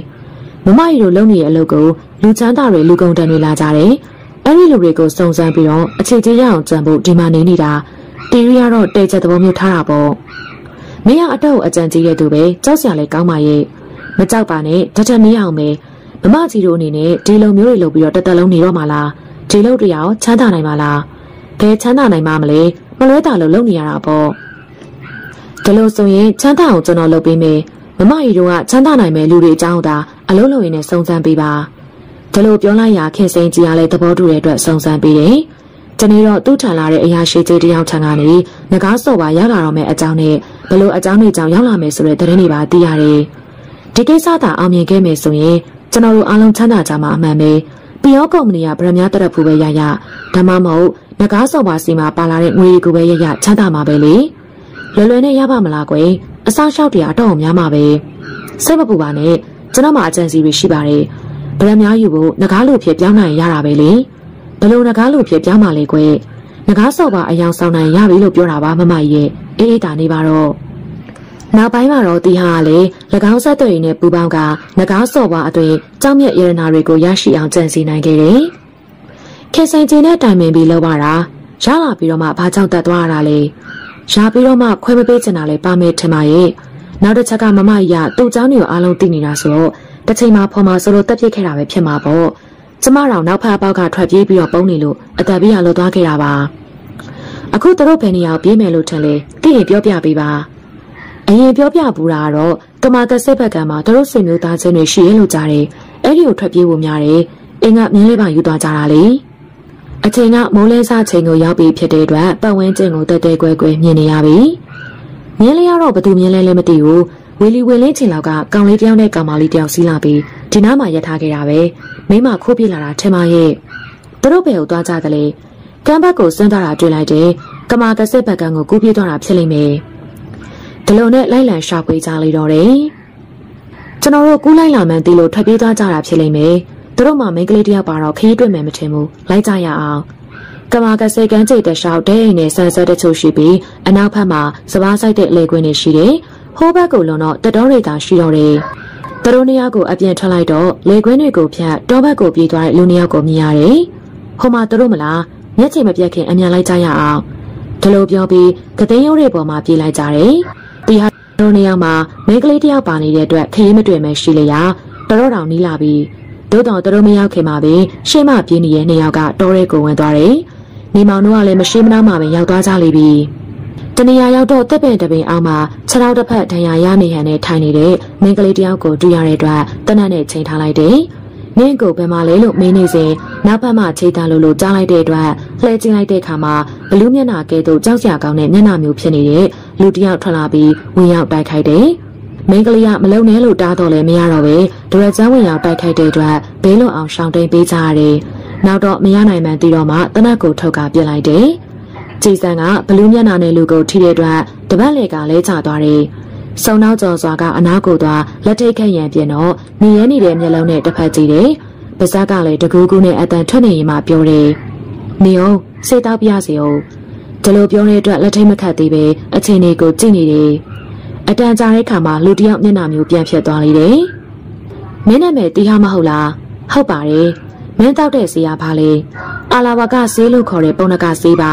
မမကြီးတို့လုပ်နေတဲ့အလုပ်ကိုလူချမ်းသာတွေလူကုန်တန်တွေလာကြတယ်အဲ့ဒီလူတွေကိုစုံစမ်းပြီးတော့အခြေကြီးရအောင်ကြံဖို့ဒီမှာနေနေတာတီရီကတော့တဲချက်သဘောမျိုးထားတာပေါ့မင်းကအတော့အကြံကြီးတဲ့သူပဲကြောက်စရာလည်းကောင်းပါရဲ့မကြောက်ပါနဲ့တထနေအောင်ပဲ မမကြီးတို့အနေနဲ့ဒီလိုမျိုးတွေလုပ်ပြီးတော့တသက်လုံးနေတော့မှလားဒီလုပ်တွေရောချမ်းသာနိုင်ပါလားဘယ်ချမ်းသာနိုင်မှာမလဲမလွဲတာလို့လုပ်နေရတာပေါ့ဒီလိုဆိုရင်ချမ်းသာအောင်ကျွန်တော်လုပ်ပေးမယ်မမကြီးတို့ကချမ်းသာနိုင်မယ်လူတွေအကြောင်းသာအလုံးလုံးရင်းနဲ့စုံစမ်းပေးပါဒီလိုပြောလိုက်ရခင်စိန်ကြီးကလည်းသဘောတူတဲ့အတွက်စုံစမ်းပေးတယ်တနေ့တော့သူ့ထံလာတဲ့အရာရှိကြီးတယောက်ထံကနေငကားစော်ပါရောက်လာတော့မယ့်အကြောင်းနဲ့ဘလို့အကြောင်းတွေကြောင့်ရောက်လာမယ်ဆိုတဲ့သတင်းတွေပါသိရတယ်ဒီကိစ္စသာအောင်မြင်ခဲ့မယ်ဆိုရင် ကျွန်တော်တို့အားလုံးချမ်းသာကြမှာအမှန်ပဲပြီးတော့ကုမ္ပဏီကဗရမ ्या တရက်ဖူပဲရရဒါမှမဟုတ်ငကားစော်ပါစီမှာပါလာတဲ့ငွေတွေကိုပဲရရချမ်းသာမှာပဲလေလွယ်လွယ်နဲ့ရပါမလားကွယ်အစားလျှောက်တွေအတော့များမှာပဲစိတ်မပူပါနဲ့ကျွန်တော်မှအကြံစီတွေရှိပါတယ်ဗရမ ्या ယူဖို့ငကားလူဖြစ်ပြောင်းနိုင်ရတာပဲလေဘလို့ငကားလူဖြစ်ပြောင်းမှလေကွယ်ငကားစော်ပါအယောင်ဆောင်နိုင်ရပြီလို့ပြောတာပါမမကြီးရဲ့အေးအေးတာနေပါတော့ နောက်ပိုင်းမှာတော့တီဟာကလည်း၎င်းဆက်တွေနဲ့ပူပေါင်းကငကားစော်ပွားအသွင်ကြောက်မြက်ရတနာတွေကိုရရှိအောင်ကြံစီနိုင်ခဲ့တယ်။ခေဆိုင်ကျင်းနဲ့တိုင်ပင်ပြီးလောက်ပါတာရလာပြီးတော့မှဘာကြောင့်တက်သွားရတာလဲ။ရပြီးတော့မှခွဲမပေးချင်တာလဲပါမယ်ထင်ပါရဲ့။နောက်တစ်ချက်ကမမကြီးကသူ့เจ้าနေကိုအားလုံးသိနေတာဆိုတော့တစ်ချိန်မှာဖော်မှာဆိုလို့တက်ပြစ်ခဲ့တာပဲဖြစ်မှာပေါ့။ကျမတော်နောက်ဖက်အပေါက်ကထွက်ပြေးပြီးတော့ပုံနေလို့အသက်ဘေးရလွတ်သွားခဲ့တာပါ။အခုတို့ဘယ်နေရာပြေးမယ်လို့ထင်လဲသိရင်ပြောပြပေးပါ။ အရင်ပြောပြပူတာကတော့ကမာသက်စစ်ဘက်ကမှာတို့ဆွေမျိုးသားချင်းတွေရှိရလို့ကြားတယ်။အဲ့ဒီကိုထွက်ပြေးဖို့များတယ်။အင်းကမြင်းလေးပါယူသွားကြတာလေ။အချိန်ကမိုးလဲစားချိန်ကိုရောက်ပြီးဖြစ်တဲ့အတွက်ပတ်ဝန်းကျင်ကိုတဲတဲကွဲကွဲမြင်နေရပြီ။မြင်းလေးကတော့ဘသူမြင်းလဲလဲမသိဘူး။ဝီလီဝင်လင်းချင်လောက်ကကောင်လေးတယောက်နဲ့ကောင်မလေးတယောက်စီးလာပြီးဒီနားမှာရထားခဲ့တာပဲမိမခိုးပြလာတာထင်ပါရဲ့သူတို့ဘယ်ကိုသွားကြသလဲကမ်းဘက်ကိုစမ်းသွားတာတွေ့လိုက်တယ်ကမာကစစ်ဘက်ကန်းကိုကူးပြေးသွားတာဖြစ်လိမ့်မယ် ဒီလိုနဲ့လိုက်လံရှာဖွေကြလေတော့တယ်ကျွန်တော်တို့ကူးလိုက်လာမှန်းသိလို့ထွက်ပြေးသွားကြတာဖြစ်လိမ့်မယ်သူတို့မှမိန်းကလေးတယောက်ပါတော့ခရီးတွေ့မယ်မထင်ဘူးလိုက်ကြရအောင်ကမာကစေကန်းကျိတ်တဲ့ရှောက်တဲ့အိမ်နဲ့ဆန်ဆက်တချို့ရှိပြီးအနောက်ဘက်မှာစပားဆိုင်တဲ့အလေကွင်းတွေရှိတယ်ဟိုးဘက်ကိုလွန်တော့တတော်တွေသာရှိတော့တယ်သူတို့နှစ်ယောက်ကိုအပြင်ထွက်လိုက်တော့လေကွင်းတွေကိုဖြတ်တောဘက်ကိုပြေးသွားတဲ့လူနှစ်ယောက်ကိုမြင်ရတယ်ဟိုမှာသူတို့မလားမျက်ခြေမပြတ်ခင်အမြန်လိုက်ကြရအောင်ဒီလိုပြောပြီးကသိန်းရုံးတွေပေါ်မှာပြေးလိုက်ကြတယ် တီဟာတို့နှစ်ယောက်မှာမိန်းကလေးတယောက်ပါနေတဲ့အတွက်ခရီးမတွေ့မဲရှိလေရာတတော်တောင်နီးလာပြီးတို့တော်တို့မရောက်ခင်မှာပဲရှေ့မှပြေးနေတဲ့နှစ်ယောက်ကတောရဲကိုဝင်သွားတယ်နေမောင်တို့ကလည်းမရှိမနာမှပဲရောက်သွားကြလိမ့်ပြီတနေရာရောက်တော့တက်ပင်တပင်အောင်မှာခြေထောက်တစ်ဖက်ဒဏ်ရာရနေဟန်နဲ့ထိုင်နေတဲ့မိန်းကလေးတယောက်ကိုတွေ့ရတဲ့အတွက်တနတ်နဲ့ချိန်ထားလိုက်တယ်။ နင်းကိုဘယ်မှာလဲလို့မေးနေစဉ်နောက်ဘက်မှချိန်ထားလို့လို့ကြားလိုက်တဲ့အတွက်လှဲကျင်းလိုက်တဲ့အခါမှာဘလူးမျက်နှာကဲသို့ကြောက်စရာကောင်းတဲ့မျက်နှာမျိုးဖြစ်နေတဲ့လူတယောက်ထွက်လာပြီးဝင်ရောက်တိုက်ခိုက်တယ်။မင်းကလေးကမလုံနဲ့လို့တားတော့လည်းမရတော့ပဲဒရက်ကျန်းဝင်ရောက်တိုက်ခိုက်တဲ့အတွက်ဘေးလွန်အောင်ရှောင်တိန်ပေးကြရတယ်။နောက်တော့မရနိုင်မှန်းသိတော့မှတနတ်ကိုထုတ်ကပြစ်လိုက်တယ်။ကြည်စံကဘလူးမျက်နှာနဲ့လူကိုထိတဲ့အတွက်တပတ်လေကလဲကျသွားတယ်။ စုံနောက်ကျော်စွာကအနာကိုသွားလက်ထိတ်ခန့်ရန်ပြင်တော့နေရဲနေတဲ့မျက်လုံးနဲ့တစ်ဖက်ကြည့်တယ်။ပါဇက်ကလည်းတကူးကူးနဲ့အတန်ထွက်နေရင်မှပြောတယ်။နေအောင်စိတ်တောက်ပြစေအောင်ဒီလိုပြောတဲ့အတွက်လက်ထိတ်မခတ်သေးပဲအချိန်လေးကိုကြည့်နေတယ်။အတန်ကြာတဲ့ခါမှာလူတယောက်မျက်နှာမျိုးပြန်ဖြစ်သွားလေတယ်။မင်းနာမည်တီးဟာမဟုတ်လား။ဟုတ်ပါတယ်။မင်းတောက်တဲ့ဆေးရပါလေ။အာလာဝကဆေးလို့ခေါ်တဲ့ပုံနကဆေးပါ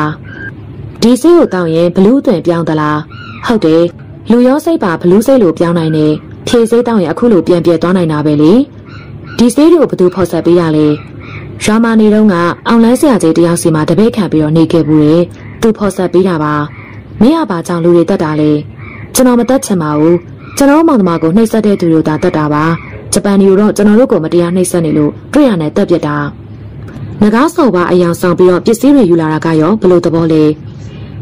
။ဒီဆေးကိုတောက်ရင်ဘလူးအသွင်ပြောင်းသလား။ဟုတ်တယ်။ လူရောစိတ်ပါဘလူးစိတ်လိုပြောင်းနိုင်တယ်။ဖြေဆေးတောက်ရင်အခုလိုပြန်ပြက်သွားနိုင်တာပဲလေ။ဒီဆေးတွေကိုဘသူဖော်ဆက်ပေးရလဲ။ရွာမနေတော့ကအောင်လန်းဆရာကြီးတယောက်စီမှာတပည့်ခံပြီးတော့နေခဲ့ဘူးလေ။သူဖော်ဆက်ပေးတာပါ။မင်းကဘာကြောင့်လူတွေတက်တာလဲ။ကျွန်တော်မတက်ချင်ပါဘူး။ကျွန်တော်မောင်သမားကိုနှိပ်စက်တဲ့သူတို့သာတက်တာပါ။ဂျပန်မျိုးတော့ကျွန်တော်တို့ကိုမတရားနှိပ်စက်နေလို့တွေ့ရတဲ့တက်ပြစ်တာ။ငကားစော်ပါအယောင်ဆောင်ပြီးတော့ပစ္စည်းတွေယူလာတာကရောဘလို့သဘောလဲ။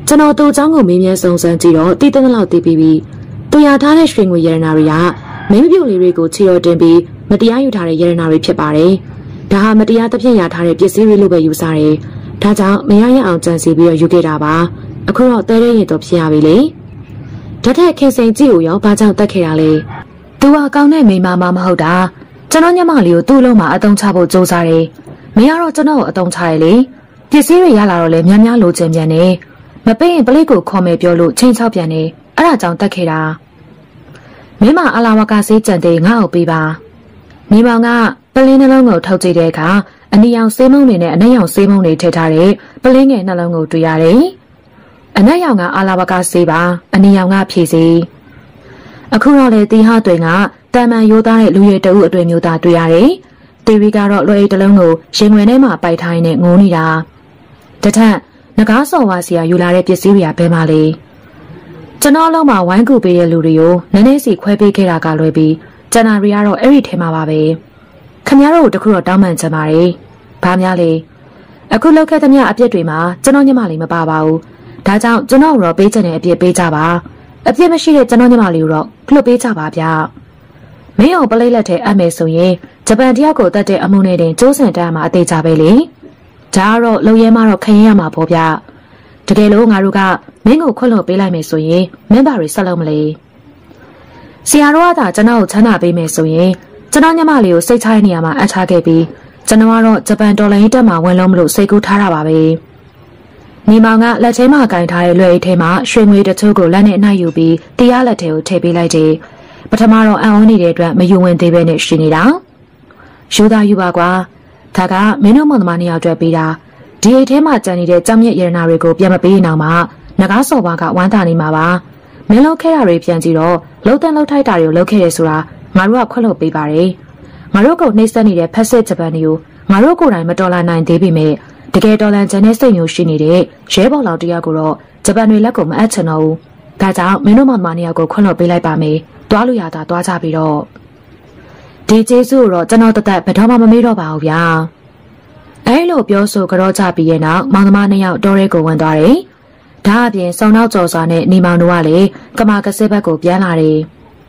ကျွန်တော်သူ့အကြောင်းကိုမေးမြန်းစုံစမ်းကြည့်တော့တည်တဲ့လောက်တည်ပြီးပြီးသူရထားတဲ့ရွှေငွေရတနာတွေကမင်းမပြုတ်လေးတွေကိုခြေတော်တင်ပြီးမတရားယူထားတဲ့ရတနာတွေဖြစ်ပါတယ်။ဒါဟာမတရားသဖြင့်ရထားတဲ့ပစ္စည်းတွေလို့ပဲယူဆတယ်။ဒါကြောင့်မရရအောင်ကြံစီပြီးတော့ယူခဲ့တာပါ။အခုတော့တဲတဲ့ရင်တော့ဖြစ်ရပြီလေ။ဓာတ်ထက်ခင်စိန်ကြည့်ကိုရောဘာကြောင့်တက်ခဲ့တာလဲ။ "तू ဟာကောင်းတဲ့မိန်းမမမဟုတ်တာ။ကျွန်တော်ညမလေးကိုသူ့လုံးမှာအတုံးချဖို့ကြိုးစားတယ်။မင်းကတော့ကျွန်တော်ကိုအတုံးချရလေ။ပစ္စည်းတွေရလာတော့လေများများလိုချင်ပြန်နေ။ မပေးရင်ပလိတ်ကိုခေါ်မယ်ပြောလို့ချင်းချောက်ပြန်နေ။အဲ့ဒါကြောင့်တက်ခဲ့တာ။မင်းမအလာဝကစေးကြံတဲ့ငါ့ကိုပေးပါ။မိမောင်ကပလင်းနှလုံးကိုထုတ်ကြည့်တဲ့အခါအနီရောင်ဆေးမုံတွေနဲ့အနက်ရောင်ဆေးမုံတွေထည့်ထားတဲ့ပလင်းငယ်နှလုံးကိုတွေ့ရတယ်။အနက်ရောင်ကအာလာဘကဆေးပါအနီရောင်ကဖြည့်စေ။အခုတော့လေတီဟတွင်ကတန်မန်ရိုးသားတဲ့လူရည်တအုပ်အတွေ့မျိုးသားတွေ့ရတယ်။တီဗီကတော့လွယ်အိတ်တလုံးကိုရင်ွယ်ထဲမှာပိုက်ထားရင်းနဲ့ငိုးနေတာ။တထက် ငကားစော်ဝါစီယာယူလာတဲ့ပစ္စည်းတွေကဘယ်မှာလဲ။ကျွန်တော်လုံးမှာဝိုင်းကူပေးတဲ့လူတွေကိုနည်းနည်းစီခွဲပေးခဲ့တာကလွယ်ပြီးကျန်တာတွေကတော့အဲ့ဒီထဲမှာပါပဲ။ခမရတို့တခုတော့တောင်းပန်ချင်ပါတယ်။ဘာများလဲ။အခုလောက်ခဲ့သမျှအပြစ်တွေမှာကျွန်တော်ညမလေးမပါပါဘူး။ဒါကြောင့်ကျွန်တော်တော့ပေးချင်တဲ့အပြစ်ပေးကြပါ။အပြစ်မရှိတဲ့ကျွန်တော်ညမလေးကိုတော့လွတ်ပေးကြပါဗျ။မင်းအောင်ပလိတ်လက်ထဲအပ်မယ်ဆိုရင်ဂျပန်တယောက်ကိုတတ်တဲ့အမှုနဲ့တင်ကျိုးစင်တန်းမှာအသေးကြပဲလေ။ ဒါကတော့လုံရဲမတော့ခရင်ရမှာပေါ့ဗျ။တကယ်လို့ငါတို့ကမင်းကိုခွတ်လွတ်ပေးလိုက်မယ်ဆိုရင်မင်းပါတွေဆက်လုံးမလဲ။ဆရာတော်ကသာကျွန်တော်ကိုချမ်းသာပေးမယ်ဆိုရင်ကျွန်တော်ညမလေးကိုစိတ်ချတဲ့နေရာမှာအပ်ချခဲ့ပြီးကျွန်တော်ကတော့ဂျပန်ဒေါ်လာရင်းတက်မှာဝင်လုံးမလို့စိတ်ကူးထားတာပါပဲ။ညီမောင်ကလက်ထဲမှာကင်ထားတဲ့လွယ်အိတ်ထဲမှာရွှေငွေတချို့ကိုလက်နဲ့အနှိုက်ယူပြီးတရားလက်ထဲကိုထည့်ပေးလိုက်တယ်။ပထမတော့အံ့ဩနေတဲ့အတွက်မယူဝင်သေးပဲနဲ့ရှိနေတာ။ယူသားယူပါကွာ။ ဒါကမင်းတို့မောင်သမားနှစ်ယောက်အတွက်ပေးတာ။ဒီအိတ်ထဲမှာကြံနေတဲ့ကြောင်မြက်ရတနာတွေကိုပြန်မပေးရင်တော့မှငကားစော်ဘွားကဝမ်းသာနေမှာပါ။မင်းလောက်ခဲ့တာတွေပြန်ကြည့်တော့လှုပ်တန်လှုပ်ထိုက်တာတွေကိုလှုပ်ခဲ့တယ်ဆိုတာငါတို့ကခွက်လို့ပေးပါတယ်။ငါတို့ကိုနှိမ့်ဆက်နေတဲ့ဖက်စစ်ဂျပန်တွေကိုငါတို့ကိုယ်တိုင်မတော်လာနိုင်သေးပေမဲ့တကယ်တော်လန်ချန်တဲ့စိတ်မျိုးရှိနေတဲ့ရဲဘော်လောင်တယောက်ကိုတော့ဂျပန်တွေလက်ကိုမအပ်ချင်တော့ဘူး။ဒါကြောင့်မင်းတို့မမနှစ်ယောက်ကိုခွင့်လွှတ်ပေးလိုက်ပါမယ်။တွားလို့ရတာတွားကြပြီးတော့ ဒီကျေးဇူးကိုတော့ကျွန်တော်တသက်ဘယ်တော့မှမမေ့တော့ပါဘူးဗျာ။အဲလိုပြောဆိုကြောကြပြီးရဲ့နောက်မောင်သမားနှစ်ယောက်တော်ရဲကိုဝင်သွားတယ်။ဒါအပြင်စုံနောက်ကြော်စွာနဲ့နေမောင်တို့ကလည်းကမာကစစ်ဘက်ကိုပြန်လာတယ်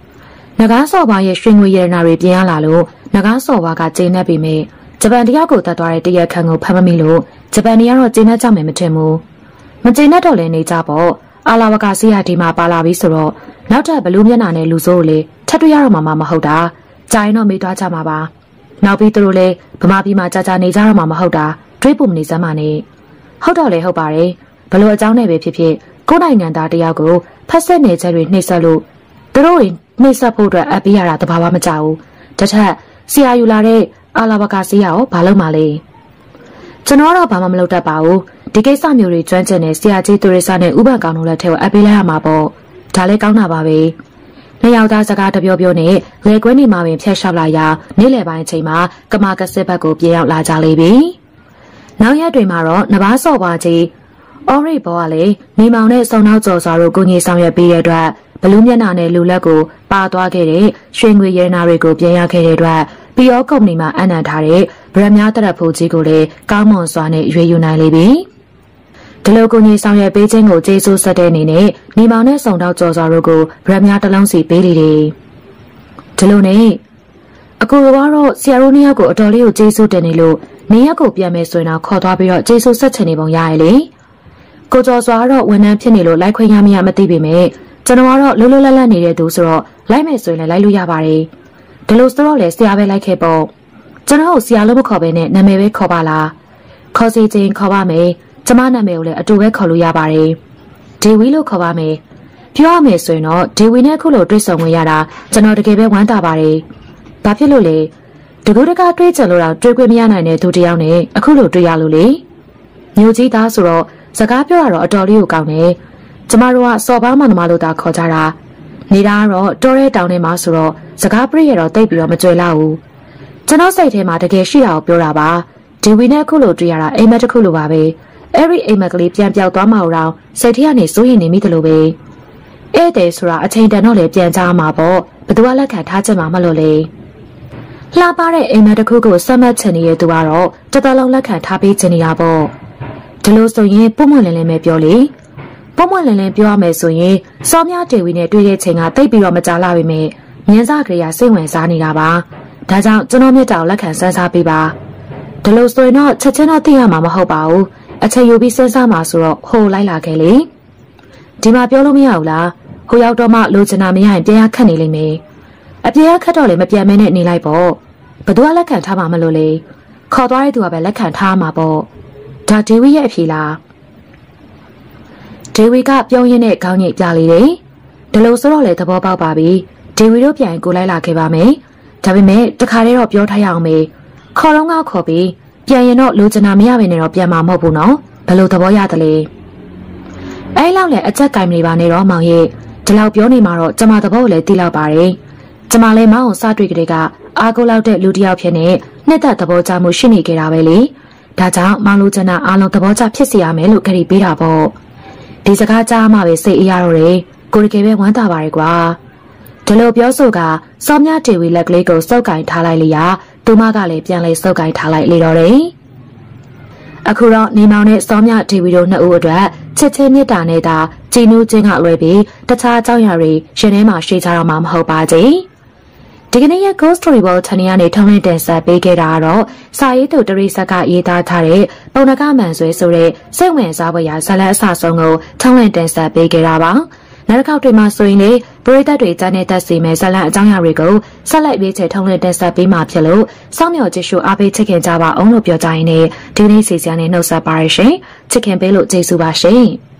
။နဂါးစော်ဘွားရဲ့ရွှေငွေရတနာတွေပြင်ရလာလို့နဂါးစော်ဘွားကကျင်းနေပြီမေဂျပန်တရားကိုတတ်သွားတဲ့တရက်ခန့်ကိုဖမ်းမမိလို့ဂျပန်တွေကတော့ကျင်းနေကြမယ်မထင်ဘူးမကျင်းတတ်တော့လဲနေကြပေါ့အာလာဝကစီယာဒီမှာပါလာပြီဆိုတော့နောက်ထပ်ဘလူးမျက်နှာနဲ့လူစိုးကိုလေထပ်တွေ့ရတော့မှာမဟုတ်တာ ကြာရင်တော့မေးသွားကြမှာပါနောက်ပြီးသူတို့လည်းဗမာပြည်မှာကြာကြာနေကြတော့မှာမဟုတ်တာတွေးပုံမနေစမ်းပါနဲ့ဟုတ်တော့လေဟုတ်ပါတယ်ဘလို့အကြောင်းနဲ့ပဲဖြစ်ဖြစ်ကိုယ်နိုင်ငံသားတယောက်ကိုဖက်ဆက်နေချက်တွေနှိပ်စက်လို့သူတို့တွေနှိပ်စက်ဖို့အတွက်အပ်ပေးရတာတဘာဝမကြဘူးတထက်ဆရာယူလာတဲ့အာလာဘကာစီယာရောဘာလုပ်မှလဲကျွန်တော်တော့ဘာမှမလုပ်တတ်ပါဘူးဒီကိစ္စမျိုးတွေကျွမ်းကျင်တဲ့ဆရာကြီးသူရိစာနဲ့ဥပကောင်တို့လက်ထဲကိုအပ်ပေးလိုက်ရမှာပေါ့ဒါလည်းကောင်းတာပါပဲ နှစ်ယောက်သားစကားတပြောပြောနဲ့လေကွင်းနေမှာပင်ဖျက်လျှောက်လာရာနေ့လယ်ပိုင်းအချိန်မှာကမာကစစ်ဘက်ကိုပြေးရောက်လာကြလေပြီနောက်ရက်တွေမှာတော့နဘာစော့ပွားကြီးအော်ရိဘောကလည်းမိမောင်နဲ့စုံနောက်ကျော်စွာတို့ကိုကြီးဆောင်ရွက်ပေးတဲ့အတွက်ဘလူးမျက်နှာနဲ့လူလက်ကိုပါသွားခဲ့တဲ့ရွှေငွေရဲနာတွေကိုပြန်ရခဲ့တဲ့အတွက်ပီယောကုမ္ပဏီမှာအနံ့ထားတဲ့ဗရမများတရက်ဖို့ကြီးကိုလည်းကောင်းမွန်စွာနဲ့ရွေးယူနိုင်လေပြီ။ ဒီလိုကိုကြီးဆောင်ရွက်ပေးခြင်းကိုကျေးဇူးဆက်တဲ့အနေနဲ့နေမောင်နဲ့စုံတော့ကြော်စွာတို့ကိုဗရမများတစ်လုံးစီပေးလေတယ်။ဒီလိုနဲ့အကူကတော့ဆရာတို့နှစ်ယောက်ကိုအတော်လေးကိုကျေးဇူးတင်နေလို့နေရက်ကိုပြန်မယ်ဆိုရင်တော့ခေါ်သွားပြီးတော့ကျေးဇူးဆက်ချင်နေပုံရရလေ။ကိုကျော်စွာကတော့ဝန်ထမ်းဖြစ်နေလို့လိုက်ခွင့်ရမရမသိပေမဲ့ကျွန်တော်ကတော့လှုပ်လှုပ်လတ်လတ်နေတဲ့သူဆိုတော့လိုက်မယ်ဆိုရင်လည်းလိုက်လို့ရပါတယ်ဒီလိုဆိုတော့လေဆရာပဲလိုက်ခဲ့ပေါ့ကျွန်တော်ဆရာလို့မခေါ်ဘဲနဲ့နာမည်ပဲခေါ်ပါလားခေါ်စီချင်းခေါ်ပါမယ် ကျမနာမည်ကိုလည်းအတူပဲခေါ်လို့ရပါတယ်ဒေဝီလို့ခေါ်ပါမယ်ပြောရမယ်ဆိုရင်တော့ဒေဝီနဲ့ခုလိုတွေ့ဆုံခွင့်ရတာကျွန်တော်တကယ်ပဲဝမ်းသာပါတယ်ဘာဖြစ်လို့လဲတကူတကတွေးကြလို့တော့တွေးခွင့်မရနိုင်တဲ့သူတယောက်နဲ့အခုလိုတွေ့ရလို့လေမျိုးကြီးသားဆိုတော့စကားပြောရတော့အတော်လေးကိုကောင်းတယ်ကျမတို့ကစော်ပါမောင်နှမလို့သာခေါ်ကြတာနေတာကတော့တော်ရဲတောင်ထဲမှာဆိုတော့စကားပြည့်ရတော့တိတ်ပြီးတော့မကြွယ်လောက်ဘူးကျွန်တော်စိတ်ထဲမှာတကယ်ရှိတာကိုပြောတာပါဒီဝီနဲ့ခုလိုတွေ့ရတာအိမ်မက်တစ်ခုလိုပါပဲ အဲ့ဒီအိမ်မက်ကလေးပြန်ပြောက်သွားမှတော့စိတ်ထဲကနေစိုးရိမ်နေမိတယ်လို့ပဲဧည့်သည်ဆိုတာအချိန်တန်တော့လေပြန်ကြမှာပေါ့ဘသူကလက်ခံထားချက်မှမလို့လေလှပတဲ့အိမ်မက်တစ်ခုကိုစက်မှတ်ချင်နေတဲ့သူကတော့တတလုံးလက်ခံထားပေးချင်နေတာပေါ့ဒီလိုဆိုရင်ပုံမှန်လင်းလင်းပဲပြောလေပုံမှန်လင်းလင်းပြောရမယ်ဆိုရင်စောမြတေဝီနဲ့တွေ့တဲ့ချိန်ကတိတ်ပြီးတော့မကြလာပေမဲ့မြင်းစားကလေးကစိတ်ဝင်စားနေတာပါဒါကြောင့်ကျွန်တော်မြတ်တောင်လက်ခံစမ်းစားပေးပါဒီလိုဆိုရင်တော့ချက်ချင်းတော့သိရမှာမဟုတ်ပါဘူး အချိန်ယူပြီးစမ်းစားမှာဆိုတော့ဟိုလိုက်လာခဲ့လေဒီမှာပြောလို့မရဘူးလားဟိုရောက်တော့မှလိုချင်တာမရရင်ပြန်ရခတ်နေလိမ့်မယ်အပြင်းခတ်တော့လည်းမပြန်မဲနဲ့နေလိုက်ပေါ့ဘသူကလက်ခံထားမှာမလို့လေခေါ်သွားတဲ့သူကပဲလက်ခံထားမှာပေါ့ဒါဒေဝီရဲ့အဖြေလားဒေဝီကပြောင်းရင်းနဲ့ခေါင်းညိတ်ပြလေတယ်ဒီလိုဆိုတော့လေသဘောပေါက်ပါပြီဒေဝီတို့ပြန်ကိုလိုက်လာခဲ့ပါမယ်ဒါပေမဲ့တခါတည်းတော့ပြောထားရအောင်မေခေါ်တော့ကခေါ်ပြီး ပြန်ရင်တော့လိုချင်တာမရဘဲနဲ့တော့ပြန်မှာမဟုတ်ဘူးနော်ဘယ်လိုသဘောရတယ်လဲအဲလောက်လေအချက်ကင်နေပါနဲ့တော့မောင်ရဲ့ဒီလောက်ပြောနေမှာတော့ကျမသဘောကိုလည်းသိလောက်ပါတယ်ကျမလည်းမောင်ကိုစတွေ့ကြတဲ့ကအားကိုးလောက်တဲ့လူတစ်ယောက်ဖြစ်နေနှစ်သက်သဘောကျမှုရှိနေကြတာပဲလေဒါကြောင့်မောင်လူချင်တာအားလုံးသဘောကျဖြစ်စီရမယ်လို့ခရီးပေးတာပေါ့ဒီစကားကြားမှပဲစိတ်အေးရတော့တယ်ကိုရကေပဲဝမ်းသာပါရယ်ကွာဒီလိုပြောဆိုကစောမြတေဝီလက်ကလေးကိုစုပ်ကင်ထားလိုက်လျာ သူမကလည်းပြန်လဲစုပ်ကင်ထားလိုက်လေတော့တယ်အခုတော့နေမောင်နဲ့စောမြတေဝီတို့နှစ်ဦးအတွက်ချစ်ချင်းမြတ်တာနဲ့သာကြည်နူးခြင်းကလွယ်ပြီးတခြားအကြောင်းအရာတွေရှင်ထဲမှာရှိကြတော့မှာမဟုတ်ပါကြ။ဒီကနေ့ရဲ့ Ghost Story Ball ချန်နယ်ကနေထုံးလင်းတင်ဆက်ပေးခဲ့တာကတော့စာရေးသူတရိဆက်ကရေးသားထားတဲ့ပုံနကမှန်ဆွဲဆိုတဲ့စိတ်ဝင်စားဖွယ်ရာဇာတ်လမ်းအစဆုံးကိုထုံးလင်းတင်ဆက်ပေးခဲ့တာပါ။ နောက်တစ်ခေါက်တွေမှာဆိုရင်လေပရိသတ်တွေကြားနေတတ်စီမဲ့ဇာတ်လမ်းအကြောင်းအရာတွေကိုဆက်လက်ပေးချေထုံးလင်းတင်ဆက်ပေးမှာဖြစ်လို့စောင့်မျှော်ကြည့်ရှုအားပေးချစ်ခင်ကြပါအောင်လို့ပြောကြရင်းနဲ့ဒီနေ့စီစဉ်နေနှုတ်ဆက်ပါရရှင်။ချစ်ခင်ပေးလို့ကျေးဇူးပါရှင်။